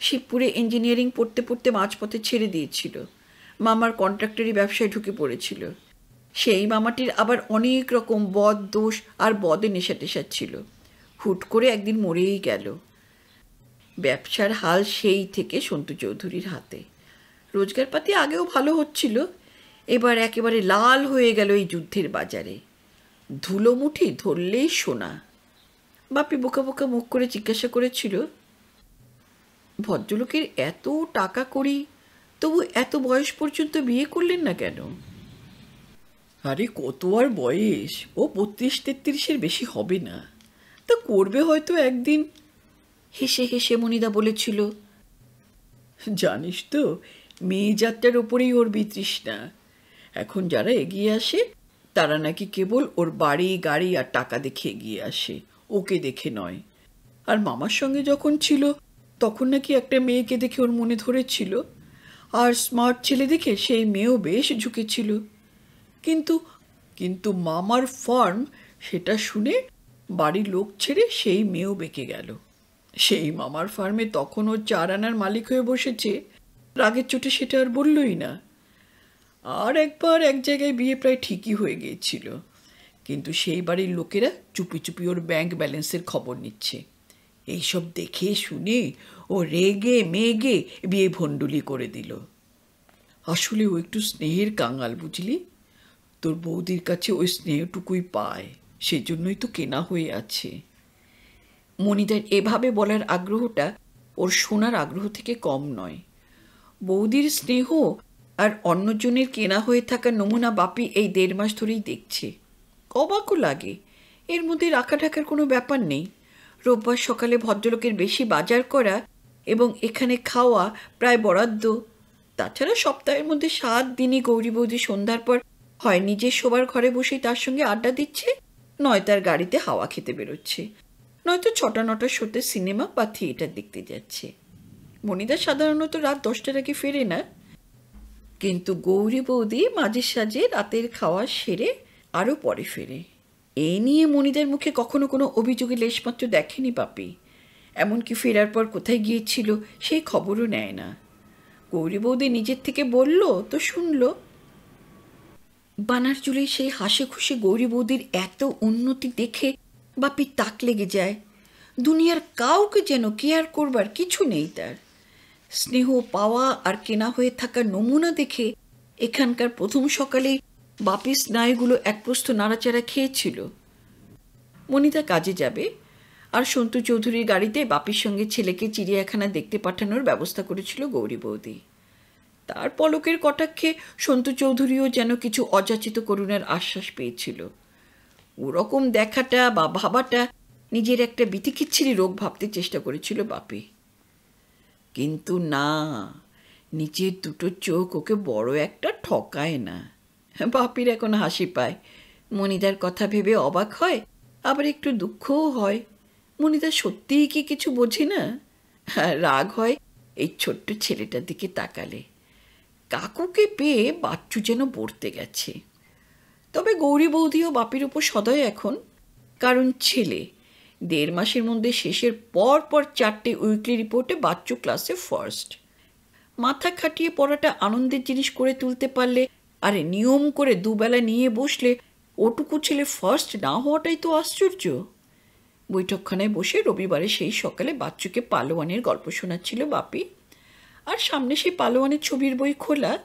শিবপুরে ইঞ্জিনিয়ারিং পড়তে পড়তে মাঝপথে ছেড়ে দিয়েছিল। মামার কন্ট্রাক্টরি ব্যবসায় ঢুকে পড়েছিল। সেই মামাটির আবার অনেক রকম বদ দোষ আর বদে নেশা টেশা ছিল। হুট করে একদিন মরেই গেল। ব্যবসার হাল সেই থেকে সন্তু চৌধুরীর হাতে। রোজগারপাতি আগেও ভালো হচ্ছিল, এবার একেবারে লাল হয়ে গেল এই যুদ্ধের বাজারে। ধুলো মুঠি ধরলেই সোনা। বাপি বোকা বোকা মুখ করে জিজ্ঞাসা করেছিল ভদ্রলোকের এত টাকা করি, তবু এত বয়স পর্যন্ত বিয়ে করলেন না কেন? আরে, কত আর বয়স? ও বত্রিশ তেত্রিশের বেশি হবে না। তা করবে হয়তো একদিন। হেসে হেসে মনিদা বলেছিল, জানিস তো, মেয়ে যাত্রার ওপরেই ওর বিতৃষ্ণা। এখন যারা এগিয়ে আসে, তারা নাকি কেবল ওর বাড়ি, গাড়ি আর টাকা দেখে এগিয়ে আসে। ওকে দেখে নয়। আর মামার সঙ্গে যখন ছিল তখন নাকি একটা মেয়েকে দেখে ওর মনে ধরেছিল। আর স্মার্ট ছেলে দেখে সেই মেয়েও বেশ ঝুঁকেছিল। কিন্তু কিন্তু মামার ফার্ম সেটা শুনে বাড়ির লোক ছেড়ে সেই মেয়েও বেঁকে গেল। সেই মামার ফার্মে তখনও চার আনার মালিক হয়ে বসেছে। রাগের চোটে সেটা আর বললই না। আর একবার এক জায়গায় বিয়ে প্রায় ঠিকই হয়ে গিয়েছিল। কিন্তু সেই বাড়ির লোকেরা চুপি চুপি ওর ব্যাংক ব্যালেন্সের খবর নিচ্ছে। এইসব দেখে শুনে ও রেগে মেগে বিয়ে ভণ্ডুলি করে দিল। আসলে ও একটু স্নেহের কাঙাল, বুঝলি? তোর বৌদির কাছে ওই স্নেহটুকুই পায় সেই জন্যই তো কেনা হয়ে আছে। মনিদার এভাবে বলার আগ্রহটা ওর শোনার আগ্রহ থেকে কম নয়। বৌদির স্নেহ আর অন্যজনের কেনা হয়ে থাকা নমুনা বাপি এই দেড় মাস ধরেই দেখছে। অবাকও লাগে। এর মধ্যে রাখা ঢাকার কোনো ব্যাপার নেই। রোববার সকালে ভদ্রলোকের বেশি বাজার করা এবং এখানে খাওয়া প্রায় বরাদ্দ। তাছাড়া সপ্তাহের মধ্যে সাত দিনই গৌরী বৌদি সন্ধ্যার পর হয় নিজের শোবার ঘরে বসেই তার সঙ্গে আড্ডা দিচ্ছে, নয় তার গাড়িতে হাওয়া খেতে বেরোচ্ছে। নয়তো ছটা নটার শোতে সিনেমা বা থিয়েটার দেখতে যাচ্ছে। মনিদা সাধারণত রাত দশটার আগে ফেরে না। কিন্তু গৌরী বৌদি মাঝে সাঝে রাতের খাওয়া সেরে আরও পরে ফেরে। এ নিয়ে মনিদের মুখে কখনো কোনো অভিযোগে লেশমাত্র দেখেনি পাপি। এমনকি ফেরার পর কোথায় গিয়েছিল সেই খবরও নেয় না। গৌরী বৌদি নিজের থেকে বলল, তো শুনল? বানার চুলে সেই হাসি খুশি গৌরী বৌদির এত উন্নতি দেখে বাপি তাক লেগে যায়। দুনিয়ার কাউকে যেন কেয়ার করবার কিছু নেই তার। স্নেহ পাওয়া আর কেনা হয়ে থাকা নমুনা দেখে এখানকার প্রথম সকালেই বাপির স্নায়ুগুলো একপ্রস্থ নাড়াচাড়া খেয়েছিল। মনিতা কাজে যাবে, আর সন্তু চৌধুরীর গাড়িতে বাপির সঙ্গে ছেলেকে চিড়িয়াখানা দেখতে পাঠানোর ব্যবস্থা করেছিল গৌরী বৌদি। তার পলকের কটাক্ষে সন্তু চৌধুরীও যেন কিছু অযাচিত করুণার আশ্বাস পেয়েছিল। ওরকম দেখাটা বা ভাবাটা নিজের একটা বিতিকিচ্ছিরি রোগ ভাবতে চেষ্টা করেছিল বাপি। কিন্তু না নিচের দুটো চোখ ওকে বড় একটা ঠকায় না। বাপির এখন হাসি পায়। মনিদার কথা ভেবে অবাক হয়, আবার একটু দুঃখও হয়। মনিদা সত্যিই কি কিছু বোঝে না? আর রাগ হয় এই ছোট্ট ছেলেটার দিকে তাকালে। কাকুকে পেয়ে বাচ্চু যেন পড়তে গেছে। তবে গৌরী বৌদিও বাপির উপর সদয় এখন, কারণ ছেলে। দেড় মাসের মধ্যে শেষের পর পর চারটে উইকলি রিপোর্টে বাচ্চু ক্লাসে ফার্স্ট মাথা খাটিয়ে পড়াটা আনন্দের জিনিস করে তুলতে পারলে আরে নিয়ম করে দুবেলা নিয়ে বসলে ওটুকু ছেলে ফার্স্ট না হওয়াটাই তো আশ্চর্য। বৈঠকখানায় বসে রবিবারে সেই সকালে বাচ্চুকে পালোয়ানের গল্প শোনাচ্ছিল বাপি। আর সামনে সেই পালোয়ানের ছবির বই খোলা।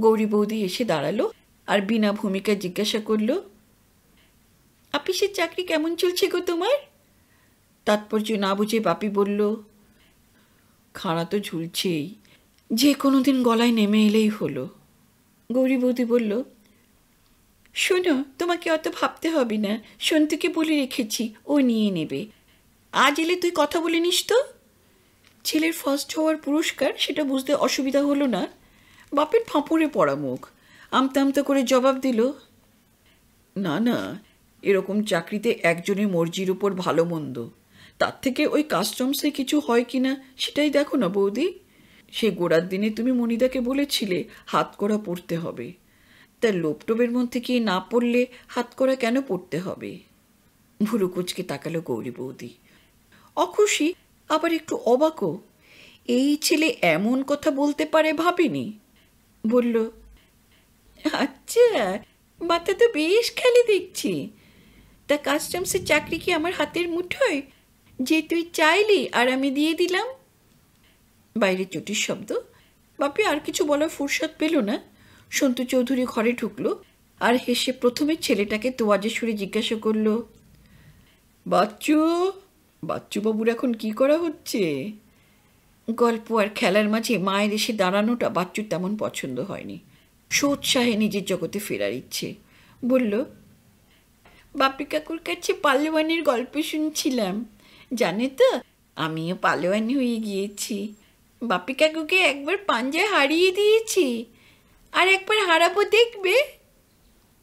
গৌরী বৌদি এসে দাঁড়াল আর বিনা ভূমিকায় জিজ্ঞাসা করল আপিসের চাকরি কেমন চলছে গো তোমার? তাৎপর্য না বুঝে বাপি বলল খাড়া তো ঝুলছেই। যে কোনো দিন গলায় নেমে এলেই হলো। গৌরী বৌদি বলল, শোনো, তোমাকে অত ভাবতে হবে না। সন্তুকে বলে রেখেছি, ও নিয়ে নেবে। আজ এলে তুই কথা বলে নিস তো? ছেলের ফার্স্ট হওয়ার পুরস্কার, সেটা বুঝতে অসুবিধা হলো না। বাপের ফাঁপড়ে পড়া মুখ। আমতা আমতা করে জবাব দিল, না না, এরকম চাকরিতে একজনের মর্জির উপর ভালো মন্দ। তার থেকে ওই কাস্টমসে কিছু হয় কি না সেটাই দেখো না বৌদি। সে গোড়ার দিনে তুমি মনিদাকে বলেছিলে হাত করা পড়তে হবে। তার লোপটোপের মধ্যে কি না পড়লে হাত করা কেন পড়তে হবে? ভুরু কুচকে তাকালো গৌরী বৌদি। অখুশি আবার একটু অবাকও। এই ছেলে এমন কথা বলতে পারে ভাবিনি। বলল আচ্ছা মাথা তো বেশ খেলে দেখছি। তা কাস্টমসের চাকরি কি আমার হাতের মুঠোয়? যে তুই চাইলি আর আমি দিয়ে দিলাম। বাইরে চটির শব্দ। বাপি আর কিছু বলার ফুরসত পেল না। সন্তু চৌধুরী ঘরে ঢুকলো আর হেসে প্রথমে ছেলেটাকে তোয়াজে সুরে জিজ্ঞাসা করল, বাচ্চু বাচ্চু বাবুর এখন কি করা হচ্ছে? গল্প আর খেলার মাঝে মায়ের এসে দাঁড়ানোটা বাচ্চুর তেমন পছন্দ হয়নি। সোৎসাহে নিজের জগতে ফেরার ইচ্ছে। বলল, বাপি কাকুর কাছে পালোয়ানের গল্প শুনছিলাম। জানে তো, আমিও পালোয়ান হয়ে গিয়েছি। বাপি কাকুকে একবার পাঞ্জায় হারিয়ে দিয়েছি। আর একবার হারাবো দেখবে।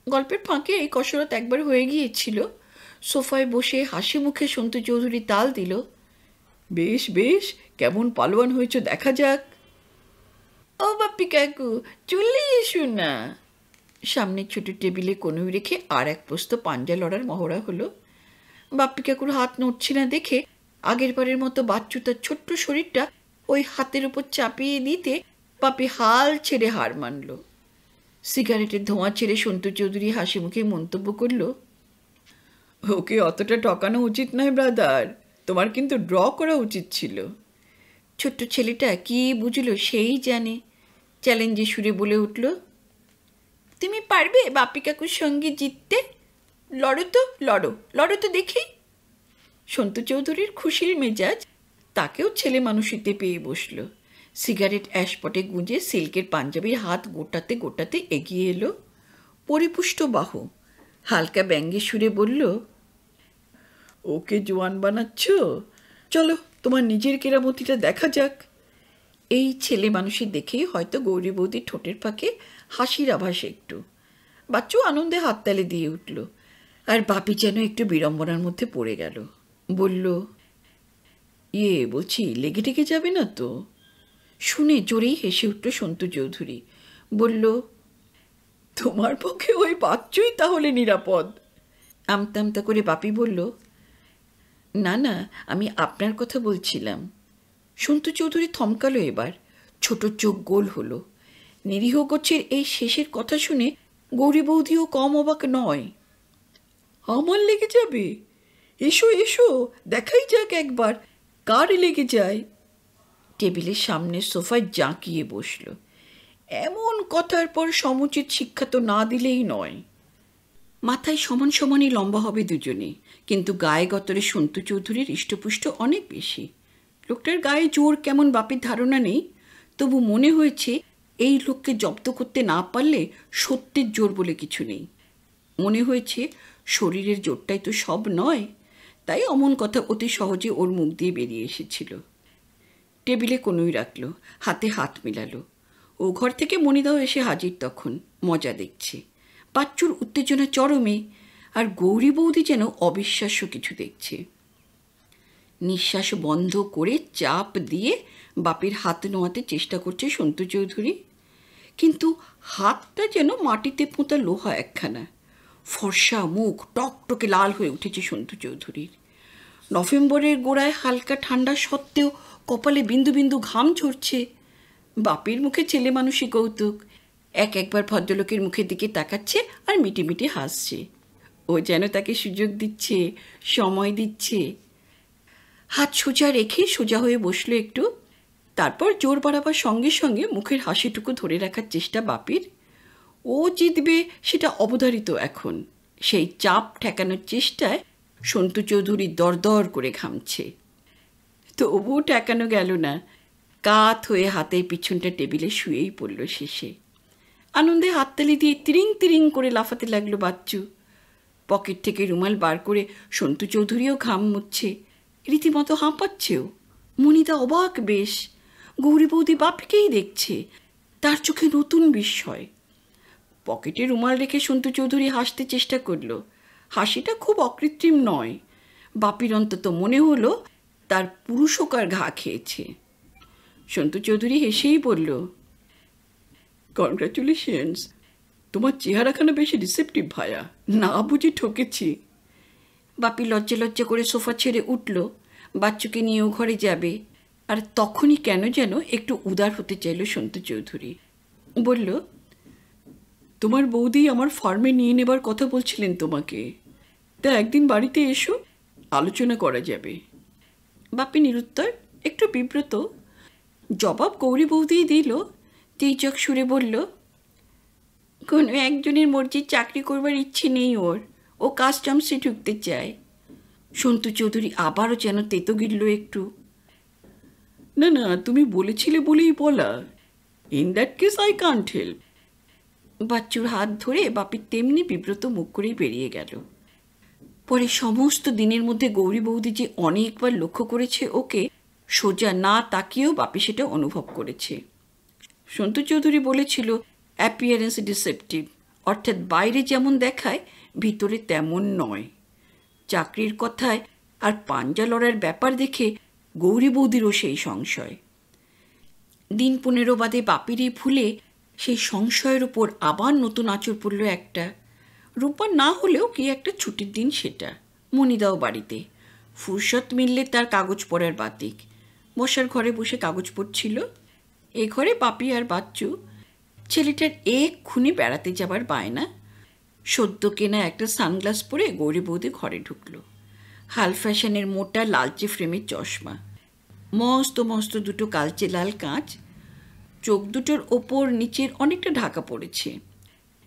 গল্পের ফাঁকে এই কসরত একবার হয়ে গিয়েছিল। সোফায় বসে হাসি মুখে সন্তু চৌধুরী তাল দিল, বেশ বেশ, কেমন পালোয়ান হয়েছ দেখা যাক। ও বাপ্পি কাকু চলে এসো না। সামনের ছোট টেবিলে কনুই রেখে আর এক প্রস্ত পাঞ্জা লড়ার মহড়া হলো। বাপ্পি কাকুর হাত নড়ছে না দেখে আগের বারের মতো বাচ্চু তার ছোট্ট শরীরটা ওই হাতের উপর চাপিয়ে দিতে পাপি হাল ছেড়ে হার মানল। সিগারেটের ধোঁয়া ছেড়ে সন্তু চৌধুরী হাসি মুখে মন্তব্য করল, ওকে অতটা টকানো উচিত নয় ব্রাদার তোমার কিন্তু ড্র করা উচিত ছিল। ছোট্ট ছেলেটা কি বুঝলো সেই জানে। চ্যালেঞ্জে সুরে বলে উঠল, তুমি পারবে বাপি কাকুর সঙ্গে জিততে? লড়ো তো, লড়ো লড়ো তো দেখি। সন্তু চৌধুরীর খুশির মেজাজ তাকেও ছেলে মানুষিতে পেয়ে বসল। সিগারেট অ্যাশপটে গুঁজে সিল্কের পাঞ্জাবির হাত গোটাতে গোটাতে এগিয়ে এলো। পরিপুষ্ট বাহু হালকা ব্যঙ্গে সুরে বলল, ওকে জোয়ান বানাচ্ছ? চলো, তোমার নিজের কেরামতিটা দেখা যাক। এই ছেলে মানুষের দেখেই হয়তো গৌরী বৌদির ঠোঁটের ফাঁকে হাসির আভাস একটু। বাচ্চু আনন্দে হাততালি দিয়ে উঠল, আর বাপি যেন একটু বিড়ম্বনার মধ্যে পড়ে গেল। বলল ইয়ে বলছি লেগে টেগে যাবে না তো? শুনে জোরেই হেসে উঠল সন্তু চৌধুরী। বলল, তোমার পক্ষে ওই বাচ্চুই তাহলে নিরাপদ। আমতা আমতা করে বাপি বলল, না না, আমি আপনার কথা বলছিলাম। সন্তু চৌধুরী থমকালো এবার। ছোট চোখ গোল হলো। নিরীহ গোছের এই শেষের কথা শুনে গৌরী বৌদিও কম অবাক নয়। আমার লেগে যাবে? এসো এসো, দেখাই যাক একবার। কার লেগে যায়? টেবিলের সামনে সোফায় জাঁকিয়ে বসল। এমন কথার পর সমুচিত শিক্ষা তো না দিলেই নয়। মাথায় সমান সমানই লম্বা হবে দুজনে, কিন্তু গায়ে গতরে সন্তু চৌধুরীর হৃষ্টপুষ্ট অনেক বেশি। লোকটার গায়ে জোর কেমন বাপের ধারণা নেই, তবু মনে হয়েছে এই লোককে জব্দ করতে না পারলে সত্যের জোর বলে কিছু নেই। মনে হয়েছে শরীরের জোরটাই তো সব নয়। তাই অমন কথা অতি সহজে ওর মুখ দিয়ে বেরিয়ে এসেছিল। টেবিলে কোনোই রাখল, হাতে হাত মিলালো। ও ঘর থেকে মনিদাও এসে হাজির তখন, মজা দেখছে। বাচ্চুর উত্তেজনা চরমে, আর গৌরী বৌদি যেন অবিশ্বাস্য কিছু দেখছে। নিঃশ্বাস বন্ধ করে চাপ দিয়ে বাপের হাত নোয়াতে চেষ্টা করছে সন্তু চৌধুরী। কিন্তু হাতটা যেন মাটিতে পোঁতা লোহা একখানা। ফর্সা মুখ টকটকে লাল হয়ে উঠেছে সন্তু চৌধুরীর। নভেম্বরের গোড়ায় হালকা ঠান্ডা সত্ত্বেও কপালে বিন্দু বিন্দু ঘাম ঝরছে। বাপের মুখে ছেলে মানুষই কৌতুক। এক একবার ভদ্রলোকের মুখের দিকে তাকাচ্ছে আর মিটি মিটি হাসছে। ও যেন তাকে সুযোগ দিচ্ছে, সময় দিচ্ছে। হাত সোজা রেখে সোজা হয়ে বসল একটু। তারপর জোর বাড়াবার সঙ্গে সঙ্গে মুখের হাসিটুকু ধরে রাখার চেষ্টা বাপির। ও জিতবে সেটা অবধারিত এখন। সেই চাপ ঠেকানোর চেষ্টায় সন্তু চৌধুরী দরদর করে ঘামছে। তবুও ঠেকানো গেল না। কাত হয়ে হাতের পিছনটা টেবিলে শুয়েই পড়ল শেষে। আনন্দে হাততালি দিয়ে তিরিং তিরিং করে লাফাতে লাগল বাচ্চু। পকেট থেকে রুমাল বার করে সন্তু চৌধুরীও ঘাম মুচ্ছে। রীতিমতো হাঁপাচ্ছেও। মনিতা অবাক বেশ। গৌরী বৌদি বাপকেই দেখছে। তার চোখে নতুন বিস্ময়। পকেটে রুমাল রেখে সন্তু চৌধুরী হাসতে চেষ্টা করল। হাসিটা খুব অকৃত্রিম নয়। বাপির অন্তত মনে হলো তার পুরুষকার ঘা খেয়েছে। সন্তু চৌধুরী হেসেই বলল কনগ্রাচুলেশনস তোমার চেহারাখানা বেশি রিসেপটিভ ভায়া। না বুঝি ঠকেছি। বাপি লজ্জে লজ্জে করে সোফা ছেড়ে উঠল। বাচ্চুকে নিয়েও ঘরে যাবে। আর তখনই কেন যেন একটু উদার হতে চাইল সন্তু চৌধুরী। বলল তোমার বৌদি আমার ফার্মে নিয়ে নেবার কথা বলছিলেন তোমাকে। তা একদিন বাড়িতে এসো, আলোচনা করা যাবে। বাপি নিরুত্তর, একটু বিব্রত। জবাব গৌরী বৌদিই দিল, তেজক সুরে বলল, কোনো একজনের মর্জির চাকরি করবার ইচ্ছে নেই ওর। ও কাস্টমসে ঢুকতে চায়। সন্তু চৌধুরী আবারও যেন তেতো গিলল একটু। না না, তুমি বলেছিলে বলেই বলা। In that case I can't help বাচ্চুর হাত ধরে বাপি তেমনি বিব্রত মুখ করেই বেরিয়ে গেল। পরে সমস্ত দিনের মধ্যে গৌরী বৌদি যে অনেকবার লক্ষ্য করেছে ওকে, সোজা না তাকিয়েও বাপি সেটা অনুভব করেছে। সন্তু চৌধুরী বলেছিল অ্যাপিয়ারেন্স ডিসেপটিভ অর্থাৎ বাইরে যেমন দেখায়, ভিতরে তেমন নয়। চাকরির কথায় আর পাঞ্জা লড়ার ব্যাপার দেখে গৌরী বৌদিরও সেই সংশয়। দিন পনেরো বাদে বাপিরই ভুলে সেই সংশয়ের উপর আবার নতুন আঁচড় পড়ল একটা। রূপা না হলেও কি একটা ছুটির দিন সেটা? মনিদাও বাড়িতে। ফুরসত মিললে তার কাগজ পড়ার বাতিক। বসার ঘরে বসে কাগজ পড়ছিল। এ ঘরে পাপি আর বাচ্চু। ছেলেটার এক্ষুনি বেড়াতে যাবার বায়না। সদ্য কেনা একটা সানগ্লাস পরে গৌরী বৌদি ঘরে ঢুকলো। হাল ফ্যাশনের মোটা লালচে ফ্রেমের চশমা। মস্ত মস্ত দুটো কালচে লাল কাঁচ। চোখ দুটোর ওপর নিচের অনেকটা ঢাকা পড়েছে।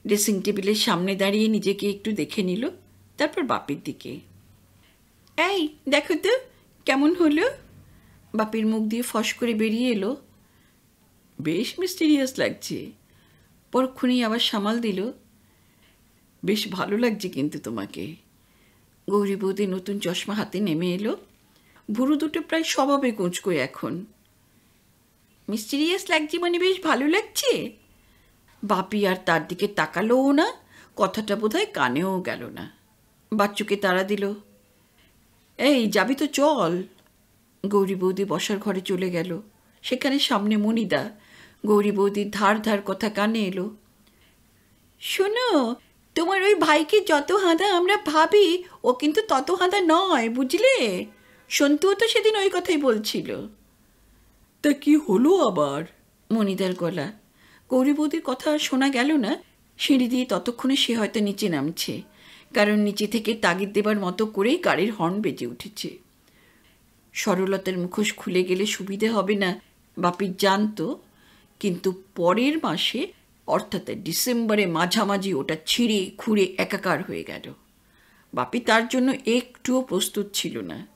ড্রেসিং টেবিলের সামনে দাঁড়িয়ে নিজেকে একটু দেখে নিল, তারপর বাপির দিকে। এই, দেখো তো, কেমন হলো? বাপির মুখ দিয়ে ফস করে বেরিয়ে এলো। বেশ মিস্টিরিয়াস লাগছে। পরক্ষণেই আবার সামাল দিল। বেশ ভালো লাগছে কিন্তু তোমাকে। গৌরী বৌদি নতুন চশমা হাতে নেমে এলো। ভুরু দুটো প্রায় স্বভাবে কুঁচকো এখন। মিস্টিরিয়াস লাগছে মানে বেশ ভালো লাগছে। বাপি আর তার দিকে তাকালোও না, কথাটা বোধহয় কানেও গেল না। বাচ্চুকে তাড়া দিল, এই, যাবি তো চল। গৌরী বৌদি বসার ঘরে চলে গেল। সেখানে সামনে মনিদা গৌরী বৌদির ধার ধার কথা কানে এলো, শোনো, তোমার ওই ভাইকে যত হাঁদা আমরা ভাবি, ও কিন্তু তত হাঁদা নয়, বুঝলে? সন্তুও তো সেদিন ওই কথাই বলছিল। তা কি হলো আবার? মনিদার গলা। গৌরী বৌদির কথা শোনা গেল না। সিঁড়ি দিয়ে ততক্ষণে সে হয়তো নিচে নামছে, কারণ নিচে থেকে তাগিদ দেবার মতো করেই গাড়ির হর্ন বেজে উঠেছে। সরলতার মুখোশ খুলে গেলে সুবিধে হবে না বাপির জানতো, কিন্তু পরের মাসে, অর্থাৎ ডিসেম্বরে মাঝামাঝি ওটা ছিঁড়ে খুঁড়ে একাকার হয়ে গেল। বাপি তার জন্য একটুও প্রস্তুত ছিল না।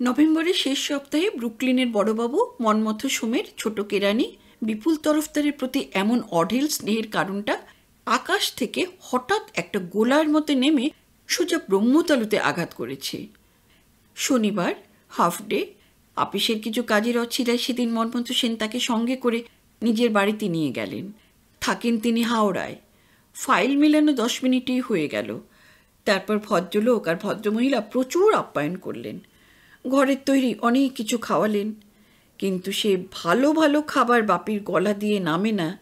নভেম্বরের শেষ সপ্তাহে ব্রুকলিনের বড়বাবু মনমথ সোমের ছোট কেরানি বিপুল তরফদারের প্রতি এমন অঢেল স্নেহের কারণটা আকাশ থেকে হঠাৎ একটা গোলার মতো নেমে সোজা ব্রহ্মতালুতে আঘাত করেছে। শনিবার, হাফ ডে, আপিসের কিছু কাজের অছিলায় সেদিন মনমথ সেন তাকে সঙ্গে করে নিজের বাড়িতে নিয়ে গেলেন। থাকেন তিনি হাওড়ায়। ফাইল মেলানো দশ মিনিটেই হয়ে গেল। তারপর ভদ্রলোক আর ভদ্রমহিলা প্রচুর আপ্যায়ন করলেন। ঘরের তৈরি অনেক কিছু খাওয়ালেন। কিন্তু সে ভালো ভালো খাবার বাপির গলা দিয়ে নামে না।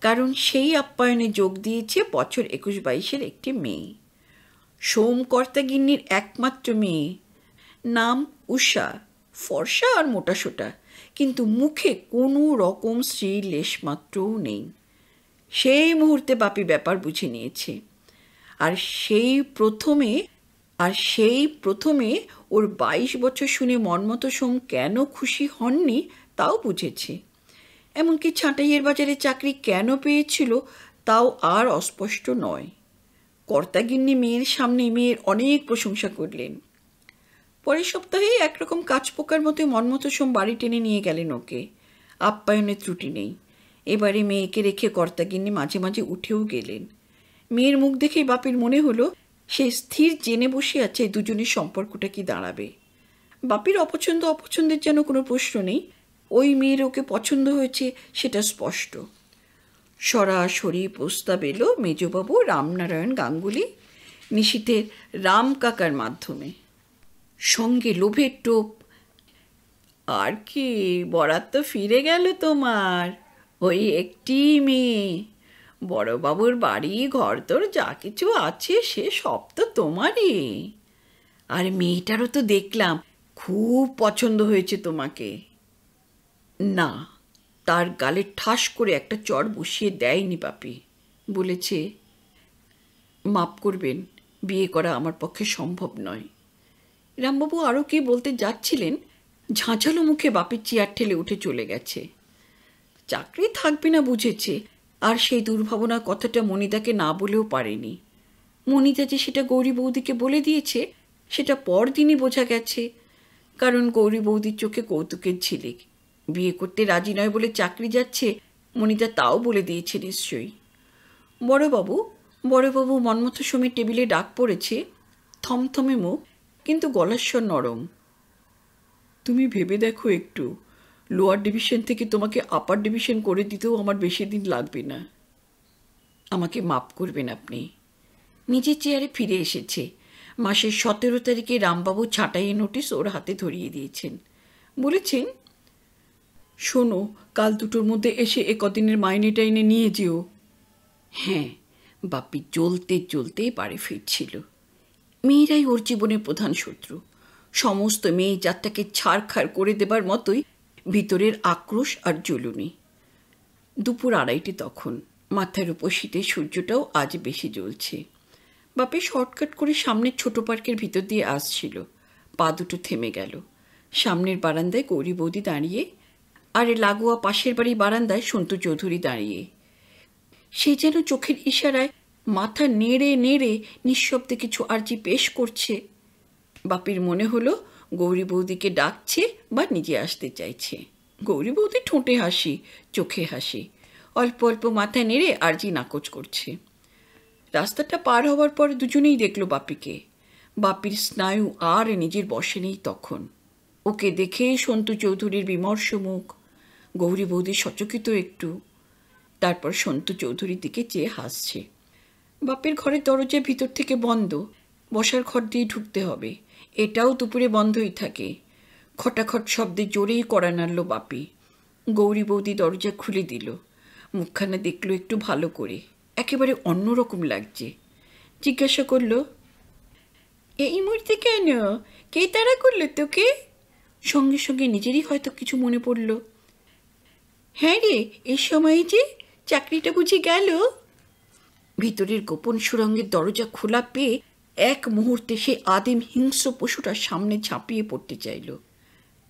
কারণ সেই আপ্যায়নে যোগ দিয়েছে বছর একুশ বাইশের একটি মেয়ে। সোম কর্তাগিন্নির একমাত্র মেয়ে। নাম উষা। ফর্সা আর মোটাসোটা। কিন্তু মুখে কোনো রকম শ্রী লেশমাত্রও নেই। সেই মুহূর্তে বাপি ব্যাপার বুঝে নিয়েছে। আর সেই প্রথমে আর সেই প্রথমে ওর বাইশ বছর শুনে মনমতো সোম কেন খুশি হননি তাও বুঝেছে। এমনকি ছাঁটাইয়ের বাজারে চাকরি কেন পেয়েছিল তাও আর অস্পষ্ট নয়। কর্তাগিন্নি মেয়ের সামনে মেয়ের অনেক প্রশংসা করলেন। পরের সপ্তাহেই একরকম কাজ পোকার মতো মনমতো সোম বাড়ি টেনে নিয়ে গেলেন ওকে। আপ্যায়নের ত্রুটি নেই। এবারে মেয়েকে রেখে কর্তাগিন্নি মাঝে মাঝে উঠেও গেলেন। মেয়ের মুখ দেখেই বাপের মনে হলো সে স্থির জেনে বসে আছে দুজনের সম্পর্কটা কি দাঁড়াবে। বাপির অপছন্দ অপছন্দের যেন কোনো প্রশ্ন নেই। ওই মেয়ের ওকে পছন্দ হয়েছে সেটা স্পষ্ট। সরাসরি প্রস্তাব এলো মেজবাবু রামনারায়ণ গাঙ্গুলি নিশীথের রাম কাকার মাধ্যমে। সঙ্গে লোভের টোপ। আর কি, বরাত তো ফিরে গেল তোমার। ওই একটি মেয়ে। বড়বাবুর বাড়ি ঘর তোর যা কিছু আছে সে সব তো তোমারই। আর মেয়েটারও তো দেখলাম, খুব পছন্দ হয়েছে তোমাকে। না, তার গালে ঠাস করে একটা চড় বসিয়ে দেয়নি পাপি, বলেছে, মাপ করবেন, বিয়ে করা আমার পক্ষে সম্ভব নয়। রামবাবু আরও কি বলতে যাচ্ছিলেন, ঝাঁঝালো মুখে বাপির চেয়ার ঠেলে উঠে চলে গেছে। চাকরি থাকবে না বুঝেছে আর সেই দুর্ভাবনার কথাটা মনিদাকে না বলেও পারেনি। মনিদা যে সেটা গৌরী বৌদিকে বলে দিয়েছে, সেটা পরদিনই বোঝা গেছে। কারণ গৌরী বৌদির চোখে কৌতুকের ঝিলিক। বিয়ে করতে রাজি নয় বলে চাকরি যাচ্ছে, মনিতা তাও বলে দিয়েছে নিশ্চয়ই। বড়বাবু বড়বাবু মনমথ সময় টেবিলে ডাক পড়েছে, থমথমে মুখ, কিন্তু গলাস্বর নরম। তুমি ভেবে দেখো একটু লোয়ার ডিভিশন থেকে তোমাকে আপার ডিভিশন করে দিতেও আমার বেশি দিন লাগবে না। আমাকে মাপ করবেন আপনি। নিজের চেয়ারে ফিরে এসেছে। মাসের সতেরো তারিখে রামবাবু ছাঁটাইয়ের নোটিশ ওর হাতে ধরিয়ে দিয়েছেন। বলেছেন, শোনো, কাল দুটোর মধ্যে এসে এ কদিনের মাইনে টাইনে নিয়ে যেও। হ্যাঁ বাপি জ্বলতে জ্বলতে বাড়ি ফিরছিল। মেয়েরাই ওর জীবনের প্রধান শত্রু। সমস্ত মেয়ে যাত্রাকে ছাড়খাড় করে দেবার মতোই ভিতরের আক্রোশ আর জ্বলুনি। দুপুর আড়াইটে তখন। মাথার উপর শীতের সূর্যটাও আজ বেশি জ্বলছে। বাপে শর্টকাট করে সামনের ছোট পার্কের ভিতর দিয়ে আসছিল। পা দুটো থেমে গেল। সামনের বারান্দায় গৌরী বৌদি দাঁড়িয়ে আর লাগোয়া পাশের বাড়ি বারান্দায় সন্তু চৌধুরী দাঁড়িয়ে। সে যেন চোখের ইশারায় মাথা নেড়ে নেড়ে নিঃশব্দে কিছু আর্জি পেশ করছে। বাপির মনে হলো গৌরী বৌদিকে ডাকছে বা নিজে আসতে চাইছে। গৌরী বৌদি ঠোঁটে হাসি, চোখে হাসি। অল্প অল্প মাথায় নেড়ে আর্জি নাকচ করছে। রাস্তাটা পার হওয়ার পর দুজনেই দেখল বাপিকে। বাপির স্নায়ু আর নিজের বসে নেই তখন। ওকে দেখে সন্তু চৌধুরীর বিমর্ষ মুখ। গৌরী বৌদি সচকিত একটু। তারপর সন্তু চৌধুরীর দিকে চেয়ে হাসছে। বাপের ঘরের দরজা ভিতর থেকে বন্ধ। বসার ঘর দিয়ে ঢুকতে হবে। এটাও দুপুরে বন্ধই থাকে। খটাখট শব্দে জোরেই করা নাড়ল বাপি। গৌরী বৌদি দরজা খুলে দিল। মুখখানা দেখল একটু ভালো করে। একেবারে অন্যরকম লাগছে। জিজ্ঞাসা করল, এই মুহূর্তে কেন? কে তারা করল তোকে? সঙ্গে সঙ্গে নিজেরই হয়তো কিছু মনে পড়ল। হ্যাঁ রে, এই সময়ে যে চাকরিটা বুঝে গেল। ভিতরের গোপন সুরঙ্গের দরজা খোলা পেয়ে এক মুহূর্তে সে আদিম হিংস্র পশুটার সামনে ঝাঁপিয়ে পড়তে চাইল।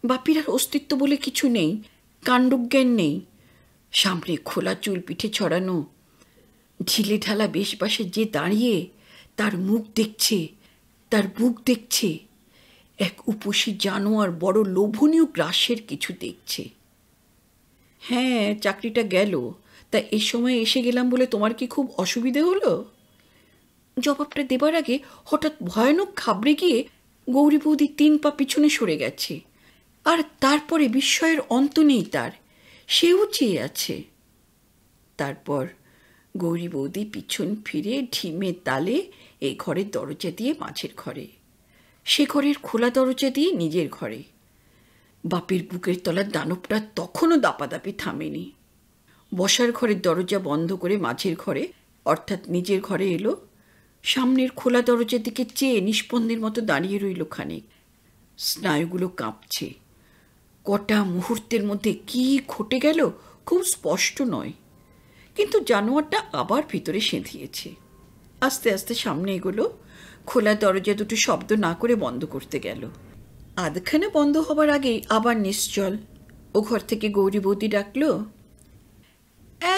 বাপির আর অস্তিত্ব বলে কিছু নেই, কাণ্ডজ্ঞান নেই। সামনে খোলা চুল পিঠে ছড়ানো, ঢিলে ঢালা বেশ পাশে যে দাঁড়িয়ে, তার মুখ দেখছে, তার বুক দেখছে। এক উপসী জানোয়ার বড় লোভনীয় গ্রাসের কিছু দেখছে। হ্যাঁ চাকরিটা গেল। তা এ সময় এসে গেলাম বলে তোমার কি খুব অসুবিধে হলো? জবাবটা দেবার আগে হঠাৎ ভয়ানক ঘাবড়ে গিয়ে গৌরী বৌদি তিন পা পিছনে সরে গেছে। আর তারপরে বিস্ময়ের অন্ত নেই তার, সেও চেয়ে আছে। তারপর গৌরী বৌদি পিছন ফিরে ঢিমে তালে এই ঘরের দরজা দিয়ে মাঝের ঘরে, সে ঘরের খোলা দরজা দিয়ে নিজের ঘরে। বাপের বুকের তলার দানবটা তখনও দাপাদাপি থামেনি। বসার ঘরের দরজা বন্ধ করে মাঝের ঘরে, অর্থাৎ নিজের ঘরে এলো সামনের খোলা দরজার দিকে চেয়ে নিষ্পন্দের মতো দাঁড়িয়ে রইল খানিক। স্নায়ুগুলো কাঁপছে। কটা মুহূর্তের মধ্যে কি ঘটে গেল খুব স্পষ্ট নয়। কিন্তু জানোয়ারটা আবার ভিতরে সেঁধিয়েছে। আস্তে আস্তে সামনে এগোলো। খোলা দরজা দুটো শব্দ না করে বন্ধ করতে গেল। আধখানে বন্ধ হবার আগেই আবার নিশ্চল। ও ঘর থেকে গৌরী বৌদি ডাকলো,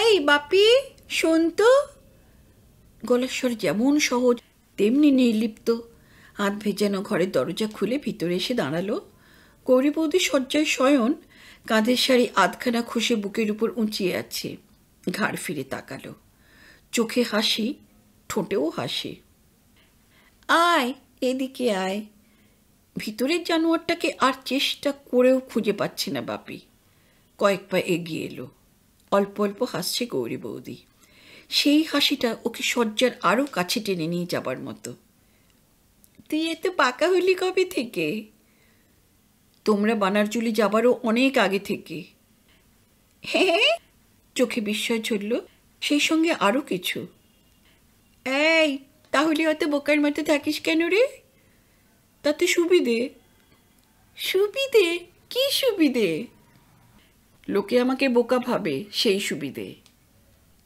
এই বাপি, শোন তো গলেশ্বর যেমন সহজ, তেমনি নির্লিপ্ত। হাত ভেজানো ঘরের দরজা খুলে ভিতরে এসে দাঁড়াল। গৌরীবৌদি শয্যায় শয়ন, কাঁধের শাড়ি আধখানা খুশে বুকের উপর উঁচিয়ে আছে, ঘাড় ফিরে তাকালো। চোখে হাসি, ঠোঁটেও হাসি। আয়, এদিকে আয়। ভিতরের জানোয়ারটাকে আর চেষ্টা করেও খুঁজে পাচ্ছে না বাপি। কয়েক পা এগিয়ে এলো। অল্প অল্প হাসছে গৌরী বৌদি সেই হাসিটা ওকে শয্যার আরও কাছে টেনে নিয়ে যাবার মতো। তুই এত পাকা হলি কবে থেকে? তোমরা বানারজুলি যাবারও অনেক আগে থেকে। হ্যাঁ? চোখে বিস্ময় ঝরল সেই সঙ্গে আরও কিছু? এই, তাহলে অত বোকার মতো থাকিস কেন রে? তাতে সুবিধে। সুবিধে? কি সুবিধে? লোকে আমাকে বোকা ভাবে, সেই সুবিধে।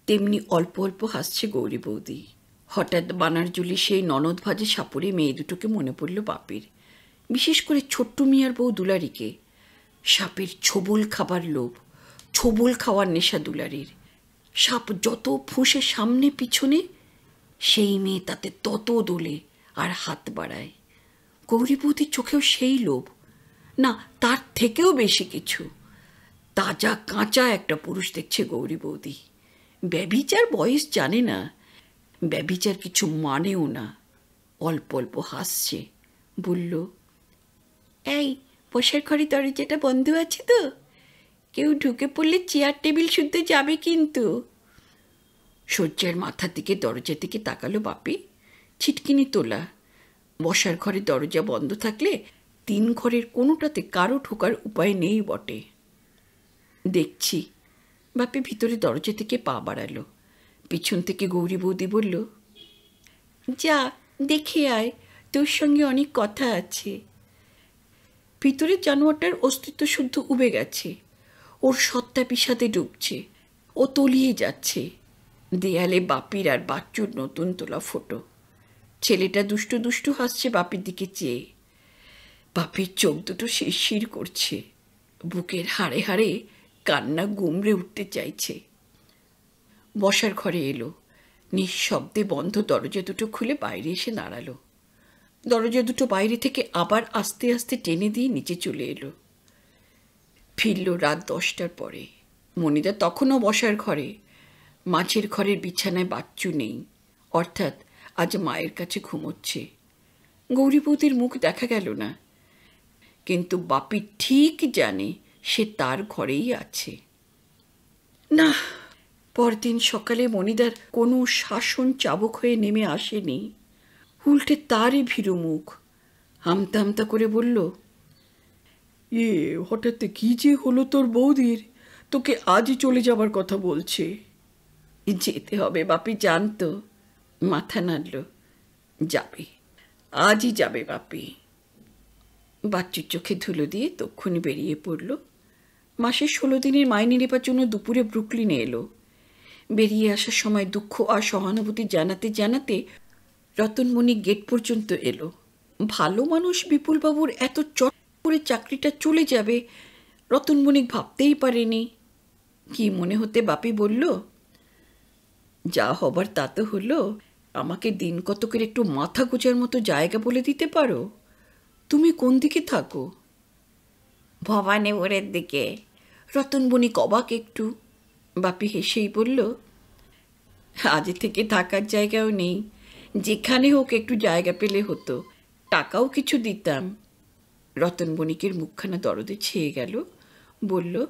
তেমনি অল্প অল্প হাসছে গৌরী বৌদি। হঠাৎ বানারজুলি সেই ননদ ভাজে সাপড়ে মেয়ে দুটোকে মনে পড়ল বাপের। বিশেষ করে ছোট্ট মিয়ার বউ দুলারিকে। সাপের ছোবল খাবার লোভ, ছোবল খাওয়ার নেশা দুলারির। সাপ যত ফুঁসে সামনে পিছনে, সেই মেয়ে তাতে তত দোলে আর হাত বাড়ায়। গৌরী বৌদির চোখেও সেই লোভ। না, তার থেকেও বেশি কিছু। তাজা কাঁচা একটা পুরুষ দেখছে গৌরী বৌদি। ব্যবিচার বয়স জানে না। ব্যবিচার কিছু মানেও না। অল্প অল্প হাসছে। বলল, এই, বসার ঘরে দরজাটা বন্ধ আছে তো? কেউ ঢুকে পড়লে চেয়ার টেবিল শুদ্ধ যাবে কিন্তু। শয্যার মাথার দিকে দরজার দিকে তাকালো বাপি। ছিটকিনি তোলা। বসার ঘরে দরজা বন্ধ থাকলে তিন ঘরের কোনোটাতে কারও ঢোকার উপায় নেই বটে। দেখছি বাপি ভিতরে দরজা থেকে পা বাড়ালো। পিছন থেকে গৌরী বৌদি বলল, যা, দেখে আয়, তোর সঙ্গে অনেক কথা আছে। ভিতরের জানোয়ারটার অস্তিত্ব শুদ্ধ উবে গেছে। ওর সত্তা বিষাদে ডুবছে। ও তলিয়ে যাচ্ছে। দেয়ালে বাপির আর বাচ্চুর নতুন তোলা ফটো। ছেলেটা দুষ্টু দুষ্টু হাসছে বাপির দিকে চেয়ে। বাপির চোখ দুটো শিরশির করছে। বুকের হাড়ে হাড়ে কান্না গুমড়ে উঠতে চাইছে। বসার ঘরে এলো। নিঃশব্দে বন্ধ দরজা দুটো খুলে বাইরে এসে দাঁড়াল। দরজা দুটো বাইরে থেকে আবার আস্তে আস্তে টেনে দিয়ে নিচে চলে এলো। ফিরল রাত দশটার পরে। মনিদা তখনও বসার ঘরে। মাছের ঘরের বিছানায় বাচ্চু নেই। অর্থাৎ আজ মায়ের কাছে ঘুমোচ্ছে। গৌরীবতীর মুখ দেখা গেল না। কিন্তু বাপি ঠিক জানে সে তার ঘরেই আছে। না, পরদিন সকালে মনিদার কোনো শাসন চাবক হয়ে নেমে আসেনি। উল্টে তারই ভীরু মুখ। হামতা হামতা করে বলল, এ, হঠাৎ কি যে হলো তোর বৌদির? তোকে আজই চলে যাবার কথা বলছে। যেতে হবে, বাপি, জানতো। মাথা নাড়ল, যাবে, আজই যাবে বাপি। বাচ্চুর চোখে ধুলো দিয়ে তক্ষুনি বেরিয়ে পড়ল। মাসের ষোলো দিনের মাইনে নেবার জন্য দুপুরে ব্রুকলিনে এলো। বেরিয়ে আসার সময় দুঃখ আর সহানুভূতি জানাতে জানাতে রতনমণি গেট পর্যন্ত এলো। ভালো মানুষ বিপুলবাবুর এত চট করে চাকরিটা চলে যাবে, রতনমণি ভাবতেই পারেনি। কি মনে হতে বাপি বলল, যা হবার তা তো হলো, আমাকে দিন কতকের একটু মাথা গোজার মতো জায়গা বলে দিতে পারো? তুমি কোন দিকে থাকো? ভবানীপুরের দিকে। রতনবণিক অবাক একটু। বাপি হেসেই বলল, আজ থেকে থাকার জায়গাও নেই। যেখানে হোক একটু জায়গা পেলে হতো। টাকাও কিছু দিতাম। রতন বণিকের মুখখানা দরদে ছেয়ে গেল, বলল,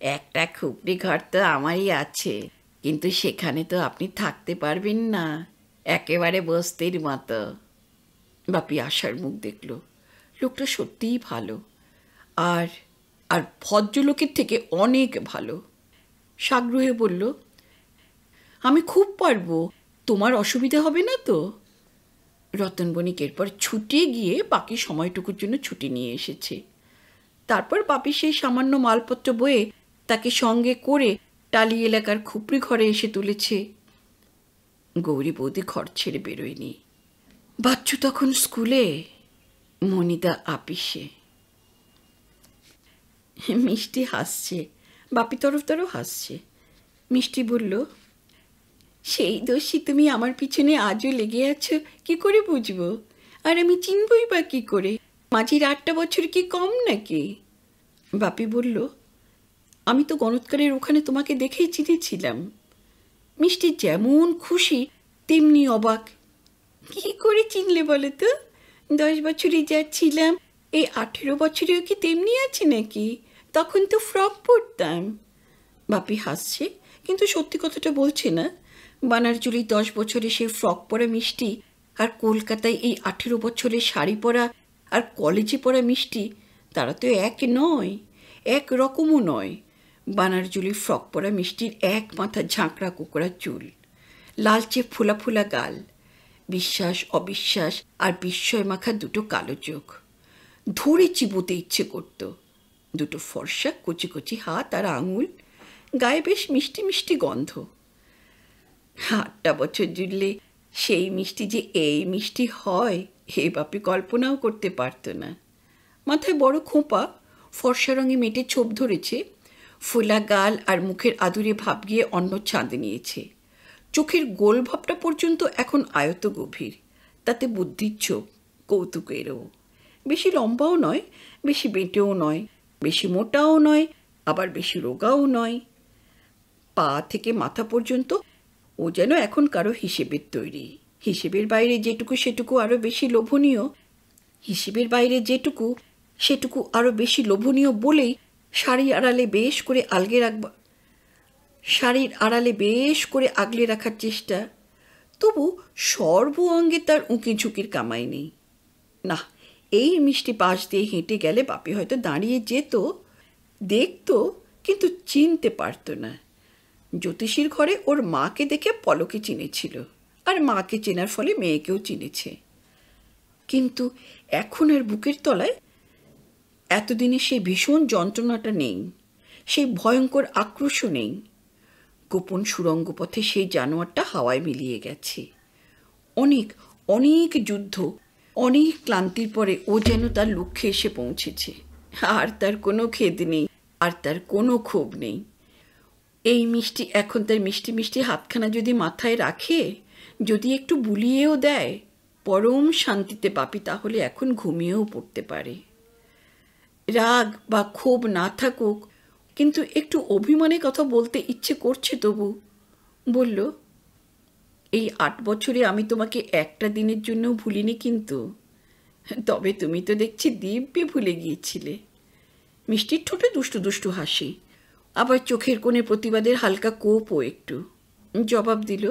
একটা খুপড়ি ঘর তো আমারই আছে, কিন্তু সেখানে তো আপনি থাকতে পারবেন না, একেবারে বস্তির মতো। বাপি আশার মুখ দেখল। লোকটা সত্যিই ভালো। আর আর ভদ্রলোকের থেকে অনেক ভালো। সাগ্রহে বলল, আমি খুব পারব, তোমার অসুবিধা হবে না তো? রতন বণিক এরপর ছুটে গিয়ে বাকি সময়টুকুর জন্য ছুটি নিয়ে এসেছে। তারপর বাপি সেই সামান্য মালপত্র বয়ে তাকে সঙ্গে করে টালি এলাকার খুপড়ি ঘরে এসে তুলেছে। গৌরী বৌদি ঘর ছেড়ে বেরোয়নি। বাচ্চু তখন স্কুলে? মনিদা আপিসে। মিষ্টি হাসছে। বাপি তরফদারও হাসছে। মিষ্টি বলল, সেই দোষী তুমি আমার পিছনে আজও লেগে আছো, কি করে বুঝব? আর আমি চিনবই বা কি করে? মাঝির আটটা বছর কি কম নাকি? বাপি বলল, আমি তো গণৎকারের ওখানে তোমাকে দেখেই চিনেছিলাম। মিষ্টি যেমন খুশি, তেমনি অবাক। কি করে চিনলে বলো তো? দশ বছরে যা ছিলাম, এই আঠেরো বছরেও কি তেমনি আছে নাকি? তখন তো ফ্রক পরতাম। বাপি হাসছে, কিন্তু সত্যি কথাটা বলছে না। বানারজুলি দশ বছরে সেই ফ্রক পরা মিষ্টি আর কলকাতায় এই আঠেরো বছরে শাড়ি পরা আর কলেজে পরা মিষ্টি, তারা তো এক নয়, এক রকমও নয়। বানারজুলি ফ্রক পরা মিষ্টির এক মাথা ঝাঁকড়া কোকড়া চুল, লালচে ফোলা ফোলা গাল, বিশ্বাস, অবিশ্বাস আর বিস্ময় মাখা দুটো কালো চোখ। ধরে চিবোতে ইচ্ছে করত। দুটো ফর্সা কচি কচি হাত আর আঙুল, গায়ে বেশ মিষ্টি মিষ্টি গন্ধ। আটটা বছর জুড়লে সেই মিষ্টি যে এই মিষ্টি হয় হে বাপি কল্পনাও করতে পারত না। মাথায় বড় খোঁপা, ফর্সা রঙে মেটে ছোপ ধরেছে, ফোলা গাল আর মুখের আদুরে ভাব গিয়ে অন্য ছাঁদ নিয়েছে। চোখের গোল ভাবটা পর্যন্ত এখন আয়ত গভীর, তাতে বুদ্ধির চোখ কৌতুকেরও। বেশি লম্বাও নয়, বেশি বেঁটেও নয় বেশি মোটাও নয়, আবার বেশি রোগাও নয়। পা থেকে মাথা পর্যন্ত ও যেন এখন কারও হিসেবের তৈরি। হিসেবের বাইরে যেটুকু সেটুকু আরও বেশি লোভনীয়, হিসেবের বাইরে যেটুকু সেটুকু আরও বেশি লোভনীয় বলেই শাড়ি আড়ালে বেশ করে আলগে রাখবা শাড়ির আড়ালে বেশ করে আগলে রাখার চেষ্টা। তবু সর্ব অঙ্গে তার উঁকি ঝুঁকির কামাই নেই। না এই মিষ্টি পাশ দিয়ে হেঁটে গেলে বাপি হয়তো দাঁড়িয়ে যেত, দেখতো, কিন্তু চিনতে পারতো না। জ্যোতিষীর ঘরে ওর মাকে দেখে পলকে চিনেছিল, আর মাকে চেনার ফলে মেয়েকেও চিনেছে। কিন্তু এখন আর বুকের তলায় এতদিনে সেই ভীষণ যন্ত্রণাটা নেই, সেই ভয়ঙ্কর আক্রোশ নেই। গোপন সুরঙ্গ পথে সেই জানোয়ারটা হাওয়ায় মিলিয়ে গেছে। অনেক অনেক যুদ্ধ অনেক ক্লান্তির পরে ও যেন তার লক্ষ্যে এসে পৌঁছেছে। আর তার কোনো খেদ নেই, আর তার কোনো ক্ষোভ নেই। এই মিষ্টি, এখন তার মিষ্টি মিষ্টি হাতখানা যদি মাথায় রাখে, যদি একটু বুলিয়েও দেয়, পরম শান্তিতে পাপি তাহলে এখন ঘুমিয়েও পড়তে পারে। রাগ বা ক্ষোভ না থাকুক, কিন্তু একটু অভিমানের কথা বলতে ইচ্ছে করছে তবু। বলল এই আট বছরে আমি তোমাকে একটা দিনের জন্য ভুলিনি কিন্তু। তবে তুমি তো দেখছি দিব্যে ভুলে গিয়েছিলে। মিষ্টির ঠোঁটে দুষ্টু দুষ্টু হাসি। আবার চোখের কোণে প্রতিবাদের হালকা কোপও একটু। জবাব দিল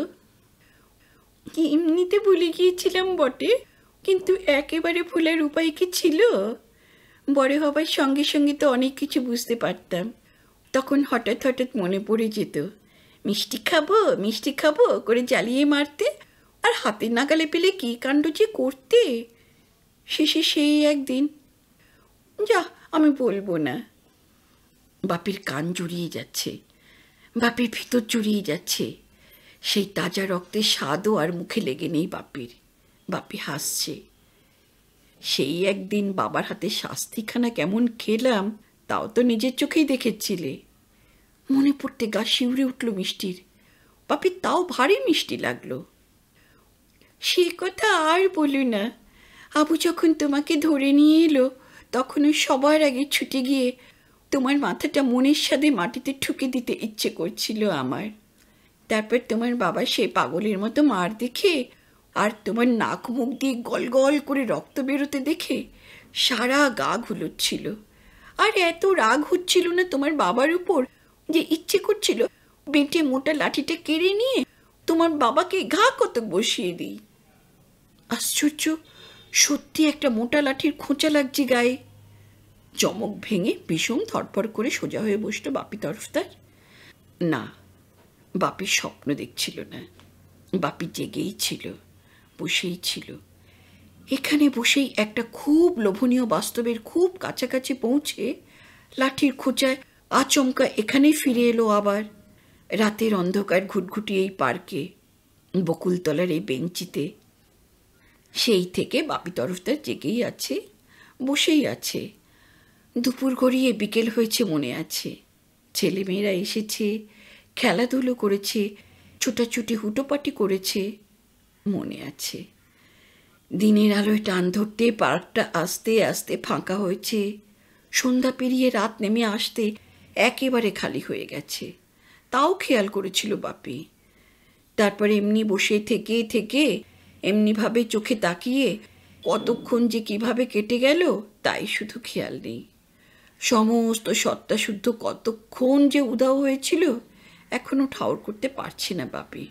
এমনিতে ভুলে গিয়েছিলাম বটে, কিন্তু একেবারে ভুলার উপায় কি ছিল? বড় হবার সঙ্গে সঙ্গে তো অনেক কিছু বুঝতে পারতাম। তখন হঠাৎ হঠাৎ মনে পড়ে যেত মিষ্টি খাব মিষ্টি খাব, করে জ্বালিয়ে মারতে। আর হাতে নাগালে পেলে কী কাণ্ড যে করতে? শেষে সেই একদিন, যা আমি বলব না। বাপির কান জুড়িয়ে যাচ্ছে, বাপির ভিতর জুড়িয়ে যাচ্ছে। সেই তাজা রক্তের স্বাদও আর মুখে লেগে নেই বাপির। বাপি হাসছে। সেই একদিন বাবার হাতে শাস্তিখানা কেমন খেলাম, তাও তো নিজের চোখেই দেখেছিলে। মনে পড়তে গা শিউরে উঠল মিষ্টির। বাপি, তাও ভারী মিষ্টি লাগল। সে কথা আর বলো না। আবু যখন তোমাকে ধরে নিয়ে এলো তখন সবার আগে ছুটে গিয়ে তোমার মাথাটা মনের সাথে মাটিতে ঠুকে দিতে ইচ্ছে করছিল আমার। তারপর তোমার বাবা সে পাগলের মতো মার দেখে আর তোমার নাক মুখ দিয়ে গল গল করে রক্ত বেরোতে দেখে সারা গা ঘুলোচ্ছিল। আর এত রাগ হচ্ছিল না তোমার বাবার উপর যে ইচ্ছে করছিল বেঁটে মোটা লাঠিটা কেড়ে নিয়ে তোমার বাবাকে ঘা কত বসিয়ে দিই। আশ্চর্য, সত্যি একটা মোটা লাঠির খোঁচা লাগছে গায়ে। চমক ভেঙে ভীষণ ধরপড় করে সোজা হয়ে বসল বাপি তরফদার। না বাপির স্বপ্ন দেখছিল না। বাপি জেগেই ছিল, বসেই ছিল। এখানে বসেই একটা খুব লোভনীয় বাস্তবের খুব কাছাকাছি পৌঁছে লাঠির খোঁচায় আচমকা এখানেই ফিরে এলো আবার। রাতের অন্ধকার ঘুটঘুটি এই পার্কে, বকুলতলার এই বেঞ্চিতে। সেই থেকে বাপি তরফদার জেগেই আছে, বসেই আছে। দুপুর গড়িয়ে বিকেল হয়েছে মনে আছে। ছেলেমেয়েরা এসেছে, খেলাধুলো করেছে, ছুটাছুটি হুটোপাটি করেছে, মনে আছে। দিনের আলোয় টান ধরতে পার্কটা আস্তে আস্তে ফাঁকা হয়েছে। সন্ধ্যা পেরিয়ে রাত নেমে আসতে একেবারে খালি হয়ে গেছে। তাও খেয়াল করেছিল বাপি। তারপর এমনি বসে থেকে থেকে এমনিভাবে চোখে তাকিয়ে কতক্ষণ যে কীভাবে কেটে গেল তাই শুধু খেয়াল নেই। সমস্ত সত্তা শুদ্ধ কতক্ষণ যে উদাও হয়েছিল এখনও ঠাউর করতে পারছে না বাপি।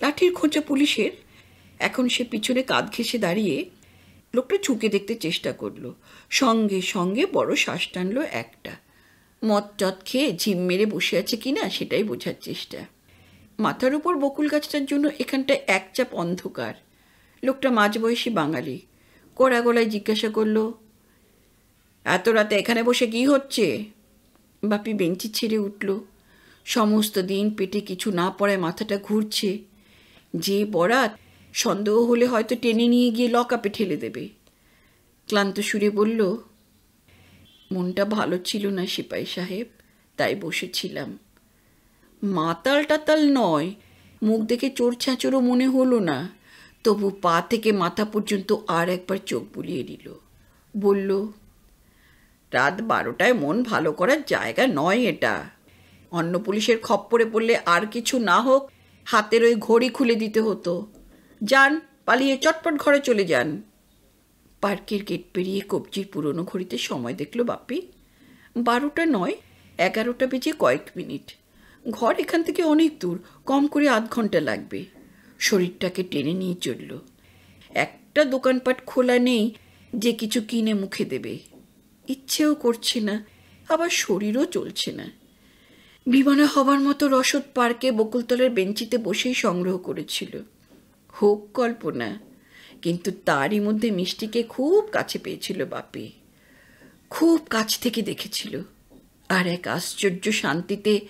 লাঠির খোঁচা পুলিশের। এখন সে পিছনে কাঁধ ঘেসে দাঁড়িয়ে লোকটা ঝুঁকে দেখতে চেষ্টা করল। সঙ্গে সঙ্গে বড় শ্বাস টানলো একটা। মদ টদ খেয়ে ঝিম মেরে বসে আছে কিনা সেটাই বোঝার চেষ্টা। মাথার উপর বকুল গাছটার জন্য এখানটা এক চাপ অন্ধকার। লোকটা মাঝবয়সী বাঙালি। কড়া গলায় জিজ্ঞাসা করল, এত রাতে এখানে বসে কি হচ্ছে? বাপি বেঞ্চি ছেড়ে উঠল। সমস্ত দিন পেটে কিছু না পড়ায় মাথাটা ঘুরছে। যে বরাত সন্দেহ হলে হয়তো টেনে নিয়ে গিয়ে লকআপে ঠেলে দেবে। ক্লান্ত সুরে বলল মনটা ভালো ছিল না সিপাই সাহেব, তাই বসেছিলাম। মাতাল টাতাল নয়, মুখ দেখে চোর ছাঁচোরও মনে হলো না, তবু পা থেকে মাথা পর্যন্ত আর একবার চোখ বুলিয়ে নিল। বলল, রাত বারোটায় মন ভালো করার জায়গা নয় এটা। অন্য পুলিশের খপ্পরে পড়লে আর কিছু না হোক, হাতের ওই ঘড়ি খুলে দিতে হতো। যান, পালিয়ে চটপট ঘরে চলে যান। পার্কের গেট পেরিয়ে কবজির পুরনো ঘড়িতে সময় দেখল বাপি বারোটা নয়, এগারোটা বেজে কয়েক মিনিট। ঘর এখান থেকে অনেক দূর, কম করে আধ ঘণ্টা লাগবে। শরীরটাকে টেনে নিয়ে চলল। একটা দোকানপাট খোলা নেই যে কিছু কিনে মুখে দেবে। ইচ্ছেও করছে না, আবার শরীরও চলছে না। বিমানে হবার মতো রসদ পার্কে বকুলতলার বেঞ্চিতে বসেই সংগ্রহ করেছিল। হোক কল্পনা। কিন্তু তারই মধ্যে মিষ্টিকে খুব কাছে পেয়েছিল বাপি। খুব কাছ থেকে দেখেছিল। আর এক আশ্চর্য শান্তিতে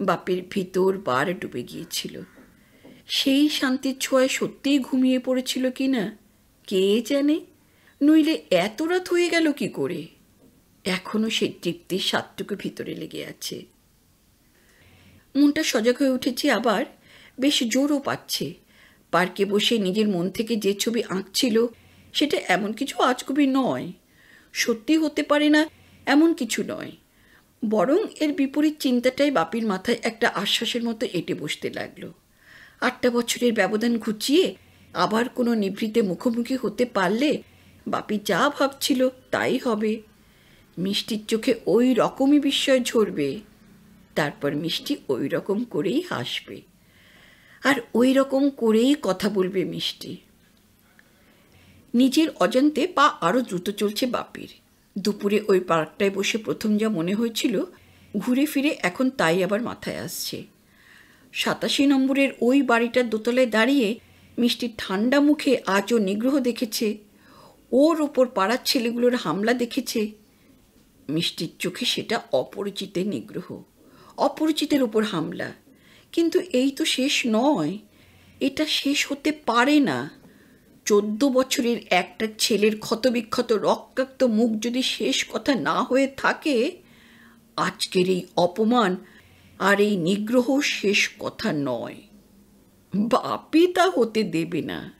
বাপের ভিতর বার ডুবে গিয়েছিল। সেই শান্তির ছোঁয়ায় সত্যিই ঘুমিয়ে পড়েছিল কি না কে জানে? নইলে এত রাত হয়ে গেল কি করে? এখনও সেই তৃপ্তির স্বাদটুকু ভিতরে লেগে আছে। মনটা সজাগ হয়ে উঠেছে আবার, বেশ জোরও পাচ্ছে। পার্কে বসে নিজের মন থেকে যে ছবি আঁকছিল, সেটা এমন কিছু আজগুবি নয়। সত্যি হতে পারে না এমন কিছু নয়। বরং এর বিপরীত চিন্তাটাই বাপির মাথায় একটা আশ্বাসের মতো এঁটে বসতে লাগল। আটটা বছরের ব্যবধান ঘুচিয়ে আবার কোনো নিভৃতে মুখোমুখি হতে পারলে বাপি যা ভাবছিল তাই হবে। মিষ্টির চোখে ওই রকমই বিস্ময় ঝরবে, তারপর মিষ্টি ওই রকম করেই হাসবে। আর ওই রকম করেই কথা বলবে মিষ্টি। নিজের অজান্তে পা আরও দ্রুত চলছে বাপির। দুপুরে ওই পার্কটায় বসে প্রথম যা মনে হয়েছিল, ঘুরে ফিরে এখন তাই আবার মাথায় আসছে। সাতাশি নম্বরের ওই বাড়িটার দোতলায় দাঁড়িয়ে মিষ্টির ঠান্ডা মুখে আজও নিগ্রহ দেখেছে, ওর ওপর পাড়ার ছেলেগুলোর হামলা দেখেছে। মিষ্টির চোখে সেটা অপরিচিতের নিগ্রহ, অপরিচিতের ওপর হামলা। কিন্তু এই তো শেষ নয়। এটা শেষ হতে পারে না। চোদ্দ বছরের একটা ছেলের ক্ষতবিক্ষত, রক্তাক্ত মুখ যদি শেষ কথা না হয়ে থাকে, আজকের এই অপমান আর এই নিগ্রহ শেষ কথা নয়। বাপি তা হতে দেবে না।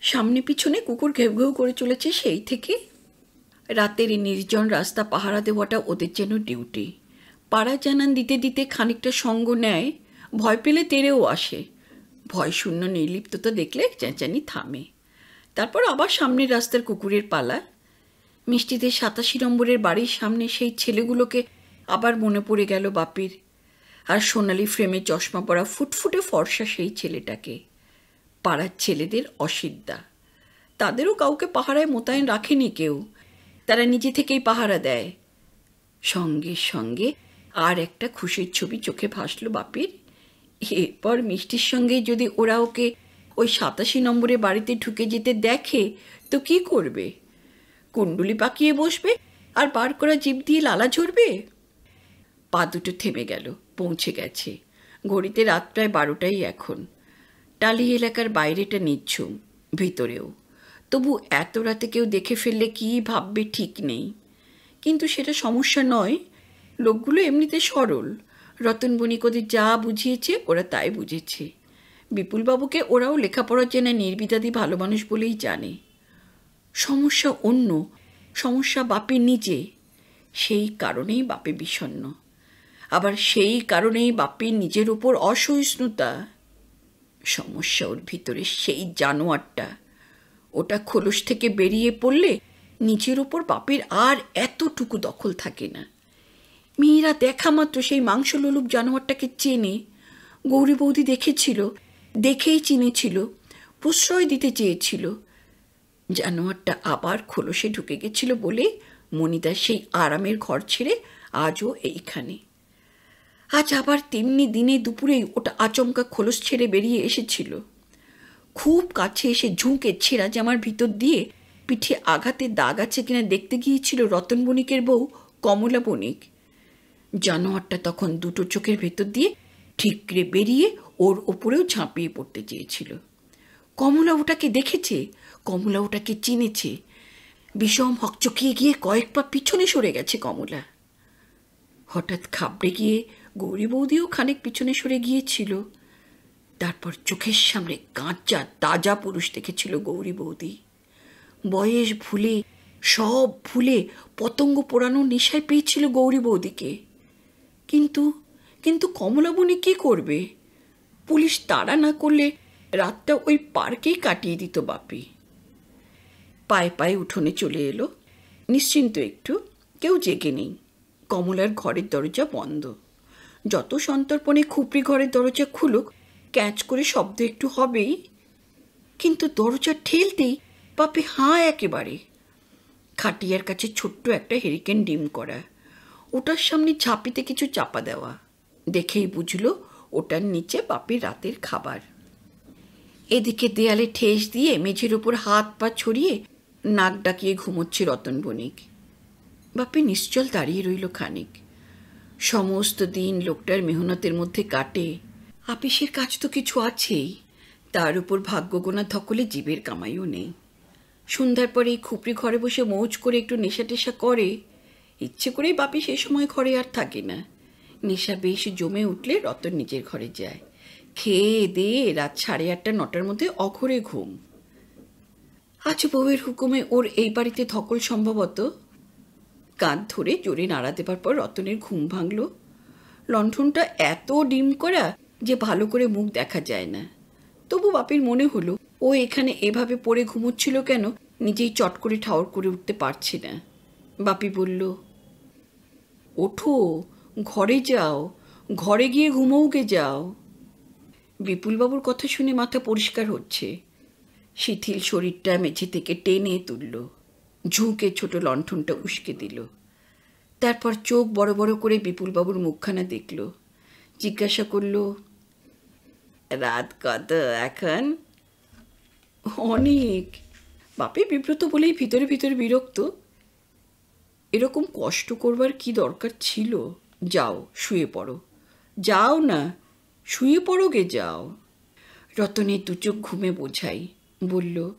সামনে পিছনে কুকুর ঘেউ ঘেউ করে চলেছে সেই থেকে। রাতের এই নির্জন রাস্তা পাহারা দেওয়াটা ওদের যেন ডিউটি। পাড়া জানান দিতে দিতে খানিকটা সঙ্গ নেয়, ভয় পেলে তেড়েও আসে। ভয় শূন্য নির্লিপ্ততা দেখলে চেঁচানি থামে। তারপর আবার সামনের রাস্তার কুকুরের পালা। মিষ্টিদের সাতাশি নম্বরের বাড়ির সামনে সেই ছেলেগুলোকে আবার মনে পড়ে গেল বাপির। আর সোনালি ফ্রেমে চশমা পরা ফুটফুটে ফর্সা সেই ছেলেটাকে। পাড়ার ছেলেদের অসিদ্ধা। তাদেরও কাউকে পাহারায় মোতায়েন রাখেনি কেউ। তারা নিজে থেকেই পাহারা দেয়। সঙ্গে সঙ্গে আর একটা খুশির ছবি চোখে ভাসল বাপির। এরপর মিষ্টির সঙ্গে যদি ওরা ওকে ওই সাতাশি নম্বরে বাড়িতে ঢুকে যেতে দেখে, তো কি করবে? কুণ্ডুলি পাকিয়ে বসবে আর পার করা জিপ দিয়ে লালা ঝরবে? পা দুটো থেমে গেল, পৌঁছে গেছে। ঘড়িতে রাত প্রায় বারোটাই এখন। টালি এলাকার বাইরেটা নিচ্ছুম ভিতরেও। তবু এত রাতে কেউ দেখে ফেললে কী ভাববে ঠিক নেই। কিন্তু সেটা সমস্যা নয় লোকগুলো এমনিতে সরল। রতন ওদের যা বুঝিয়েছে, ওরা তাই বুঝেছে। বিপুলবাবুকে ওরাও লেখাপড়ার জন্য নির্বিদাদি ভালো মানুষ বলেই জানে। সমস্যা অন্য, সমস্যা বাপে নিজে। সেই কারণেই বাপে বিষণ্ন আবার সেই কারণেই বাপের নিজের ওপর অসহিষ্ণুতা। সমস্যা ওর ভিতরে সেই জানোয়ারটা। ওটা খোলস থেকে বেরিয়ে পড়লে নিজের ওপর বাপের আর এতটুকু দখল থাকে না। মেয়েরা দেখা মাত্র সেই মাংস লোলুপ জানোয়ারটাকে চেনে। গৌরী বৌদি দেখেছিল, দেখেই চিনেছিল, প্রশ্রয় দিতে চেয়েছিল। জানোয়ারটা আবার খোলসে ঢুকে গেছিল বলে মনিদার সেই আরামের ঘর ছেড়ে আজও এইখানে। আজ আবার তেমনি দিনে দুপুরেই ওটা আচমকা খোলস ছেড়ে বেরিয়ে এসেছিল। খুব কাছে এসে ঝুঁকে ছেঁড়া জামার ভিতর দিয়ে পিঠে আঘাতে দাগ আছে কিনা দেখতে গিয়েছিল রতন বণিকের বউ কমলা বণিক। জানোয়ারটা তখন দুটো চোখের ভেতর দিয়ে ঠিকরে বেরিয়ে ওর ওপরেও ঝাঁপিয়ে পড়তে চেয়েছিল। কমলা ওটাকে দেখেছে, কমলা ওটাকে চিনেছে। বিষম হকচকিয়ে গিয়ে কয়েক পা পিছনে সরে গেছে কমলা। হঠাৎ খাবড়ে গিয়ে গৌরী বৌদিও খানিক পিছনে সরে গিয়েছিল। তারপর চোখের সামনে কাঁচা, তাজা পুরুষ দেখেছিল গৌরী বৌদি। বয়স ভুলে, সব ভুলে পতঙ্গ পোড়ানোর নেশায় পেয়েছিল গৌরী বৌদিকে। কিন্তু কিন্তু কমলাবনি কি করবে? পুলিশ তাড়া না করলে রাতটা ওই পার্কেই কাটিয়ে দিত বাপি। পায়ে পায়ে উঠোনে চলে এলো। নিশ্চিন্ত একটু, কেউ জেগে নেই। কমলার ঘরের দরজা বন্ধ। যত সন্তর্পণে খুপড়ি ঘরের দরজা খুলুক, ক্যাচ করে শব্দ একটু হবেই। কিন্তু দরজা ঠেলতেই বাপি হাঁ একেবারে। খাটিয়ার কাছে ছোট্ট একটা হেরিকেন ডিম করা। ওটার সামনে ঝাঁপিতে কিছু চাপা দেওয়া। দেখেই বুঝলো ওটার নিচে বাপির রাতের খাবার। এদিকে দেয়ালে ঠেস দিয়ে মেঝের ওপর হাত পা ছড়িয়ে নাক ডাকিয়ে ঘুমোচ্ছে রতন বণিক। বাপি নিশ্চল দাঁড়িয়ে রইল খানিক। সমস্ত দিন লোকটার মেহনতের মধ্যে কাটে। আপিসের কাজ তো কিছু আছেই। তার উপর ভাগ্য গোনা ধকলে জীবের কামাইও নেই। সন্ধ্যার পরে এই খুপড়ি ঘরে বসে মৌজ করে একটু নেশা টেশা করে। ইচ্ছে করেই বাপি সে সময় ঘরে আর থাকে না। নেশা বেশ জমে উঠলে রতন নিজের ঘরে যায়। খেয়ে দিয়ে রাত সাড়ে আটটা, নটার মধ্যে অঘরে ঘুম। আজ বউয়ের হুকুমে ওর এই বাড়িতে ধকল সম্ভবত। কাঁধ ধরে জোরে নাড়া দেবার পর রতনের ঘুম ভাঙল। লণ্ঠনটা এত ডিম করা যে ভালো করে মুখ দেখা যায় না। তবু বাপির মনে হলো, ও এখানে এভাবে পড়ে ঘুমোচ্ছিল কেন নিজেই চট করে ঠাওর করে উঠতে পারছে না। বাপি বলল ওঠো, ঘরে যাও, ঘরে গিয়ে ঘুমোওগে যাও। বিপুলবাবুর কথা শুনে মাথা পরিষ্কার হচ্ছে। শিথিল শরীরটা মেঝে থেকে টেনে তুলল। ঝুঁকে ছোট লণ্ঠনটা উস্কে দিল। তারপর চোখ বড় বড় করে বিপুলবাবুর মুখখানা দেখল। জিজ্ঞাসা করল, রাত কত এখন? অনেক। বাপে, বিব্রত বলেই ভিতরে ভিতরে বিরক্ত। এরকম কষ্ট করবার কি দরকার ছিল? যাও, শুয়ে পড়ো। যাও না, শুয়ে পড়ো গে, যাও। রতনের দু চোখ ঘুমে বোঝাই, বলল,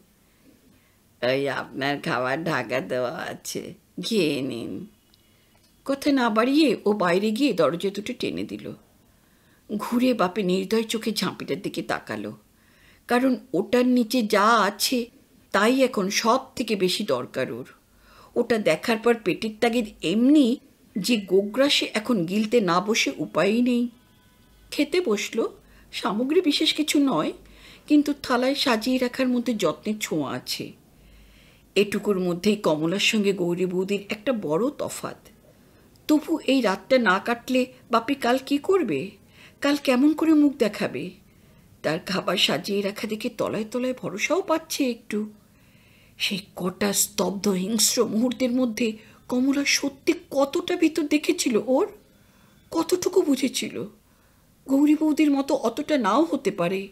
এই আপনার খাবার ঢাকা দেওয়া আছে, খেয়ে নিন। কথা না বাড়িয়ে ও বাইরে গিয়ে দরজা দুটো টেনে দিল। ঘুরে বাপে নির্দয় চোখে ঝাঁপিটার দিকে তাকালো। কারণ ওটার নিচে যা আছে, তাই এখন সব থেকে বেশি দরকার ওর। ওটা দেখার পর পেটের তাগিদ এমনি যে গোগ্রাসে এখন গিলতে না বসে উপায়ই নেই। খেতে বসল, সামগ্রী বিশেষ কিছু নয়, কিন্তু থালায় সাজিয়ে রাখার মধ্যে যত্নের ছোঁয়া আছে। এটুকুর মধ্যেই কমলার সঙ্গে গৌরী বৌদির একটা বড় তফাত তবু এই রাতটা না কাটলে বাপি কাল কি করবে? কাল কেমন করে মুখ দেখাবে? তার খাবার সাজিয়ে রাখা দেখে তলায় তলায় ভরসাও পাচ্ছে একটু। সেই কটা স্তব্ধ হিংস্র মুহূর্তের মধ্যে কমলা সত্যি কতটা ভিতর দেখেছিল ওর? কতটুকু বুঝেছিল? গৌরী বৌদির মতো অতটা নাও হতে পারে।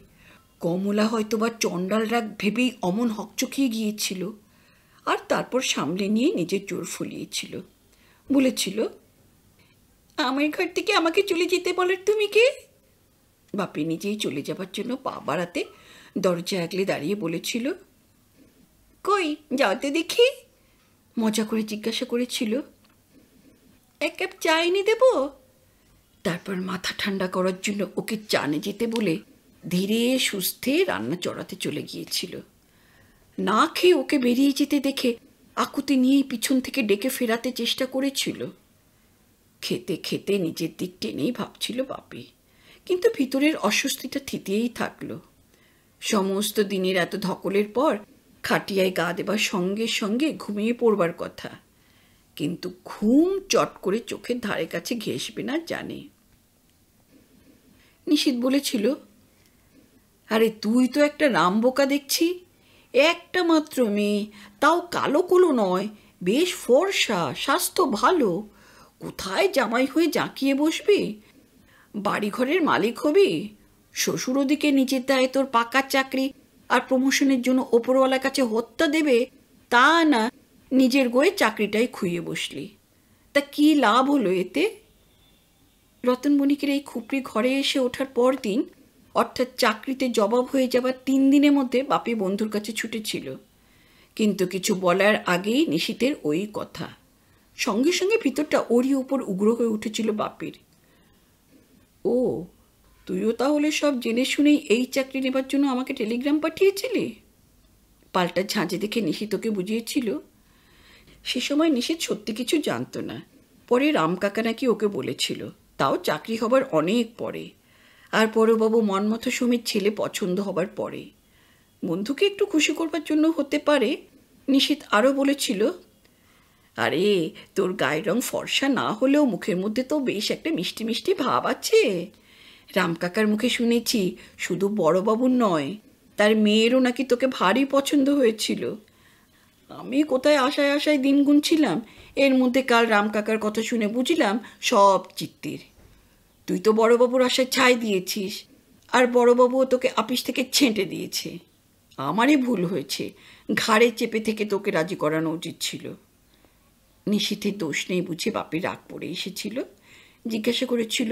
কমলা হয়তো বা চণ্ডাল রাগ ভেবেই অমন হকচকিয়ে গিয়েছিল আর তারপর সামলে নিয়ে নিজের জোর ফলিয়েছিল। বলেছিল, আমার ঘর থেকে আমাকে চলে যেতে বলার তুমি কে? বাপি নিজেই চলে যাবার জন্য পা বাড়াতে দরজা আগলে দাঁড়িয়ে বলেছিল কই যাও তো দেখি। মজা করে জিজ্ঞাসা করেছিল, এক কাপ চা এনে দেব? তারপর মাথা ঠান্ডা করার জন্য ওকে চানে যেতে বলে ধীরে সুস্থে রান্না চড়াতে চলে গিয়েছিল। না খেয়ে ওকে বেরিয়ে যেতে দেখে আকুতি নিয়েই পিছন থেকে ডেকে ফেরাতে চেষ্টা করেছিল। খেতে খেতে নিজের দিক টেনেই ভাবছিল বাপি কিন্তু ভিতরের অস্বস্তিটা থিতিয়েই থাকল। সমস্ত দিনের এত ধকলের পর খাটিয়ায় গা দেবার সঙ্গে সঙ্গে ঘুমিয়ে পড়বার কথা। কিন্তু ঘুম চট করে চোখের ধারে কাছে ঘেসবে না জানে। নিশীত বলেছিল, আরে তুই তো একটা রামবোকা দেখছি। একটা মাত্র মেয়ে, তাও কালো কুলো নয়, বেশ ফর্সা, স্বাস্থ্য ভালো। কোথায় জামাই হয়ে জাঁকিয়ে বসবি? বাড়িঘরের মালিক হবি? শ্বশুর ওদিকে নিজের দায়ে তোর পাকার চাকরি। আর প্রমোশনের জন্য ওপরওয়ালার কাছে হত্যা দেবে, তা না নিজের গোয়ে চাকরিটাই খুইয়ে বসলি। তা কি লাভ হলো এতে? রতন বণিকের এই খুপড়ি ঘরে এসে ওঠার পর দিন, অর্থাৎ চাকরিতে জবাব হয়ে যাবার তিন দিনের মধ্যে বাপি বন্ধুর কাছে ছুটেছিল। কিন্তু কিছু বলার আগেই নিশীতের ওই কথা। সঙ্গে সঙ্গে ভিতরটা ওরই উপর উগ্র হয়ে উঠেছিল বাপির। ও তুইও তাহলে সব জেনে শুনেই এই চাকরি নেবার জন্য আমাকে টেলিগ্রাম পাঠিয়েছিলি? পাল্টা ঝাঁঝে দেখে নিশিতকে বুঝিয়েছিল, সে সময় নিশিত সত্যি কিছু জানতো না। পরে রামকাকা নাকি ওকে বলেছিল, তাও চাকরি হবার অনেক পরে, আর পরবাবু মনমতো সমীর ছেলে পছন্দ হবার পরে। বন্ধুকে একটু খুশি করবার জন্য হতে পারে, নিশীত আরও বলেছিল, আরে, তোর গায়ের রং ফর্সা না হলেও মুখের মধ্যে তো বেশ একটা মিষ্টি মিষ্টি ভাব আছে। রামকাকার মুখে শুনেছি শুধু বড়বাবুর নয়, তার মেয়েরও নাকি তোকে ভারী পছন্দ হয়েছিল। আমি কোথায় আশায় আশায় দিন গুনছিলাম, এর মধ্যে কাল রামকাকার কথা শুনে বুঝলাম সব চিত্তির। তুই তো বড়বাবুর আশায় ছাই দিয়েছিস, আর বড়বাবুও তোকে আপিস থেকে ছেঁটে দিয়েছে। আমারই ভুল হয়েছে, ঘাড়ে চেপে থেকে তোকে রাজি করানো উচিত ছিল। নিশীথের দোষ নেই বুঝে বাপের রাগ পড়ে এসেছিল? জিজ্ঞাসা করেছিল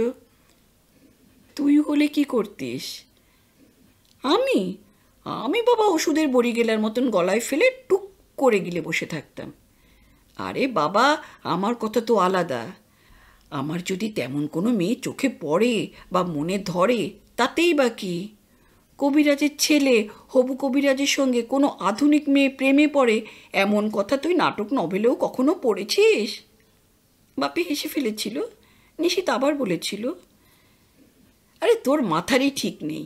তুই হলে কি করতিস? আমি? আমি বাবা ওষুধের বড়ি গেলার মতন গলায় ফেলে টুক করে গিলে বসে থাকতাম। আরে বাবা, আমার কথা তো আলাদা। আমার যদি তেমন কোনো মেয়ে চোখে পড়ে বা মনে ধরে, তাতেই বা কি? কবিরাজের ছেলে, হবু কবিরাজের সঙ্গে কোনো আধুনিক মেয়ে প্রেমে পড়ে, এমন কথা তুই নাটক নভেলেও কখনো পড়েছিস? বাপি হেসে ফেলেছিল, নিশিত আবার বলেছিল আরে তোর মাথারই ঠিক নেই।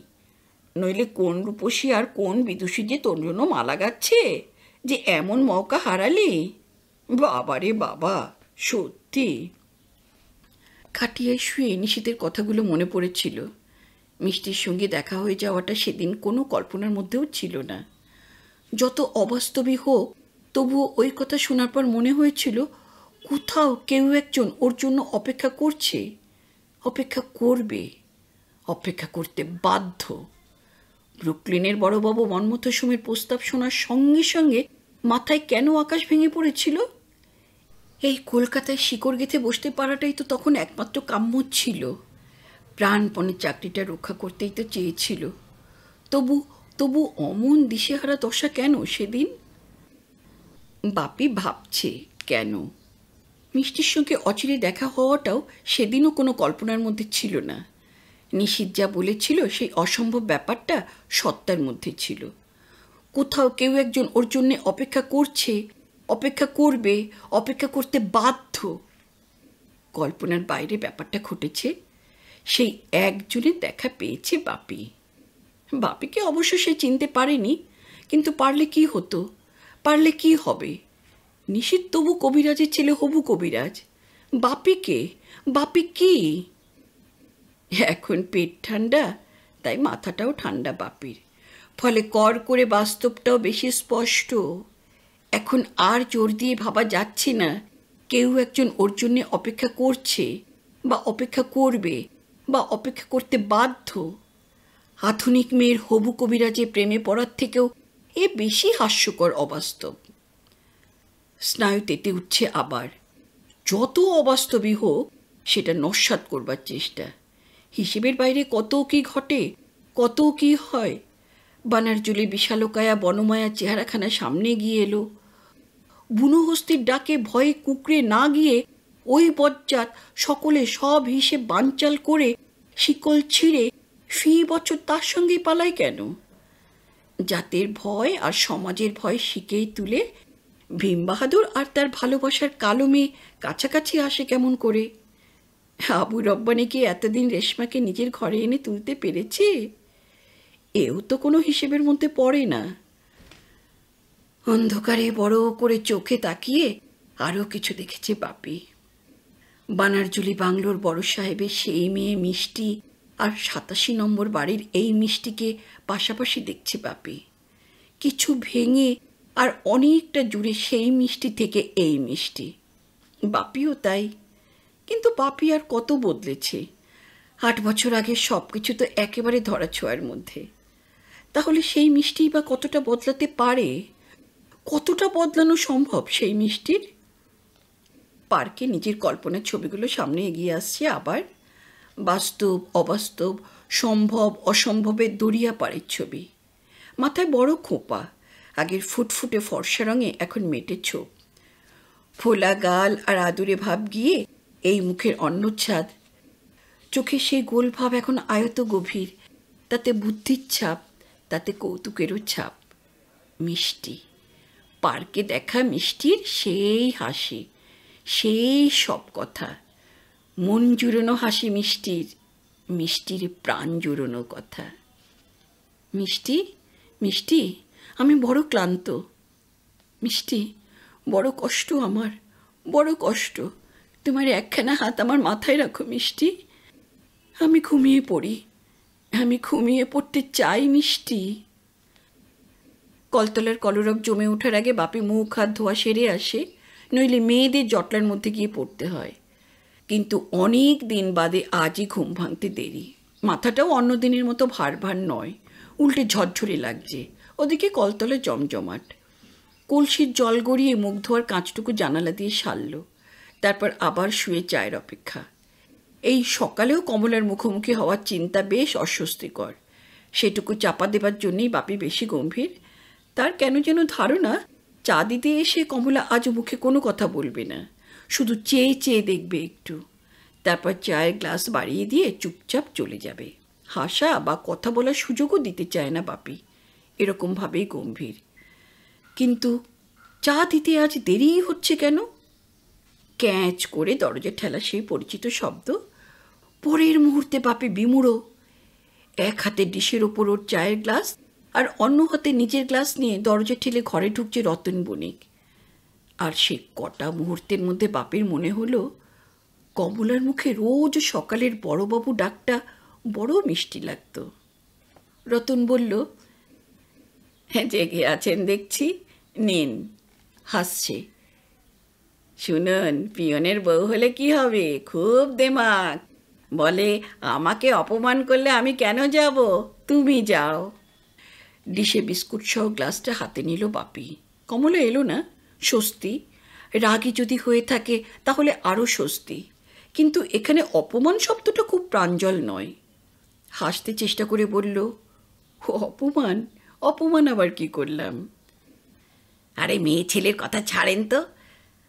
নইলে কোন রূপসী আর কোন বিদুষী যে তোর জন্য মালা গাচ্ছে? যে এমন মৌকা হারালি? বাবারে বাবা, সত্যি। খাটিয়ায় শুয়ে নিশীতের কথাগুলো মনে পড়েছিল। মিষ্টির সঙ্গে দেখা হয়ে যাওয়াটা সেদিন কোনো কল্পনার মধ্যেও ছিল না। যত অবাস্তবই হোক, তবুও ওই কথা শোনার পর মনে হয়েছিল, কোথাও কেউ একজন ওর জন্য অপেক্ষা করছে। অপেক্ষা করবে। অপেক্ষা করতে বাধ্য। ব্রুকলিনের বড়বাবু মনমথ সুমের প্রস্তাব শোনার সঙ্গে সঙ্গে মাথায় কেন আকাশ ভেঙে পড়েছিল? এই কলকাতায় শিকড় গেঁথে বসতে পারাটাই তো তখন একমাত্র কাম্য ছিল। প্রাণপণে চাকরিটা রক্ষা করতেই তো চেয়েছিল। তবু তবু অমন দিশেহারা দশা কেন সেদিন? বাপি ভাবছে কেন? মিষ্টির সঙ্গে অচিরে দেখা হওয়াটাও সেদিনও কোনো কল্পনার মধ্যে ছিল না। নিশিত যা বলেছিল সেই অসম্ভব ব্যাপারটা সত্তার মধ্যে ছিল। কোথাও কেউ একজন ওর জন্যে অপেক্ষা করছে, অপেক্ষা করবে, অপেক্ষা করতে বাধ্য। কল্পনার বাইরে ব্যাপারটা ঘটেছে, সেই একজনের দেখা পেয়েছে বাপি। বাপিকে অবশ্য সে চিনতে পারেনি, কিন্তু পারলে কি হতো? পারলে কি হবে? নিশীত তবু কবিরাজের ছেলে হবু কবিরাজ। বাপিকে? বাপি কি? এখন পেট ঠান্ডা, তাই মাথাটাও ঠান্ডা বাপির। ফলে কর করে বাস্তবটাও বেশি স্পষ্ট। এখন আর জোর দিয়ে ভাবা যাচ্ছে না, কেউ একজন ওর জন্যে অপেক্ষা করছে বা অপেক্ষা করবে বা অপেক্ষা করতে বাধ্য। আধুনিক মেয়ের হবু কবিরাজে প্রেমে পড়ার থেকেও এ বেশি হাস্যকর অবাস্তব। স্নায়ু তেতে উঠছে আবার। যত অবাস্তবই হোক, সেটা নস্বাত করবার চেষ্টা। হিসেবের বাইরে কত কি ঘটে, কত কি হয়? বানারজুলি বিশালকায়া বনমায়া চেহারাখানা সামনে গিয়ে এলো। বুনোহস্তির ডাকে ভয়ে কুকড়ে না গিয়ে ওই বজ্জাত সকলে সব হিসেব বানচাল করে শিকল ছিঁড়ে ফি বছর তার সঙ্গে পালায় কেন? জাতের ভয় আর সমাজের ভয় শিখেই তুলে ভীম বাহাদুর আর তার ভালোবাসার কালো মেয়ে কাছাকাছি আসে কেমন করে? আবু রব্বানি কি এতদিন রেশমাকে নিজের ঘরে এনে তুলতে পেরেছে? এও তো কোনো হিসেবের মধ্যে পড়ে না। অন্ধকারে বড় করে চোখে তাকিয়ে আরও কিছু দেখেছে বাপি। বানারজুলি বাংলোর বড় সাহেবের সেই মেয়ে মিষ্টি আর সাতাশি নম্বর বাড়ির এই মিষ্টিকে পাশাপাশি দেখছে বাপি। কিছু ভেঙে আর অনেকটা জুড়ে সেই মিষ্টি থেকে এই মিষ্টি। বাপিও তাই কিন্তু বাপি আর কত বদলেছে? আট বছর আগে সব কিছু তো একেবারে ধরা ছোঁয়ার মধ্যে। তাহলে সেই মিষ্টি বা কতটা বদলাতে পারে? কতটা বদলানো সম্ভব সেই মিষ্টির? পার্কে নিজের কল্পনার ছবিগুলো সামনে এগিয়ে আসছে আবার। বাস্তব, অবাস্তব, সম্ভব, অসম্ভবের দরিয়া পাড়ের ছবি। মাথায় বড় খোঁপা, আগের ফুটফুটে ফর্সা রঙে এখন মেটে ছোপ। ফোলা গাল আর আদুরে ভাব গিয়ে এই মুখের অন্নচ্ছাদ। চোখে সেই গোল ভাব এখন আয়ত গভীর, তাতে বুদ্ধির ছাপ, তাতে কৌতুকেরও ছাপ। মিষ্টি, পার্কে দেখা মিষ্টির সেই হাসি, সেই সব কথা। মন জুড়োনো হাসি মিষ্টির মিষ্টির প্রাণ জুড়োনো কথা। মিষ্টি মিষ্টি, আমি বড় ক্লান্ত। মিষ্টি, বড় কষ্ট আমার, বড় কষ্ট। তোমার একখানা হাত আমার মাথায় রাখো, মিষ্টি। আমি ঘুমিয়ে পড়ি। আমি ঘুমিয়ে পড়তে চাই, মিষ্টি। কলতলার কলরব জমে ওঠার আগে বাপি মুখ হাত ধোয়া সেরে আসে, নইলে মেয়েদের জটলার মধ্যে গিয়ে পড়তে হয়। কিন্তু অনেক দিন বাদে আজই ঘুম ভাঙতে দেরি। মাথাটাও অন্য দিনের মতো ভার ভার নয়। উল্টে ঝরঝরে লাগছে। ওদিকে কলতলে জমজমাট। কলসির জল গড়িয়ে মুখ ধোয়ার কাঁচটুকু জানালা দিয়ে সারল। তারপর আবার শুয়ে চায়ের অপেক্ষা। এই সকালেও কমলার মুখোমুখি হওয়ার চিন্তা বেশ অস্বস্তিকর। সেটুকু চাপা দেবার জন্যই বাপি বেশি গম্ভীর। তার কেন যেন ধারণা, চা দিতে এসে কমলা আজ মুখে কোনো কথা বলবে না। শুধু চেয়ে চেয়ে দেখবে একটু। তারপর চায়ের গ্লাস বাড়িয়ে দিয়ে চুপচাপ চলে যাবে। হাসা বা কথা বলার সুযোগও দিতে চায় না বাপি। এরকমভাবেই গম্ভীর। কিন্তু চা দিতে আজ দেরিই হচ্ছে কেন? ক্যাঁচ করে দরজা ঠেলা সেই পরিচিত শব্দ, পরের মুহূর্তে বাপি বিমুড়ো। এক হাতে ডিশের ওপর ওর চায়ের গ্লাস আর অন্য হাতে নিজের গ্লাস নিয়ে দরজা ঠেলে ঘরে ঢুকছে রতন বণিক। আর সে কটা মুহূর্তের মধ্যে বাপের মনে হলো, কমলার মুখে রোজ সকালের বড়বাবু ডাকটা বড় মিষ্টি লাগতো। রতন বলল হ্যাঁ জেগে আছেন দেখছি, নিন। হাসছে। শুনুন, পিয়নের বউ হলে কি হবে? খুব দেমাক। বলে, আমাকে অপমান করলে আমি কেন যাব? তুমি যাও। ডিশে বিস্কুট সহ গ্লাসটা হাতে নিল বাপি। কমলা এলো না। স্বস্তি। রাগী যদি হয়ে থাকে, তাহলে আরও স্বস্তি। কিন্তু এখানে অপমান শব্দটা খুব প্রাঞ্জল নয়। হাসতে চেষ্টা করে বলল, অপমান? অপমান আবার কি করলাম? আরে, মেয়ে ছেলের কথা ছাড়েন তো।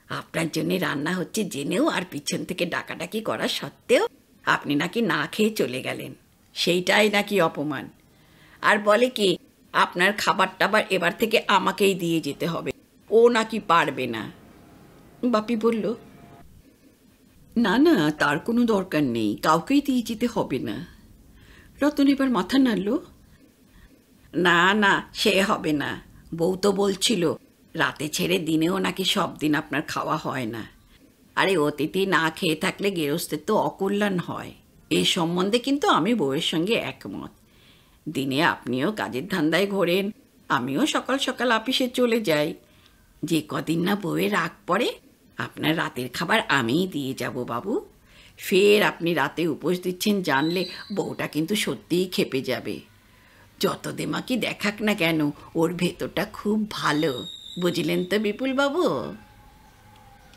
আপনার জন্য রান্না হচ্ছে জেনেও আর পিছন থেকে ডাকাডাকি করা সত্ত্বেও আপনি নাকি না খেয়ে চলে গেলেন। সেইটাই নাকি অপমান। আর বলে কি, আপনার খাবার টাবার এবার থেকে আমাকেই দিয়ে যেতে হবে। ও নাকি পারবে না। বাপি বলল, না না, তার কোনো দরকার নেই, কাউকেই দিয়ে যেতে হবে না। রতন এবার মাথা নাড়ল, না না, সে হবে না। বউ তো বলছিল রাতে ছেড়ে দিনেও নাকি সব দিন আপনার খাওয়া হয় না। আরে, অতিথি না খেয়ে থাকলে গেরস্তের তো অকল্যাণ হয়। এই সম্বন্ধে কিন্তু আমি বউয়ের সঙ্গে একমত। দিনে আপনিও কাজের ধান্দায় ঘোরেন, আমিও সকাল সকাল অফিসে চলে যাই। যে কদিন না বউয়ের রাগ পড়ে, আপনার রাতের খাবার আমিই দিয়ে যাব বাবু। ফের আপনি রাতে উপোস দিচ্ছেন জানলে বউটা কিন্তু সত্যিই খেপে যাবে। যত দেমাকি দেখাক না কেন, ওর ভেতরটা খুব ভালো। বুঝলেন তো বিপুল বাবু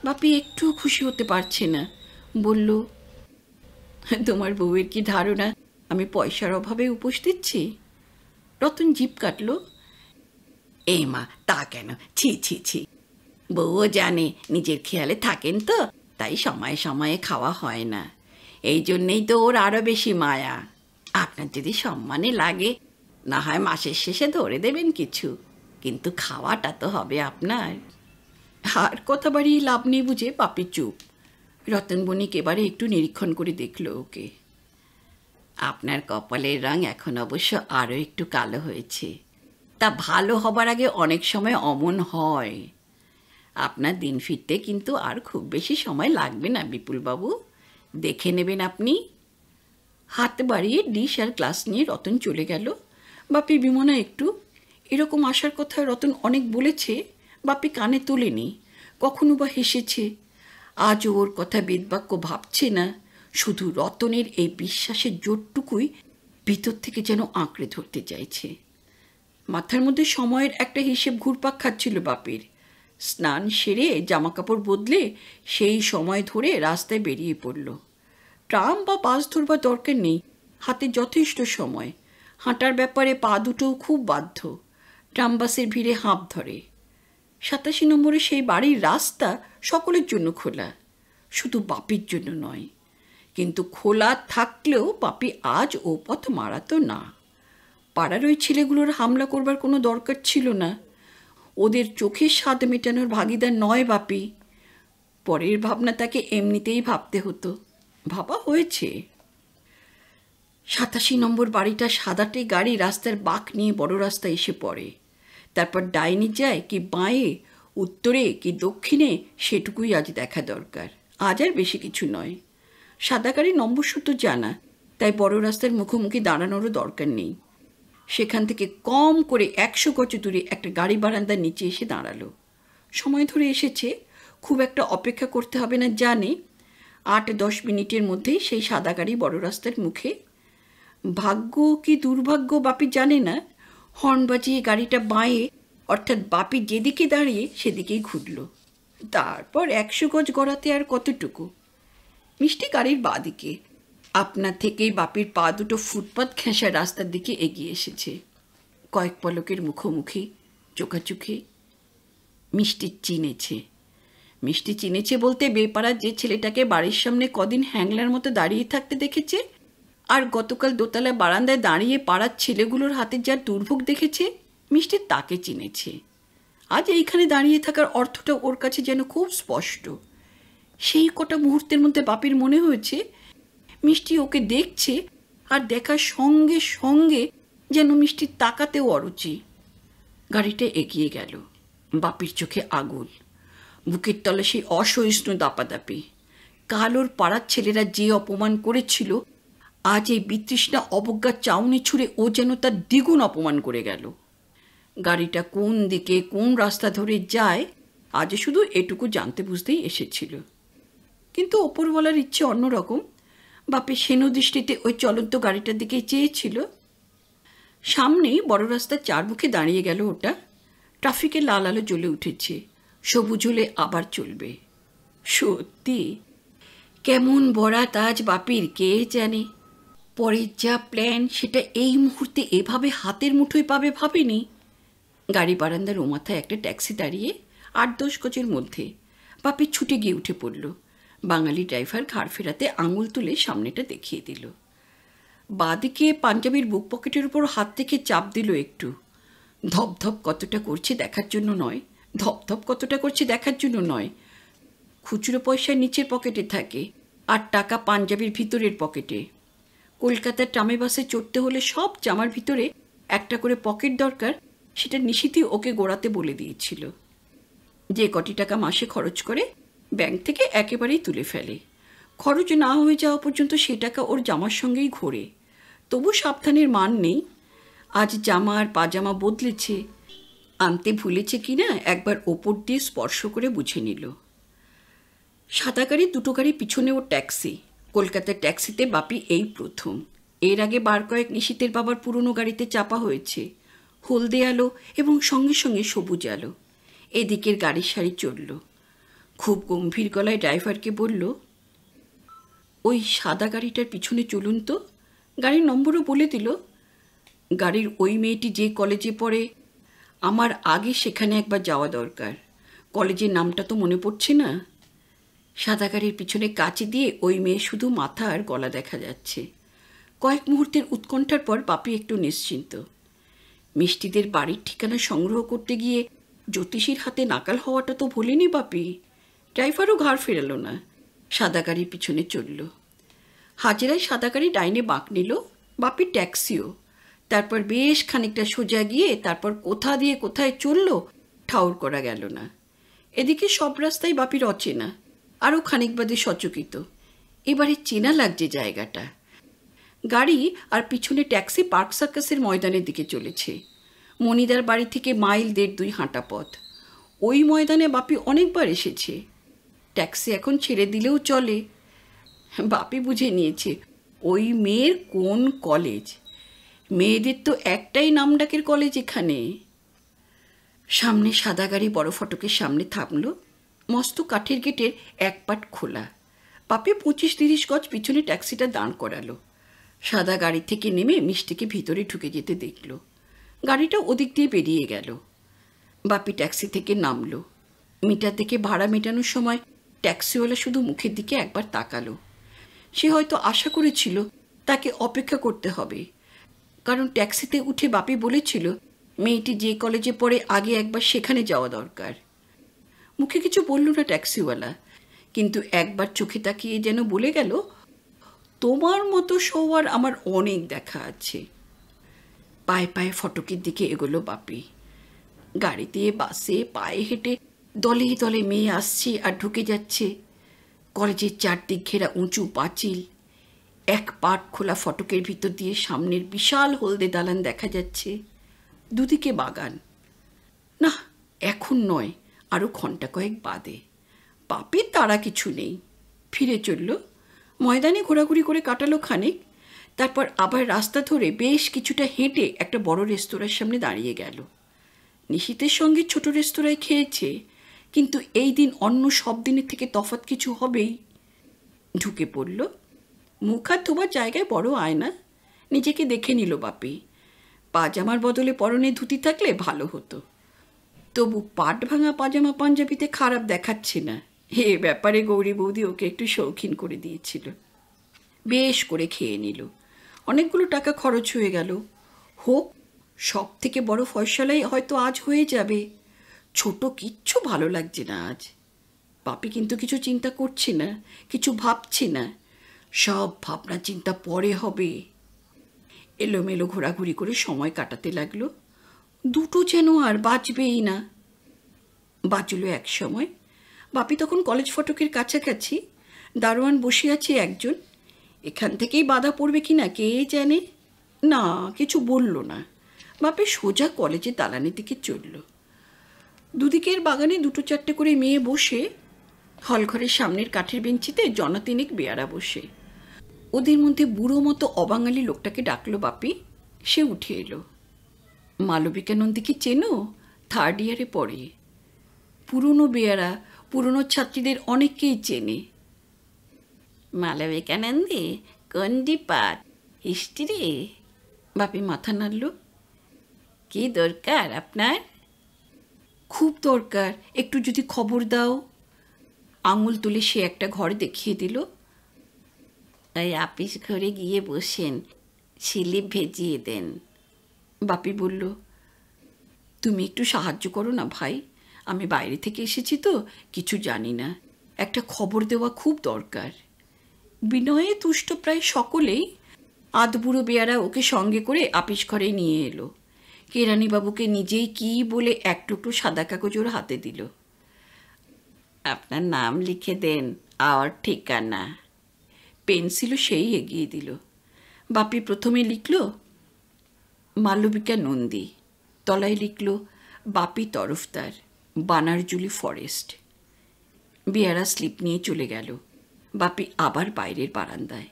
বাপি একটু খুশি হতে পারছে না। বলল, তোমার বউয়ের কি ধারণা? আমি পয়সার অভাবে উপোস দিচ্ছি রতন জিপ কাটল এ মা, তা কেন? ছি ছি ছি। বউও জানে, নিজের খেয়ালে থাকেন তো, তাই সময়ে সময়ে খাওয়া হয় না। এই জন্যেই তো ওর আরও বেশি মায়া। আপনার যদি সম্মানে লাগে, না হয় মাসের শেষে ধরে দেবেন কিছু। কিন্তু খাওয়াটা তো হবে আপনার। আর কথা বাড়িয়ে লাভ নেই বুঝে, পাপি চুপ। রতন বণিক এবারে একটু নিরীক্ষণ করে দেখল ওকে। আপনার কপালের রং এখন অবশ্য আরও একটু কালো হয়েছে। তা ভালো হবার আগে অনেক সময় অমন হয়। আপনার দিন ফিরতে কিন্তু আর খুব বেশি সময় লাগবে না বিপুলবাবু। দেখে নেবেন আপনি। হাত বাড়িয়ে ডিশ আর গ্লাস নিয়ে রতন চলে গেল। বাপি বিমনা একটু এরকম আসার কথা রতন অনেক বলেছে, বাপি কানে তোলেনি, কখনো বা হেসেছে। আজ ওর কথা বেদবাক্য ভাবছে না, শুধু রতনের এই বিশ্বাসের জোরটুকুই ভিতর থেকে যেন আঁকড়ে ধরতে চাইছে। মাথার মধ্যে সময়ের একটা হিসেব ঘুরপাক খাচ্ছিল বাপের। স্নান সেরে জামাকাপড় বদলে সেই সময় ধরে রাস্তায় বেরিয়ে পড়ল। ট্রাম বা বাস ধরবার দরকার নেই, হাতে যথেষ্ট সময়। হাঁটার ব্যাপারে পা দুটোও খুব বাধ্য। ট্রাম বাসের ভিড়ে হাঁপ ধরে। সাতাশি নম্বরে সেই বাড়ির রাস্তা সকলের জন্য খোলা। শুধু বাপির জন্য নয়, কিন্তু খোলা থাকলেও বাপি আজ ও পথ মারাতো না। পাড়ার ওই ছেলেগুলোর হামলা করবার কোনো দরকার ছিল না। ওদের চোখের স্বাদ মেটানোর ভাগিদার নয় বাপি। পরের ভাবনা তাকে এমনিতেই ভাবতে হতো। ভাবা হয়েছে। সাতাশি নম্বর বাড়িটা সাদাটে গাড়ি রাস্তার বাঁক নিয়ে বড় রাস্তা এসে পড়ে। তারপর ডাইনি যায় কি বাঁয়ে, উত্তরে কি দক্ষিণে, সেটুকুই আজ দেখা দরকার। আজ আর বেশি কিছু নয়। সাদা গাড়ি নম্বর সূত্র জানা, তাই বড় রাস্তার মুখোমুখি দাঁড়ানোরও দরকার নেই। সেখান থেকে কম করে একশো গজ দূরে একটা গাড়ি বারান্দার নিচে এসে দাঁড়াল। সময় ধরে এসেছে, খুব একটা অপেক্ষা করতে হবে না জানে। আট দশ মিনিটের মধ্যেই সেই সাদা গাড়ি বড় রাস্তার মুখে, ভাগ্য কি দুর্ভাগ্য বাপি জানে না হর্ন বাজিয়ে গাড়িটা বাঁয়ে, অর্থাৎ বাপি যেদিকে দাঁড়িয়ে সেদিকেই ঘুরল। তারপর একশো গজ গড়াতে আর কতটুকু? মিষ্টি গাড়ির বাদিকে আপনার থেকেই বাপির পা দুটো ফুটপাত ঘেঁষা রাস্তার দিকে এগিয়ে এসেছে। কয়েক পলকের মুখোমুখি, চোখাচোখি। মিষ্টি চিনেছে। মিষ্টি চিনেছে বলতে বেপাড়ার যে ছেলেটাকে বাড়ির সামনে কদিন হ্যাংলার মতো দাঁড়িয়ে থাকতে দেখেছে আর গতকাল দোতলা বারান্দায় দাঁড়িয়ে পাড়ার ছেলেগুলোর হাতে যার দুর্ভোগ দেখেছে, মিষ্টি তাকে চিনেছে। আজ এইখানে দাঁড়িয়ে থাকার অর্থটা ওর কাছে যেন খুব স্পষ্ট। সেই কটা মুহূর্তের মধ্যে বাপির মনে হয়েছে, মিষ্টি ওকে দেখছে আর দেখার সঙ্গে সঙ্গে যেন মিষ্টির তাকাতেও অরুচি। গাড়িটা এগিয়ে গেল। বাপির চোখে আগুন। বুকের তলে সেই অসহিষ্ণু দাপাদাপি। কালোর পাড়ার ছেলেরা যে অপমান করেছিল আজ এই বিতৃষ্ণা অবজ্ঞার চাউনি ছুঁড়ে ও যেন তার দ্বিগুণ অপমান করে গেল। গাড়িটা কোন দিকে, কোন রাস্তা ধরে যায়, আজ শুধু এটুকু জানতে বুঝতেই এসেছিল। কিন্তু ওপরওয়ালার ইচ্ছে অন্যরকম। বাপে সেনো দৃষ্টিতে ওই চলন্ত গাড়িটার দিকে চেয়েছিল। সামনেই বড় রাস্তার চার মুখে দাঁড়িয়ে গেল ওটা। ট্রাফিকে লাল আলো জ্বলে উঠেছে। সবুজ হলে আবার চলবে। সত্যি? কেমন বরাত আজ বাপির, কে জানে? পরের যা প্ল্যান সেটা এই মুহূর্তে এভাবে হাতের মুঠোয় পাবে ভাবেনি। গাড়ি বারান্দার ও মাথায় একটা ট্যাক্সি দাঁড়িয়ে আট দশ গজের মধ্যে বাপি ছুটে গিয়ে উঠে পড়ল। বাঙালি ড্রাইভার ঘাড় ফেরাতে আঙুল তুলে সামনেটা দেখিয়ে দিল। বাদিকে পাঞ্জাবির বুক পকেটের উপর হাত থেকে চাপ দিল একটু। ধপধপ কতটা করছে দেখার জন্য নয়, ধপধপ কতটা করছে দেখার জন্য নয়। খুচরো পয়সা নিচের পকেটে থাকে আর টাকা পাঞ্জাবির ভিতরের পকেটে কলকাতার ট্রামে বাসে চড়তে হলে সব জামার ভিতরে একটা করে পকেট দরকার, সেটা নিশিতি ওকে গোড়াতে বলে দিয়েছিল। যে কটি টাকা মাসে খরচ করে ব্যাংক থেকে একেবারেই তুলে ফেলে। খরচ না হয়ে যাওয়া পর্যন্ত সে টাকা ওর জামার সঙ্গেই ঘোরে। তবু সাবধানের মান নেই। আজ জামা আর পাজামা বদলেছে। আনতে ভুলেছে কিনা একবার ওপর দিয়ে স্পর্শ করে বুঝে নিল। সাদা গাড়ি, দুটো গাড়ি, পিছনে ওর ট্যাক্সি। কলকাতার ট্যাক্সিতে বাপি এই প্রথম। এর আগে বার কয়েক নিশীতের বাবার পুরনো গাড়িতে চাপা হয়েছে। হলদে আলো এবং সঙ্গে সঙ্গে সবুজ আলো। এদিকের গাড়ির সারি চলল। খুব গম্ভীর গলায় ড্রাইভারকে বলল, ওই সাদা গাড়িটার পিছনে চলুন তো। গাড়ির নম্বরও বলে দিল, গাড়ির ওই মেয়েটি যে কলেজে পড়ে, আমার আগে সেখানে একবার যাওয়া দরকার। কলেজের নামটা তো মনে পড়ছে না? সাদা গাড়ির পিছনে কাঁচি দিয়ে ওই মেয়ে শুধু মাথা আর গলা দেখা যাচ্ছে। কয়েক মুহূর্তের উৎকণ্ঠার পর বাপি একটু নিশ্চিন্ত। মিষ্টিদের বাড়ির ঠিকানা সংগ্রহ করতে গিয়ে জ্যোতিষীর হাতে নাকাল হওয়াটা তো ভুলেনি বাপি। ড্রাইভারও ঘাড় ফেরালো না। সাদা গাড়ির পিছনে চলল। হাজেরায় সাদা গাড়ি ডাইনে বাঁক নিল, বাপি ট্যাক্সিও। তারপর বেশ খানিকটা সোজা গিয়ে তারপর কোথা দিয়ে কোথায় চলল, ঠাউর করা গেল না। এদিকে সব রাস্তায় বাপির অচেনা আরও খানিক বাদে সচকিত। এবারে চেনা লাগছে জায়গাটা। গাড়ি আর পিছনে ট্যাক্সি পার্ক সার্কাসের ময়দানের দিকে চলেছে। মনিদার বাড়ি থেকে মাইল দেড় দুই হাঁটা পথ। ওই ময়দানে বাপি অনেকবার এসেছে। ট্যাক্সি এখন ছেড়ে দিলেও চলে। বাপি বুঝে নিয়েছে, ওই মেয়ের কোন কলেজ? মেয়েদের তো একটাই নামডাকের কলেজ এখানে। সামনে সাদা গাড়ি বড় ফটকের সামনে থামলো। মস্ত কাঠের গেটের এক পাট খোলা। পাপে পঁচিশ তিরিশ গজ পিছনে ট্যাক্সিটা দাঁড় করালো। সাদা গাড়ি থেকে নেমে মিষ্টিকে ভিতরে ঢুকে যেতে দেখল। গাড়িটা ওদিক দিয়ে বেরিয়ে গেল। বাপি ট্যাক্সি থেকে নামলো। মিটার থেকে ভাড়া মেটানোর সময় ট্যাক্সিওয়ালা শুধু মুখের দিকে একবার তাকালো। সে হয়তো আশা করেছিল তাকে অপেক্ষা করতে হবে। কারণ ট্যাক্সিতে উঠে বাপি বলেছিল, মেয়েটি যে কলেজে পড়ে আগে একবার সেখানে যাওয়া দরকার। মুখে কিছু বলল না ট্যাক্সিওয়ালা। কিন্তু একবার চোখে তাকিয়ে যেন বলে গেল, তোমার মতো শোয়ার আমার অনেক দেখা আছে। পায়ে পায়ে ফটকের দিকে এগোলো বাপি। গাড়িতে, বাসে, পায়ে হেঁটে দলে দলে মেয়ে আসছে আর ঢুকে যাচ্ছে। কলেজের চারদিক ঘেরা উঁচু পাঁচিল। এক পাট খোলা ফটকের ভিতর দিয়ে সামনের বিশাল হলদে দালান দেখা যাচ্ছে। দুদিকে বাগান। না, এখন নয়। আরও ঘণ্টা কয়েক বাদে। পাপের তারা কিছু নেই। ফিরে চলল। ময়দানে ঘোরাঘুরি করে কাটালো খানিক। তারপর আবার রাস্তা ধরে বেশ কিছুটা হেঁটে একটা বড় রেস্তোরাঁর সামনে দাঁড়িয়ে গেল। নিশীতের সঙ্গে ছোট রেস্তোরাঁয় খেয়েছে। কিন্তু এই দিন অন্য সব দিনের থেকে তফাৎ কিছু হবেই। ঢুকে পড়ল। মুখ হাত ধোবার জায়গায় বড় আয়না। নিজেকে দেখে নিল বাপি। পাজামার বদলে পরনে ধুতি থাকলে ভালো হতো। তবু পাট ভাঙা পাজামা পাঞ্জাবিতে খারাপ দেখাচ্ছে না। এ ব্যাপারে গৌরী বৌদি ওকে একটু শৌখিন করে দিয়েছিল। বেশ করে খেয়ে নিল। অনেকগুলো টাকা খরচ হয়ে গেল। হোক সব থেকে বড় ফয়সালাই হয়তো আজ হয়ে যাবে। ছোট কিচ্ছু ভালো লাগছে না আজ। পাপি কিন্তু কিছু চিন্তা করছে না, কিছু ভাবছে না। সব ভাবনা চিন্তা পরে হবে। এলোমেলো ঘোরাঘুরি করে সময় কাটাতে লাগল। দুটো যেন আর বাঁচবেই না। বাঁচল এক সময়। বাপি তখন কলেজ ফটকের কাছাকাছি। দারোয়ান বসে আছে একজন। এখান থেকেই বাধা পড়বে কি না, কে জানে? না, কিছু বলল না। বাপে সোজা কলেজে দালানের দিকে চলল। দুদিকের বাগানে দুটো চারটে করে মেয়ে বসে। হলঘরের সামনের কাঠের বেঞ্চিতে জনাতিনিক বেয়ারা বসে। ওদের মধ্যে বুড়ো মতো অবাঙালি লোকটাকে ডাকলো বাপি। সে উঠে এলো। মালবিকা নন্দীকে চেনো? থার্ড ইয়ারে পড়ে। পুরনো বেয়ারা, পুরনো ছাত্রীদের অনেককেই চেনে। মালবিকা নন্দী, কোন ডিপার্ট? হিস্ট্রি? বাপি মাথা নাড়ল। কি দরকার আপনার? খুব দরকার। একটু যদি খবর দাও। আঙুল তুলে সে একটা ঘর দেখিয়ে দিল। ওই আপিস ঘরে গিয়ে বসেন। স্লিপ ভেজিয়ে দেন। বাপি বলল, তুমি একটু সাহায্য করো না ভাই, আমি বাইরে থেকে এসেছি তো, কিছু জানি না। একটা খবর দেওয়া খুব দরকার। বিনয়ে তুষ্ট প্রায় সকলেই আধবুড়ো বেয়ারা ওকে সঙ্গে করে আপিস ঘরে নিয়ে এলো। কেরানিবাবুকে নিজেই কি বলে এক টুকরো সাদা কাগজ ওর হাতে দিল। আপনার নাম লিখে দেন, আর ঠিকানা। পেন্সিলও সেই এগিয়ে দিল। বাপি প্রথমে লিখল মালবিকা নন্দী, তলায় লিখল, বাপি তরফদার, বানারজুলি ফরেস্ট। বেয়ারা স্লিপ নিয়ে চলে গেল। বাপি আবার বাইরের বারান্দায়।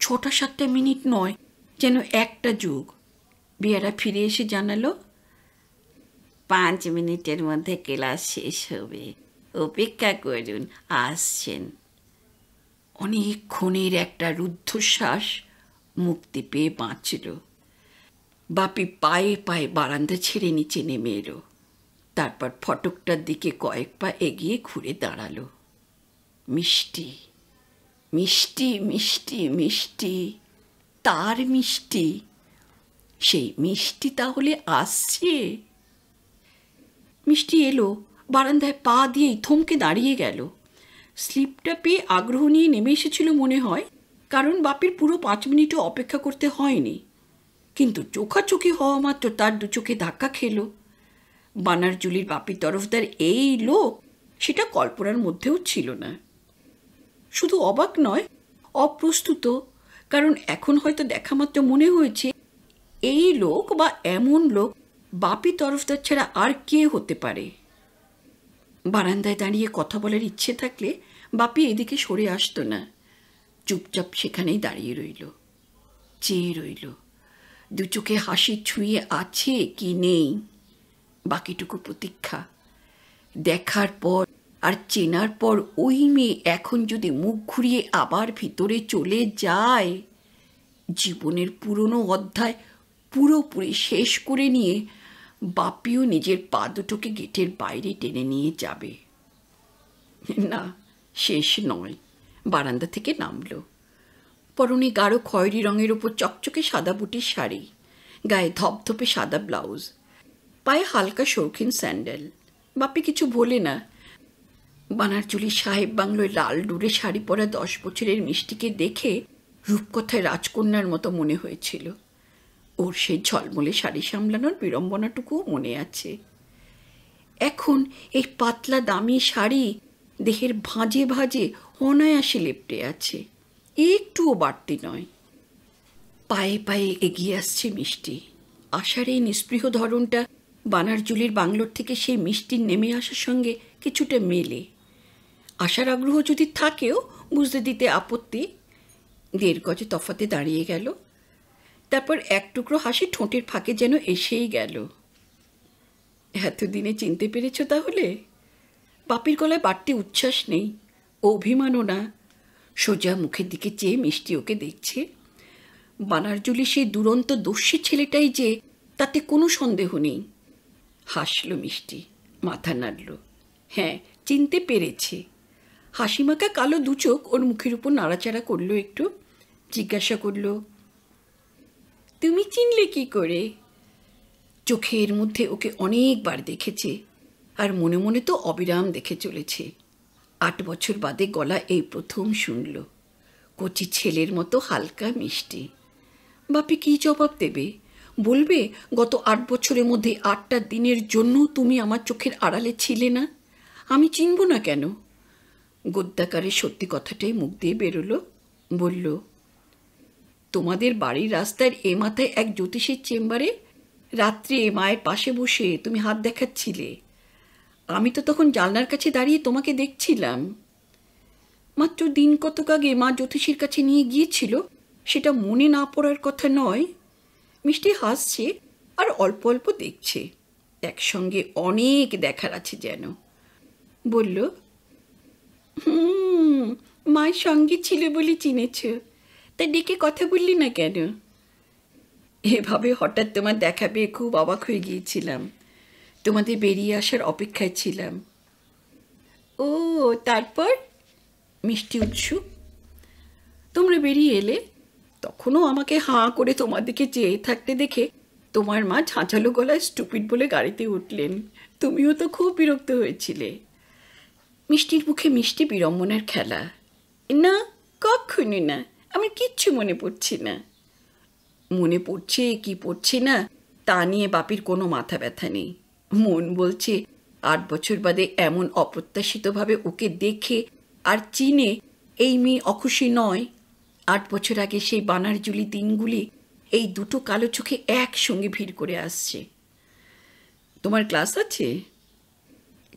ছটা সাতটা মিনিট নয়, যেন একটা যুগ। বেয়ারা ফিরে এসে জানালো, পাঁচ মিনিটের মধ্যে ক্লাস শেষ হবে। অপেক্ষা করুন, আসছেন। অনেকক্ষণের একটা রুদ্ধশ্বাস মুক্তি পেয়ে বাঁচল। বাপি পায়ে পায়ে বারান্দা ছেড়ে নিচে নেমে এলো। তারপর ফটকটার দিকে কয়েক পা এগিয়ে ঘুরে দাঁড়াল। মিষ্টি মিষ্টি মিষ্টি মিষ্টি, তার মিষ্টি, সেই মিষ্টি তাহলে আসছে। মিষ্টি এলো, বারান্দায় পা দিয়েই থমকে দাঁড়িয়ে গেল। স্লিপটা পেয়ে আগ্রহ নিয়ে নেমে এসেছিল মনে হয়, কারণ বাপির পুরো পাঁচ মিনিটও অপেক্ষা করতে হয়নি। কিন্তু চোখাচোখি হওয়া মাত্র তার দু চোখে ধাক্কা খেলো। বানারজুলির বাপির তরফদার এই লোক সেটা কল্পনার মধ্যেও ছিল না। শুধু অবাক নয়, অপ্রস্তুত, কারণ এখন হয়তো দেখা মাত্র মনে হয়েছে, এই লোক বা এমন লোক বাপি তরফদার ছাড়া আর কে হতে পারে। বারান্দায় দাঁড়িয়ে কথা বলার ইচ্ছে থাকলে বাপি এদিকে সরে আসতো না, চুপচাপ সেখানেই দাঁড়িয়ে রইল, চেয়ে রইল। দু চোখে হাসি ছুঁয়ে আছে কি নেই? বাকিটুকু প্রতীক্ষা। দেখার পর আর চেনার পর ওই মেয়ে এখন যদি মুখ ঘুরিয়ে আবার ভিতরে চলে যায়, জীবনের পুরনো অধ্যায় পুরোপুরি শেষ করে নিয়ে বাপিও নিজের পা দুটোকে গেটের বাইরে টেনে নিয়ে যাবে। না, শেষ নয়। বারান্দা থেকে নামলো। পরনে গাঢ় খয়েরি রঙের ওপর চকচকে সাদা বুটির শাড়ি, গায়ে ধপধপে সাদা ব্লাউজ, পায়ে হালকা শৌখিন স্যান্ডেল। বাপি কিছু বলে না। বানারচুলি সাহেব বাংলোয় লাল ডুরে শাড়ি পরা দশ বছরের মিষ্টিকে দেখে রূপকথায় রাজকন্যার মতো মনে হয়েছিল। ওর সেই ঝলমলে শাড়ি সামলানোর বিড়ম্বনাটুকুও মনে আছে। এখন এই পাতলা দামি শাড়ি দেহের ভাঁজে ভাঁজে অনায়াসে লেপটে আছে। একটুও বাড়তি নয়। পায়ে পায়ে এগিয়ে আসছে মিষ্টি। আশার এই নিস্পৃহ ধরনটা বানারজুলির বাংলোর থেকে সেই মিষ্টির নেমে আসার সঙ্গে কিছুটা মেলে। আশার আগ্রহ যদি থাকেও বুঝতে দিতে আপত্তি, দেড় গজে তফাতে দাঁড়িয়ে গেল। তারপর এক টুকরো হাসি ঠোঁটের ফাঁকে যেন এসেই গেল। এতদিনে চিনতে পেরেছ তাহলে? বাপির গলায় বাড়তি উচ্ছ্বাস নেই, অভিমানও না। সোজা মুখের দিকে চেয়ে মিষ্টি ওকে দেখছে। বানারজুলি সেই দুরন্ত দস্যি ছেলেটাই যে তাতে কোনো সন্দেহ নেই। হাসলো মিষ্টি, মাথা নাড়ল। হ্যাঁ চিনতে পেরেছে। হাসিমাকা কালো দু চোখ ওর মুখের উপর নাড়াচাড়া করল একটু, জিজ্ঞাসা করল, তুমি চিনলে কি করে? চোখের মধ্যে ওকে অনেকবার দেখেছে, আর মনে মনে তো অবিরাম দেখে চলেছে। আট বছর বাদে গলা এই প্রথম শুনল। কচি ছেলের মতো হালকা মিষ্টি। বাপি কী জবাব দেবে? বলবে, গত আট বছরের মধ্যে আটটা দিনের জন্য তুমি আমার চোখের আড়ালে ছিলে না? আমি চিনব না কেন? গদ্যাকারের সত্যি কথাটাই মুখ দিয়ে বেরোলো। বলল, তোমাদের বাড়ির রাস্তার এ মাথায় এক জ্যোতিষীর চেম্বারে রাত্রে মায়ের পাশে বসে তুমি হাত দেখাচ্ছিলে। আমি তো তখন জানলার কাছে দাঁড়িয়ে তোমাকে দেখছিলাম। মাত্র দিন কতক আগে মা জ্যোতিষীর কাছে নিয়ে গিয়েছিল, সেটা মনে না পড়ার কথা নয়। মিষ্টি হাসছে আর অল্প অল্প দেখছে। একসঙ্গে অনেক দেখার আছে যেন। বলল, হুম, মায়ের সঙ্গে ছিল বলে চিনেছ। তা ডেকে কথা বললি না কেন? এভাবে হঠাৎ তোমার দেখা পেয়ে খুব অবাক হয়ে গিয়েছিলাম। তোমাদের বেরিয়ে আসার অপেক্ষায় ছিলাম। ও, তারপর? মিষ্টি উৎসুক তোমরা বেরিয়ে এলে? তখনও আমাকে হাঁ করে তোমার দিকে চেয়ে থাকতে দেখে তোমার মা ঝাঁঝালো গলায় স্টুপিড বলে গাড়িতে উঠলেন। তুমিও তো খুব বিরক্ত হয়েছিলে। মিষ্টির মুখে মিষ্টি বিড়ম্বনার খেলা। না কক্ষণই না, আমার কিচ্ছু মনে পড়ছে না। মনে পড়ছে কি পড়ছে না, তা নিয়ে বাপির কোনো মাথা ব্যথা নেই। মন বলছে। আট বছর বাদে এমন অপ্রত্যাশিতভাবে ওকে দেখে আর চিনে এই মেয়ে অখুশি নয়। আট বছর আগে সেই বানারজুলি দিনগুলি এই দুটো কালো চোখে একসঙ্গে ভিড় করে আসছে। তোমার ক্লাস আছে?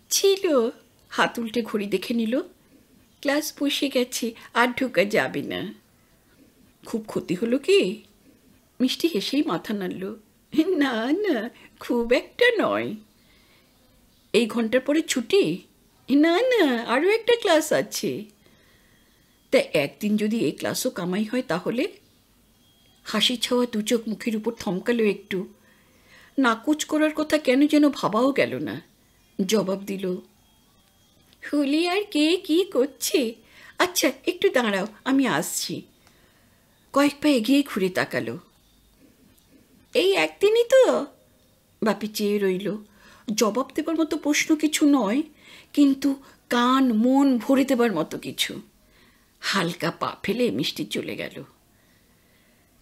ছিল। হাত উল্টে ঘড়ি দেখে নিল। ক্লাস বসে গেছে, আর ঢোকা যাবে না। খুব ক্ষতি হলো কি? মিষ্টি হেসেই মাথা নাড়ল। না না, খুব একটা নয়। এই ঘণ্টার পরে ছুটি? না না আরও একটা ক্লাস আছে। তা একদিন যদি এই ক্লাসও কামাই হয় তাহলে? হাসি ছাওয়া দু চোখ মুখের উপর থমকালো একটু। নাকুচ করার কথা কেন যেন ভাবাও গেল না। জবাব দিল, হুলি আর কে কি করছে? আচ্ছা একটু দাঁড়াও, আমি আসছি। কয়েক পা এগিয়ে ঘুরে তাকালো, এই একদিনই তো? বাপি চেয়ে রইল জবাব দেবার মতো প্রশ্ন কিছু নয়, কিন্তু কান, মন ভরে দেবার মতো কিছু। হালকা পা ফেলে মিষ্টি চলে গেল।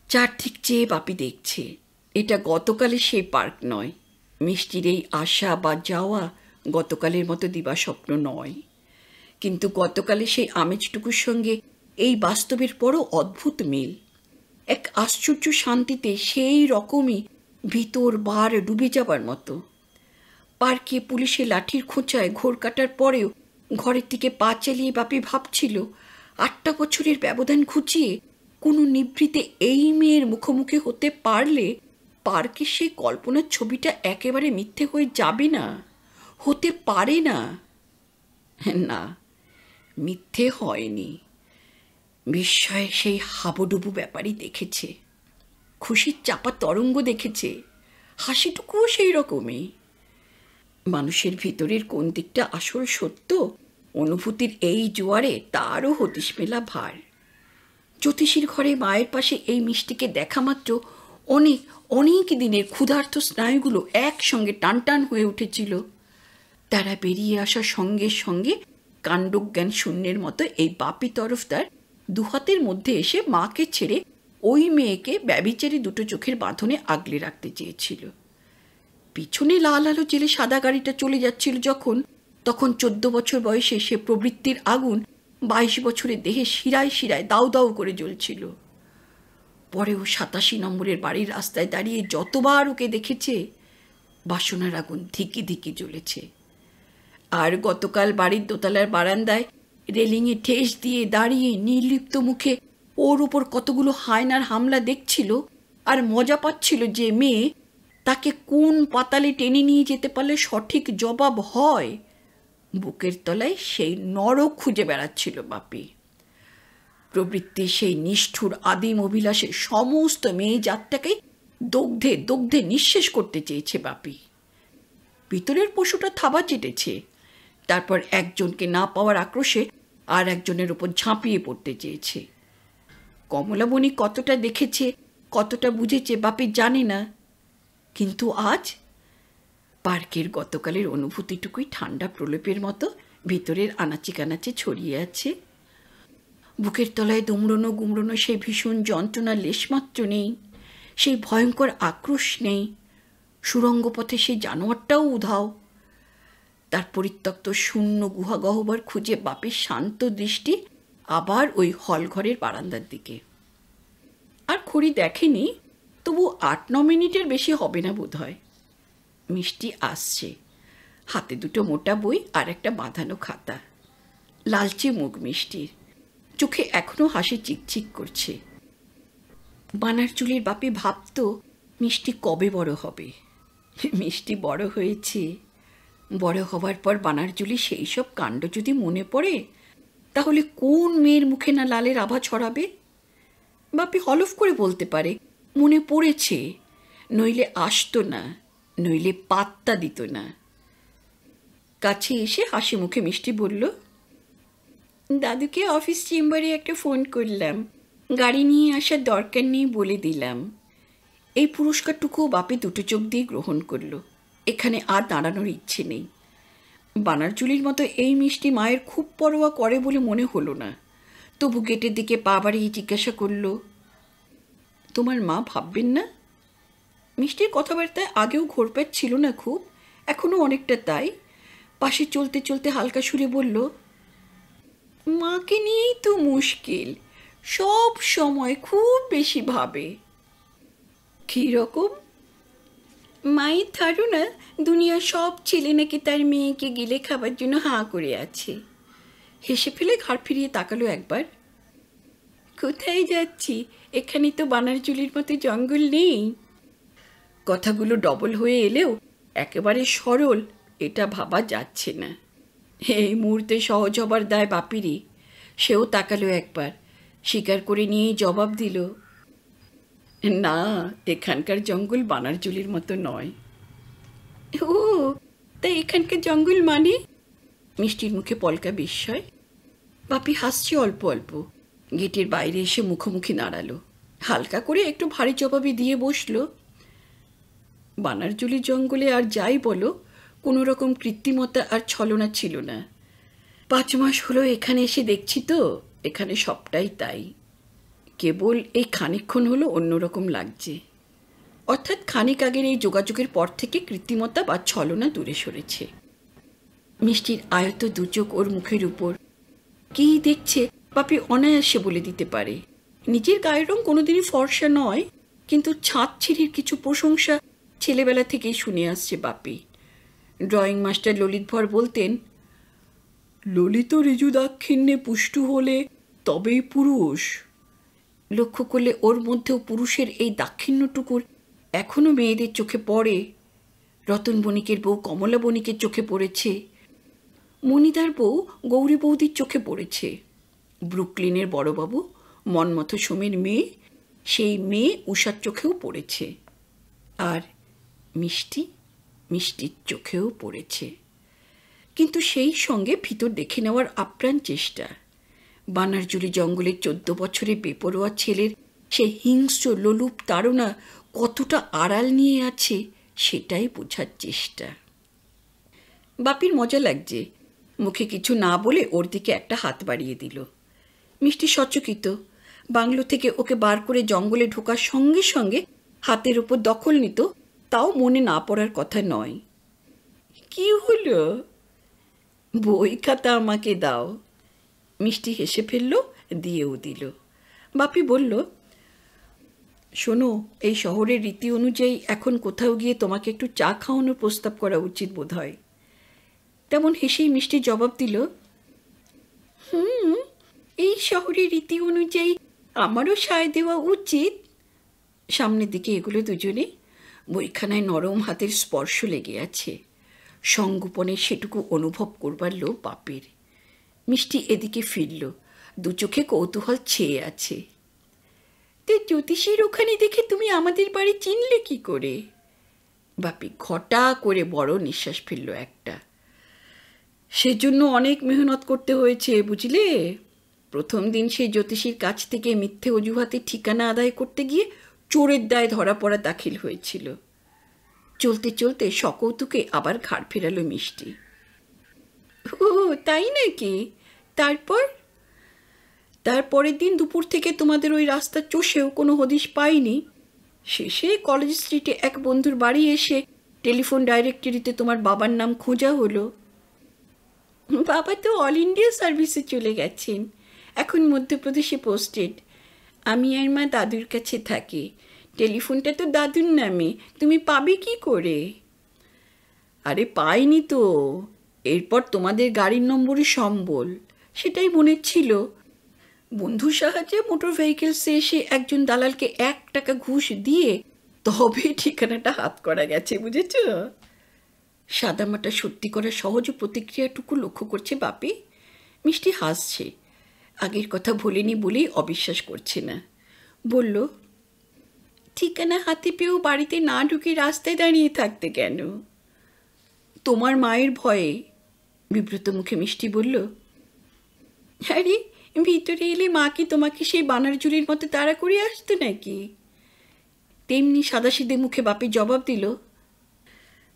চারদিক চেয়ে বাপি দেখছে, এটা গতকালে সেই পার্ক নয়। মিষ্টির এই আশা বা যাওয়া গতকালের মতো দিবা স্বপ্ন নয়। কিন্তু গতকালে সেই আমেজটুকুর সঙ্গে এই বাস্তবের বড় অদ্ভুত মিল। এক আশ্চর্য শান্তিতে সেই রকমই ভিতর বার ডুবে যাবার মতো। পার্কে পুলিশে লাঠির খোঁচায় ঘোর কাটার পরেও ঘরের দিকে পা চালিয়ে বাপি ভাবছিল, আটটা বছরের ব্যবধান খুঁচিয়ে কোনো নিভৃতে এই মেয়ের মুখোমুখি হতে পারলে পার্কে সেই কল্পনার ছবিটা একেবারে মিথ্যে হয়ে যাবে না, হতে পারে না। না, মিথ্যে হয়নি। বিস্ময়ে সেই হাবুডুবু ব্যাপারই দেখেছে। খুশির চাপা তরঙ্গ দেখেছে। হাসিটুকুও সেই রকমই। মানুষের ভিতরের কোন দিকটা আসল সত্য? অনুভূতির এই জোয়ারে তারও হতিস মেলা ভার। জ্যোতিষীর ঘরে মায়ের পাশে এই মিষ্টিকে দেখা মাত্র অনেক অনেক দিনের ক্ষুধার্ত স্নায়ুগুলো একসঙ্গে টান টান হয়ে উঠেছিল। তারা বেরিয়ে আসার সঙ্গে সঙ্গে কাণ্ডজ্ঞান শূন্যের মতো এই বাপি তরফদার দুহাতের মধ্যে এসে মাকে ছেড়ে ওই মেয়েকে ব্যবিচারি দুটো চোখের বাঁধনে আগলে রাখতে চেয়েছিল। পিছনে লাল আলো জেলে সাদা গাড়িটা চলে যাচ্ছিল যখন, তখন চোদ্দ বছর বয়সে সে প্রবৃত্তির আগুন বাইশ বছরের দেহে শিরায় শিরায় দাউ দাউ করে জ্বলছিল। পরেও সাতাশি নম্বরের বাড়ির রাস্তায় দাঁড়িয়ে যতবার ওকে দেখেছে, বাসনার আগুন ধিকি ধিকি জ্বলেছে। আর গতকাল বাড়ির দোতলার বারান্দায় রেলিংয়ে ঠেস দিয়ে দাঁড়িয়ে নির্লিপ্ত মুখে ওর ওপর কতগুলো হায়নার হামলা দেখছিল আর মজা পাচ্ছিল যে মেয়ে তাকে কোন পাতালে টেনে নিয়ে যেতে পারলে সঠিক জবাব হয়? বুকের তলায় সেই নরক খুঁজে বেড়াচ্ছিল বাপি। প্রবৃত্তি সেই নিষ্ঠুর আদিম অভিলাষে সমস্ত মেয়ে জাতটাকে দগ্ধে দগ্ধে নিঃশেষ করতে চেয়েছে বাপি। ভিতরের পশুটা থাবা চেটেছে। তারপর একজনকে না পাওয়ার আক্রোশে আর একজনের উপর ঝাঁপিয়ে পড়তে চেয়েছে। কমলাবণী কতটা দেখেছে, কতটা বুঝেছে বাপি জানে না। কিন্তু আজ পার্কের গতকালের অনুভূতিটুকুই ঠান্ডা প্রলেপের মতো ভিতরের আনাচে কানাচে ছড়িয়ে আছে। বুকের তলায় দুমড়নো গুমড়নো সেই ভীষণ যন্ত্রণার লেশমাত্র নেই, সেই ভয়ঙ্কর আক্রোশ নেই সুরঙ্গ পথে সেই জানোয়ারটাও উধাও। তার পরিত্যক্ত শূন্য গুহা গহ্বর খুঁজে বাপের শান্ত দৃষ্টি আবার ওই হলঘরের বারান্দার দিকে। আর খড়ি দেখেনি তবু আট, ন মিনিটের বেশি হবে না বোধ হয় মিষ্টি আসছে। হাতে দুটো মোটা বই আর একটা বাঁধানো খাতা। লালচে মুখ মিষ্টির। চোখে এখনও হাসি চিকচিক করছে। বানার চুলির বাপি ভাবত মিষ্টি কবে বড় হবে? মিষ্টি বড় হয়েছে। বড় হবার পর বানারজুলি সেই সব কাণ্ড যদি মনে পড়ে, তাহলে কোন মেয়ের মুখে না লালের আভা ছড়াবে? বাপি হলফ করে বলতে পারে মনে পড়েছে, নইলে আসতো না, নইলে পাত্তা দিত না। কাছে এসে হাসি মুখে মিষ্টি বলল, দাদুকে অফিস চেম্বারে একটা ফোন করলাম। গাড়ি নিয়ে আসার দরকার নেই বলে দিলাম। এই পুরস্কারটুকুও বাপি দুটো চোখ দিয়ে গ্রহণ করল। এখানে আর দাঁড়ানোর ইচ্ছে নেই। বানারচুলির মতো এই মিষ্টি মায়ের খুব পরোয়া করে বলে মনে হলো না। তবু গেটের দিকে পা বাড়িয়ে জিজ্ঞাসা করল তোমার মা ভাববেন না? মিষ্টির কথাবার্তায় আগেও ঘোরপ্যাট ছিল না খুব এখনও অনেকটা তাই। পাশে চলতে চলতে হালকা সুরে বলল, মাকে নিয়েই তো মুশকিল, সব সময় খুব বেশি ভাবে। কীরকম মায়ের ধারণা, দুনিয়ার সব ছেলে নাকি তার মেয়েকে গিলে খাবার জন্য হাঁ করে আছে। হেসে ফেলে ঘাড় ফিরিয়ে তাকালো একবার। কোথায় যাচ্ছি? এখানে তো বানারচুলির মতো জঙ্গল নেই। কথাগুলো ডবল হয়ে এলেও একেবারে সরল, এটা ভাবা যাচ্ছে না। এই মুহূর্তে সহজ হবার দায় বাপিরই। সেও তাকালো একবার, স্বীকার করে নিয়েই জবাব দিল, না, এখানকার জঙ্গল বানারজুলির মতো নয়। ও, তা এখানকার জঙ্গল মানে? মিষ্টির মুখে পলকা বিস্ময়। বাপি হাসছে অল্প অল্প। গেটের বাইরে এসে মুখোমুখি দাঁড়াল। হালকা করে একটু ভারী জবাবি দিয়ে বসল। বানারজুলি জঙ্গলে আর যাই বলো, কোনো রকম কৃত্রিমতা আর ছলনা ছিল না। পাঁচ মাস হলো এখানে এসে দেখছি তো, এখানে সবটাই তাই। কেবল এই খানিকক্ষণ হলো অন্যরকম লাগছে। অর্থাৎ খানিক আগের এই যোগাযোগের পর থেকে কৃত্রিমতা বা ছলনা দূরে সরেছে। মিষ্টির আয়ত দুচোখ ওর মুখের উপর। কী দেখছে? বাপি অনায়াসে বলে দিতে পারে। নিজের গায়ের রং কোনোদিনই ফর্সা নয়, কিন্তু ছাদ ছিঁড়ির কিছু প্রশংসা ছেলেবেলা থেকেই শুনে আসছে বাপি। ড্রয়িং মাস্টার ললিতভর বলতেন, ললিত ঋজু দাক্ষিণ্যে পুষ্টু হলে তবেই পুরুষ। লক্ষ্য করলে ওর মধ্যেও পুরুষের এই দাক্ষিণ্যটুকুর এখনও মেয়েদের চোখে পড়ে। রতন বণিকের বউ কমলা বণিকের চোখে পড়েছে। মণিদার বউ গৌরী বৌদির চোখে পড়েছে। ব্রুকলিনের বড়বাবু মনমথ সোমের মেয়ে, সেই মেয়ে উষার চোখেও পড়েছে। আর মিষ্টি, মিষ্টির চোখেও পড়েছে। কিন্তু সেই সঙ্গে ভিতর দেখে নেওয়ার আপ্রাণ চেষ্টা। বানারজুলি জঙ্গলের চোদ্দ বছরের বেপরোয়া ছেলের সে হিংস্র, লোলুপ তাড়না কতটা আড়াল নিয়ে আছে সেটাই বোঝার চেষ্টা। বাপির মজা লাগছে। মুখে কিছু না বলে ওর দিকে একটা হাত বাড়িয়ে দিল। মিষ্টি সচকিত বাংলো থেকে ওকে বার করে জঙ্গলে ঢোকার সঙ্গে সঙ্গে হাতের ওপর দখল নিত, তাও মনে না পড়ার কথা নয়। কি হলো? বই খাতা আমাকে দাও। মিষ্টি হেসে ফেলল, দিয়েও দিল। বাপি বলল, শোনো, এই শহরের রীতি অনুযায়ী এখন কোথাও গিয়ে তোমাকে একটু চা খাওয়ানোর প্রস্তাব করা উচিত বোধ হয় তেমন হেসেই মিষ্টি জবাব দিল, হুম এই শহরের রীতি অনুযায়ী আমারও সায় দেওয়া উচিত। সামনের দিকে এগুলো দুজনে বইখানায় নরম হাতের স্পর্শ লেগে আছে। সঙ্গোপনে সেটুকু অনুভব করবার লোক বাপের। মিষ্টি এদিকে ফিরল, দু চোখে কৌতূহল ছেয়ে আছে। তো জ্যোতিষীর ওখানে দেখে তুমি আমাদের বাড়ি চিনলে কি করে? বাপি ঘটা করে বড় নিঃশ্বাস ফেলল একটা। সেজন্য অনেক মেহনত করতে হয়েছে, বুঝলে? প্রথম দিন সেই জ্যোতিষীর কাছ থেকে মিথ্যে অজুহাতে ঠিকানা আদায় করতে গিয়ে চোরের দায় ধরা পড়া দাখিল হয়েছিল। চলতে চলতে সকৌতুকে আবার ঘাড় ফেরালো মিষ্টি। ও, তাই নাকি? তারপর? তারপরের দিন দুপুর থেকে তোমাদের ওই রাস্তা চষেও কোনো হদিশ পাইনি? শেষে কলেজ স্ট্রিটে এক বন্ধুর বাড়ি এসে টেলিফোন ডাইরেক্টরিতে তোমার বাবার নাম খোঁজা হলো। বাবা তো অল ইন্ডিয়া সার্ভিসে চলে গেছেন। এখন মধ্যপ্রদেশে পোস্টেড আমি আর মা দাদুর কাছে থাকি। টেলিফোনটা তো দাদুর নামে। তুমি পাবে কি করে? আরে পাইনি তো। এরপর তোমাদের গাড়ির নম্বরই সম্বল। সেটাই মনে ছিল। বন্ধুর সাহায্যে মোটর ভেহিকেলসে এসে একজন দালালকে এক টাকা ঘুষ দিয়ে তবে ঠিকানাটা হাত করা গেছে, বুঝেছ? সাদামাটা সত্যি করা সহজ প্রতিক্রিয়াটুকু লক্ষ্য করছে বাপি। মিষ্টি হাসছে। আগের কথা ভুলিনি বলেই অবিশ্বাস করছে না। বলল, ঠিকানা হাতে পেয়েও বাড়িতে না ঢুকে রাস্তায় দাঁড়িয়ে থাকতে কেন? তোমার মায়ের ভয়ে, বিব্রত মুখে মিষ্টি বলল। আরে, ভিতরে এলে মা কি তোমাকে সেই বানার জুড়ির মতো তাড়া করে আসতো নাকি? তেমনি সাদাসিদে মুখে বাপি জবাব দিল,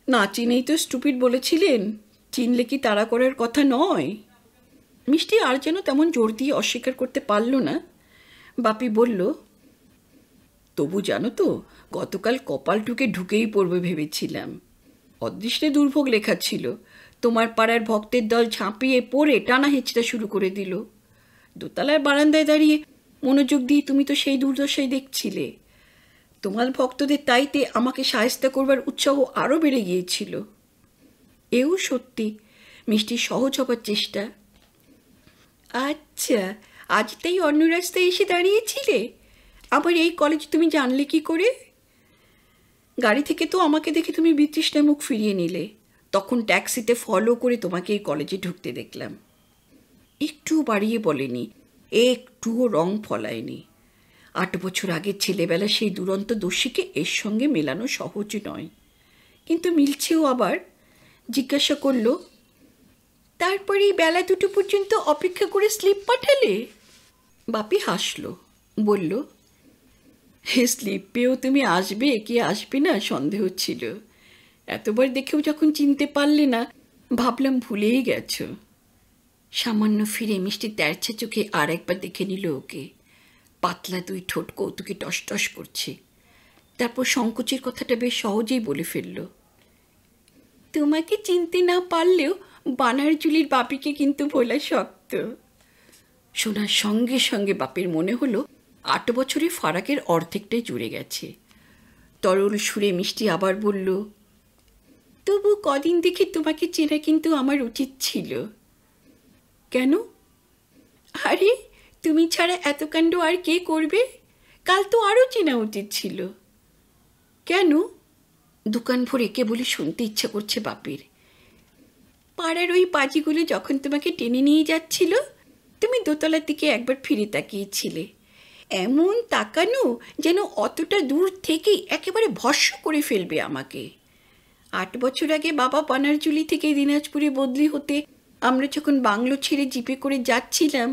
না চিনেই তো স্টুপিড বলেছিলেন, চিনলে কি তাড়া করার কথা নয়? মিষ্টি আর যেন তেমন জোর দিয়ে অস্বীকার করতে পারল না। বাপি বলল, তবু জানো তো, গতকাল কপাল টুকে ঢুকেই পড়বে ভেবেছিলাম। অদৃষ্টে দুর্ভোগ লেখা ছিল। তোমার পাড়ার ভক্তের দল ঝাঁপিয়ে পড়ে টানা হেঁচড়া শুরু করে দিল। দোতলার বারান্দায় দাঁড়িয়ে মনোযোগ দিয়ে তুমি তো সেই দুর্দশাই দেখছিলে। তোমার ভক্তদের তাইতে আমাকে সায়স্তা করবার উৎসাহ আরও বেড়ে গিয়েছিল। এও সত্যি, মিষ্টি সহজ হবার চেষ্টা। আচ্ছা আজ তাই অন্য রাস্তায় এসে দাঁড়িয়েছিলে? আবার এই কলেজ তুমি জানলে কি করে? গাড়ি থেকে তো আমাকে দেখে তুমি বিতৃষ্ণায় মুখ ফিরিয়ে নিলে। তখন ট্যাক্সিতে ফলো করে তোমাকে এই কলেজে ঢুকতে দেখলাম। একটুও বাড়িয়ে বলেনি, একটুও রং ফলায়নি। আট বছর আগের ছেলেবেলা সেই দুরন্ত দোষীকে এর সঙ্গে মেলানো সহজ নয়। কিন্তু মিলছেও আবার, জিজ্ঞাসা করল তারপরে বেলা দুটো পর্যন্ত অপেক্ষা করে স্লিপ পাঠালে? বাপি হাসলো, বলল, হে স্লিপ পেয়েও তুমি আসবে কি আসবে না সন্দেহ ছিল। এতবার দেখেও যখন চিনতে পারলে না, ভাবলাম ভুলেই গেছো। সামান্য ফিরে মিষ্টি তেরছা চোখে আর একবার দেখে নিল ওকে। পাতলা দুই ঠোঁট কৌতুকে টস টস করছে। তারপর সংকোচের কথাটা বেশ সহজেই বলে ফেলল, তোমাকে চিনতে না পারলেও বানার জুলির বাপিকে কিন্তু ভোলা শক্ত। শোনার সঙ্গে সঙ্গে বাপের মনে হলো আট বছরে ফারাকের অর্ধেকটাই জুড়ে গেছে। তরল সুরে মিষ্টি আবার বলল, তবু কদিন দেখে তোমাকে চেনা কিন্তু আমার উচিত ছিল। কেন? আরে, তুমি ছাড়া এত কাণ্ড আর কে করবে? কাল তো আরও চেনা উচিত ছিল। কেন? দোকান ভরে কেবলই শুনতে ইচ্ছা করছে বাপের। পাড়ার ওই পাজিগুলো যখন তোমাকে টেনে নিয়ে যাচ্ছিল, তুমি দোতলার দিকে একবার ফিরে তাকিয়েছিলে। এমন তাকানো যেন অতটা দূর থেকেই একেবারে ভস্য করে ফেলবে আমাকে। আট বছর আগে বাবা পানারজুলি থেকে দিনাজপুরে বদলি হতে আমরা যখন বাংলো ছেড়ে জিপে করে যাচ্ছিলাম,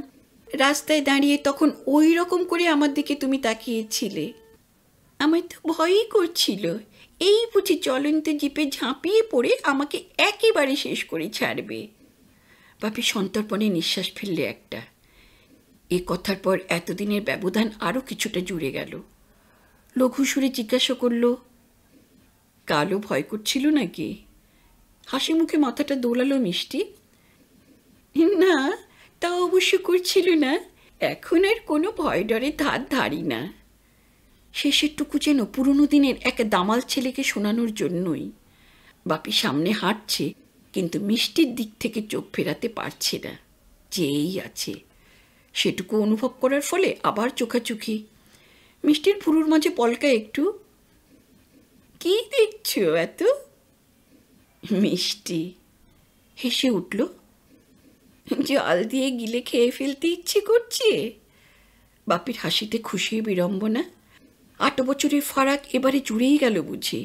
রাস্তায় দাঁড়িয়ে তখন ওই রকম করে আমার দিকে তুমি তাকিয়েছিলে। আমার তো ভয়ই করছিল এই বুঝি চলন্ত জিপে ঝাঁপিয়ে পড়ে আমাকে একেবারে শেষ করে ছাড়বে। বাপি সন্তর্পণে নিঃশ্বাস ফেললে একটা। এ কথার পর এতদিনের ব্যবধান আরও কিছুটা জুড়ে গেল। লঘু সুরে জিজ্ঞাসা করল কালো ভয় করছিল নাকি? হাসি মুখে মাথাটা দোলালো মিষ্টি? না, তা অবশ্য করছিল না। এখন আর কোনো ভয় ডরে ধার ধারি না। শেষেরটুকু যেন পুরনো দিনের এক দামাল ছেলেকে শোনানোর জন্যই। বাপি সামনে হাঁটছে, কিন্তু মিষ্টির দিক থেকে চোখ ফেরাতে পারছে না। যেই আছে। সেটুকু অনুভব করার ফলে আবার চোখাচোখি। মিষ্টির ভুরুর মাঝে পলকা একটু। কি দেখছ এত? মিষ্টি। হেসে উঠল। জল দিয়ে গিলে খেয়ে ফেলতে ইচ্ছে করছে? বাপির হাসিতে খুশি বিড়ম্বনা। আট বছরের ফারাক এবারে জুড়েই গেল বুঝি।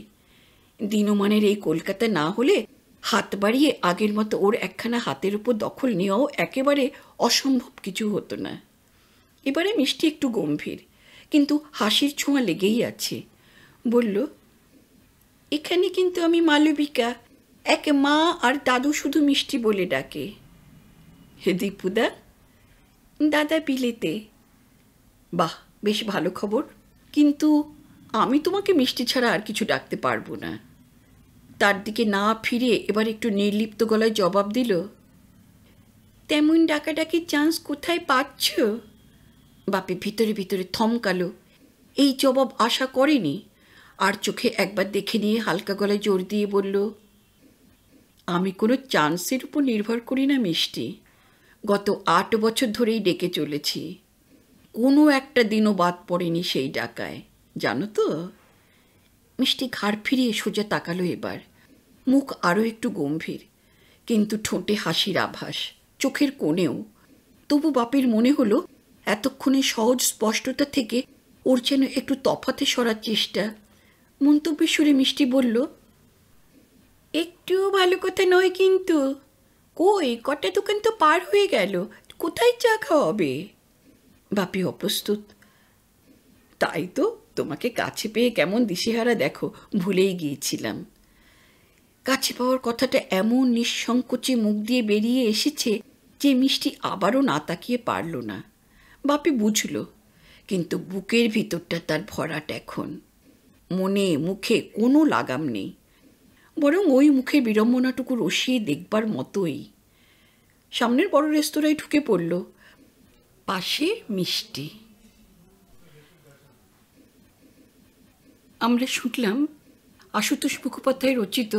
দিনমানের এই কলকাতা না হলে হাত বাড়িয়ে আগের মতো ওর একখানা হাতের উপর দখল নেওয়াও একেবারে অসম্ভব কিছু হতো না। এবারে মিষ্টি একটু গম্ভীর, কিন্তু হাসির ছোঁয়া লেগেই আছে। বলল, এখানে কিন্তু আমি মালবিকা, এক মা আর দাদু শুধু মিষ্টি বলে ডাকে। হে দীপুদা, দাদা বিলেতে বাহ, বেশ ভালো খবর। কিন্তু আমি তোমাকে মিষ্টি ছাড়া আর কিছু ডাকতে পারব না। তার দিকে না ফিরে এবার একটু নির্লিপ্ত গলায় জবাব দিল, তেমন ডাকাডাকির চান্স কোথায় পাচ্ছ? বাপি ভিতরে ভিতরে থমকালো। এই জবাব আশা করেনি, আর চোখে একবার দেখে নিয়ে হালকা গলায় জোর দিয়ে বলল, আমি কোনো চান্সের উপর নির্ভর করি না মিষ্টি। গত আট বছর ধরেই ডেকে চলেছি। কোনো একটা দিনও বাদ পড়েনি সেই ডাকায়। জানো তো? মিষ্টি ঘাড় ফিরিয়ে সোজা তাকালো এবার। মুখ আরও একটু গম্ভীর, কিন্তু ঠোঁটে হাসির আভাস, চোখের কোণেও। তবু বাপের মনে হলো, এতক্ষণে সহজ স্পষ্টতা থেকে ওর যেন একটু তফাতে সরার চেষ্টা। মন্তব্যের সুরে মিষ্টি বলল, একটুও ভালো কথা নয় কিন্তু। কই, কটা দোকান তো পার হয়ে গেল। কোথায় চা খাওয়াবে? বাপি অপ্রস্তুত। তাই তো তোমাকে কাছে পেয়ে কেমন দিশেহারা দেখো, ভুলেই গিয়েছিলাম। কাছে পাওয়ার কথাটা এমন নিঃসংকোচে মুখ দিয়ে বেরিয়ে এসেছে যে মিষ্টি আবারও না তাকিয়ে পারল না। বাপি বুঝল, কিন্তু বুকের ভিতরটা তার ভরাট এখন। মনে, মুখে কোনো লাগাম নেই। বরং ওই মুখে বিড়ম্বনাটুকু রসিয়ে দেখবার মতোই। সামনের বড় রেস্তোরাঁয় ঢুকে পড়ল। পাশে মিষ্টি। আমরা শুনলাম আশুতোষ মুখোপাধ্যায় রচিত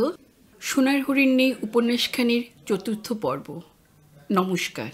সোনার হরিণ নেই উপন্যাসখানির চতুর্থ পর্ব। নমস্কার।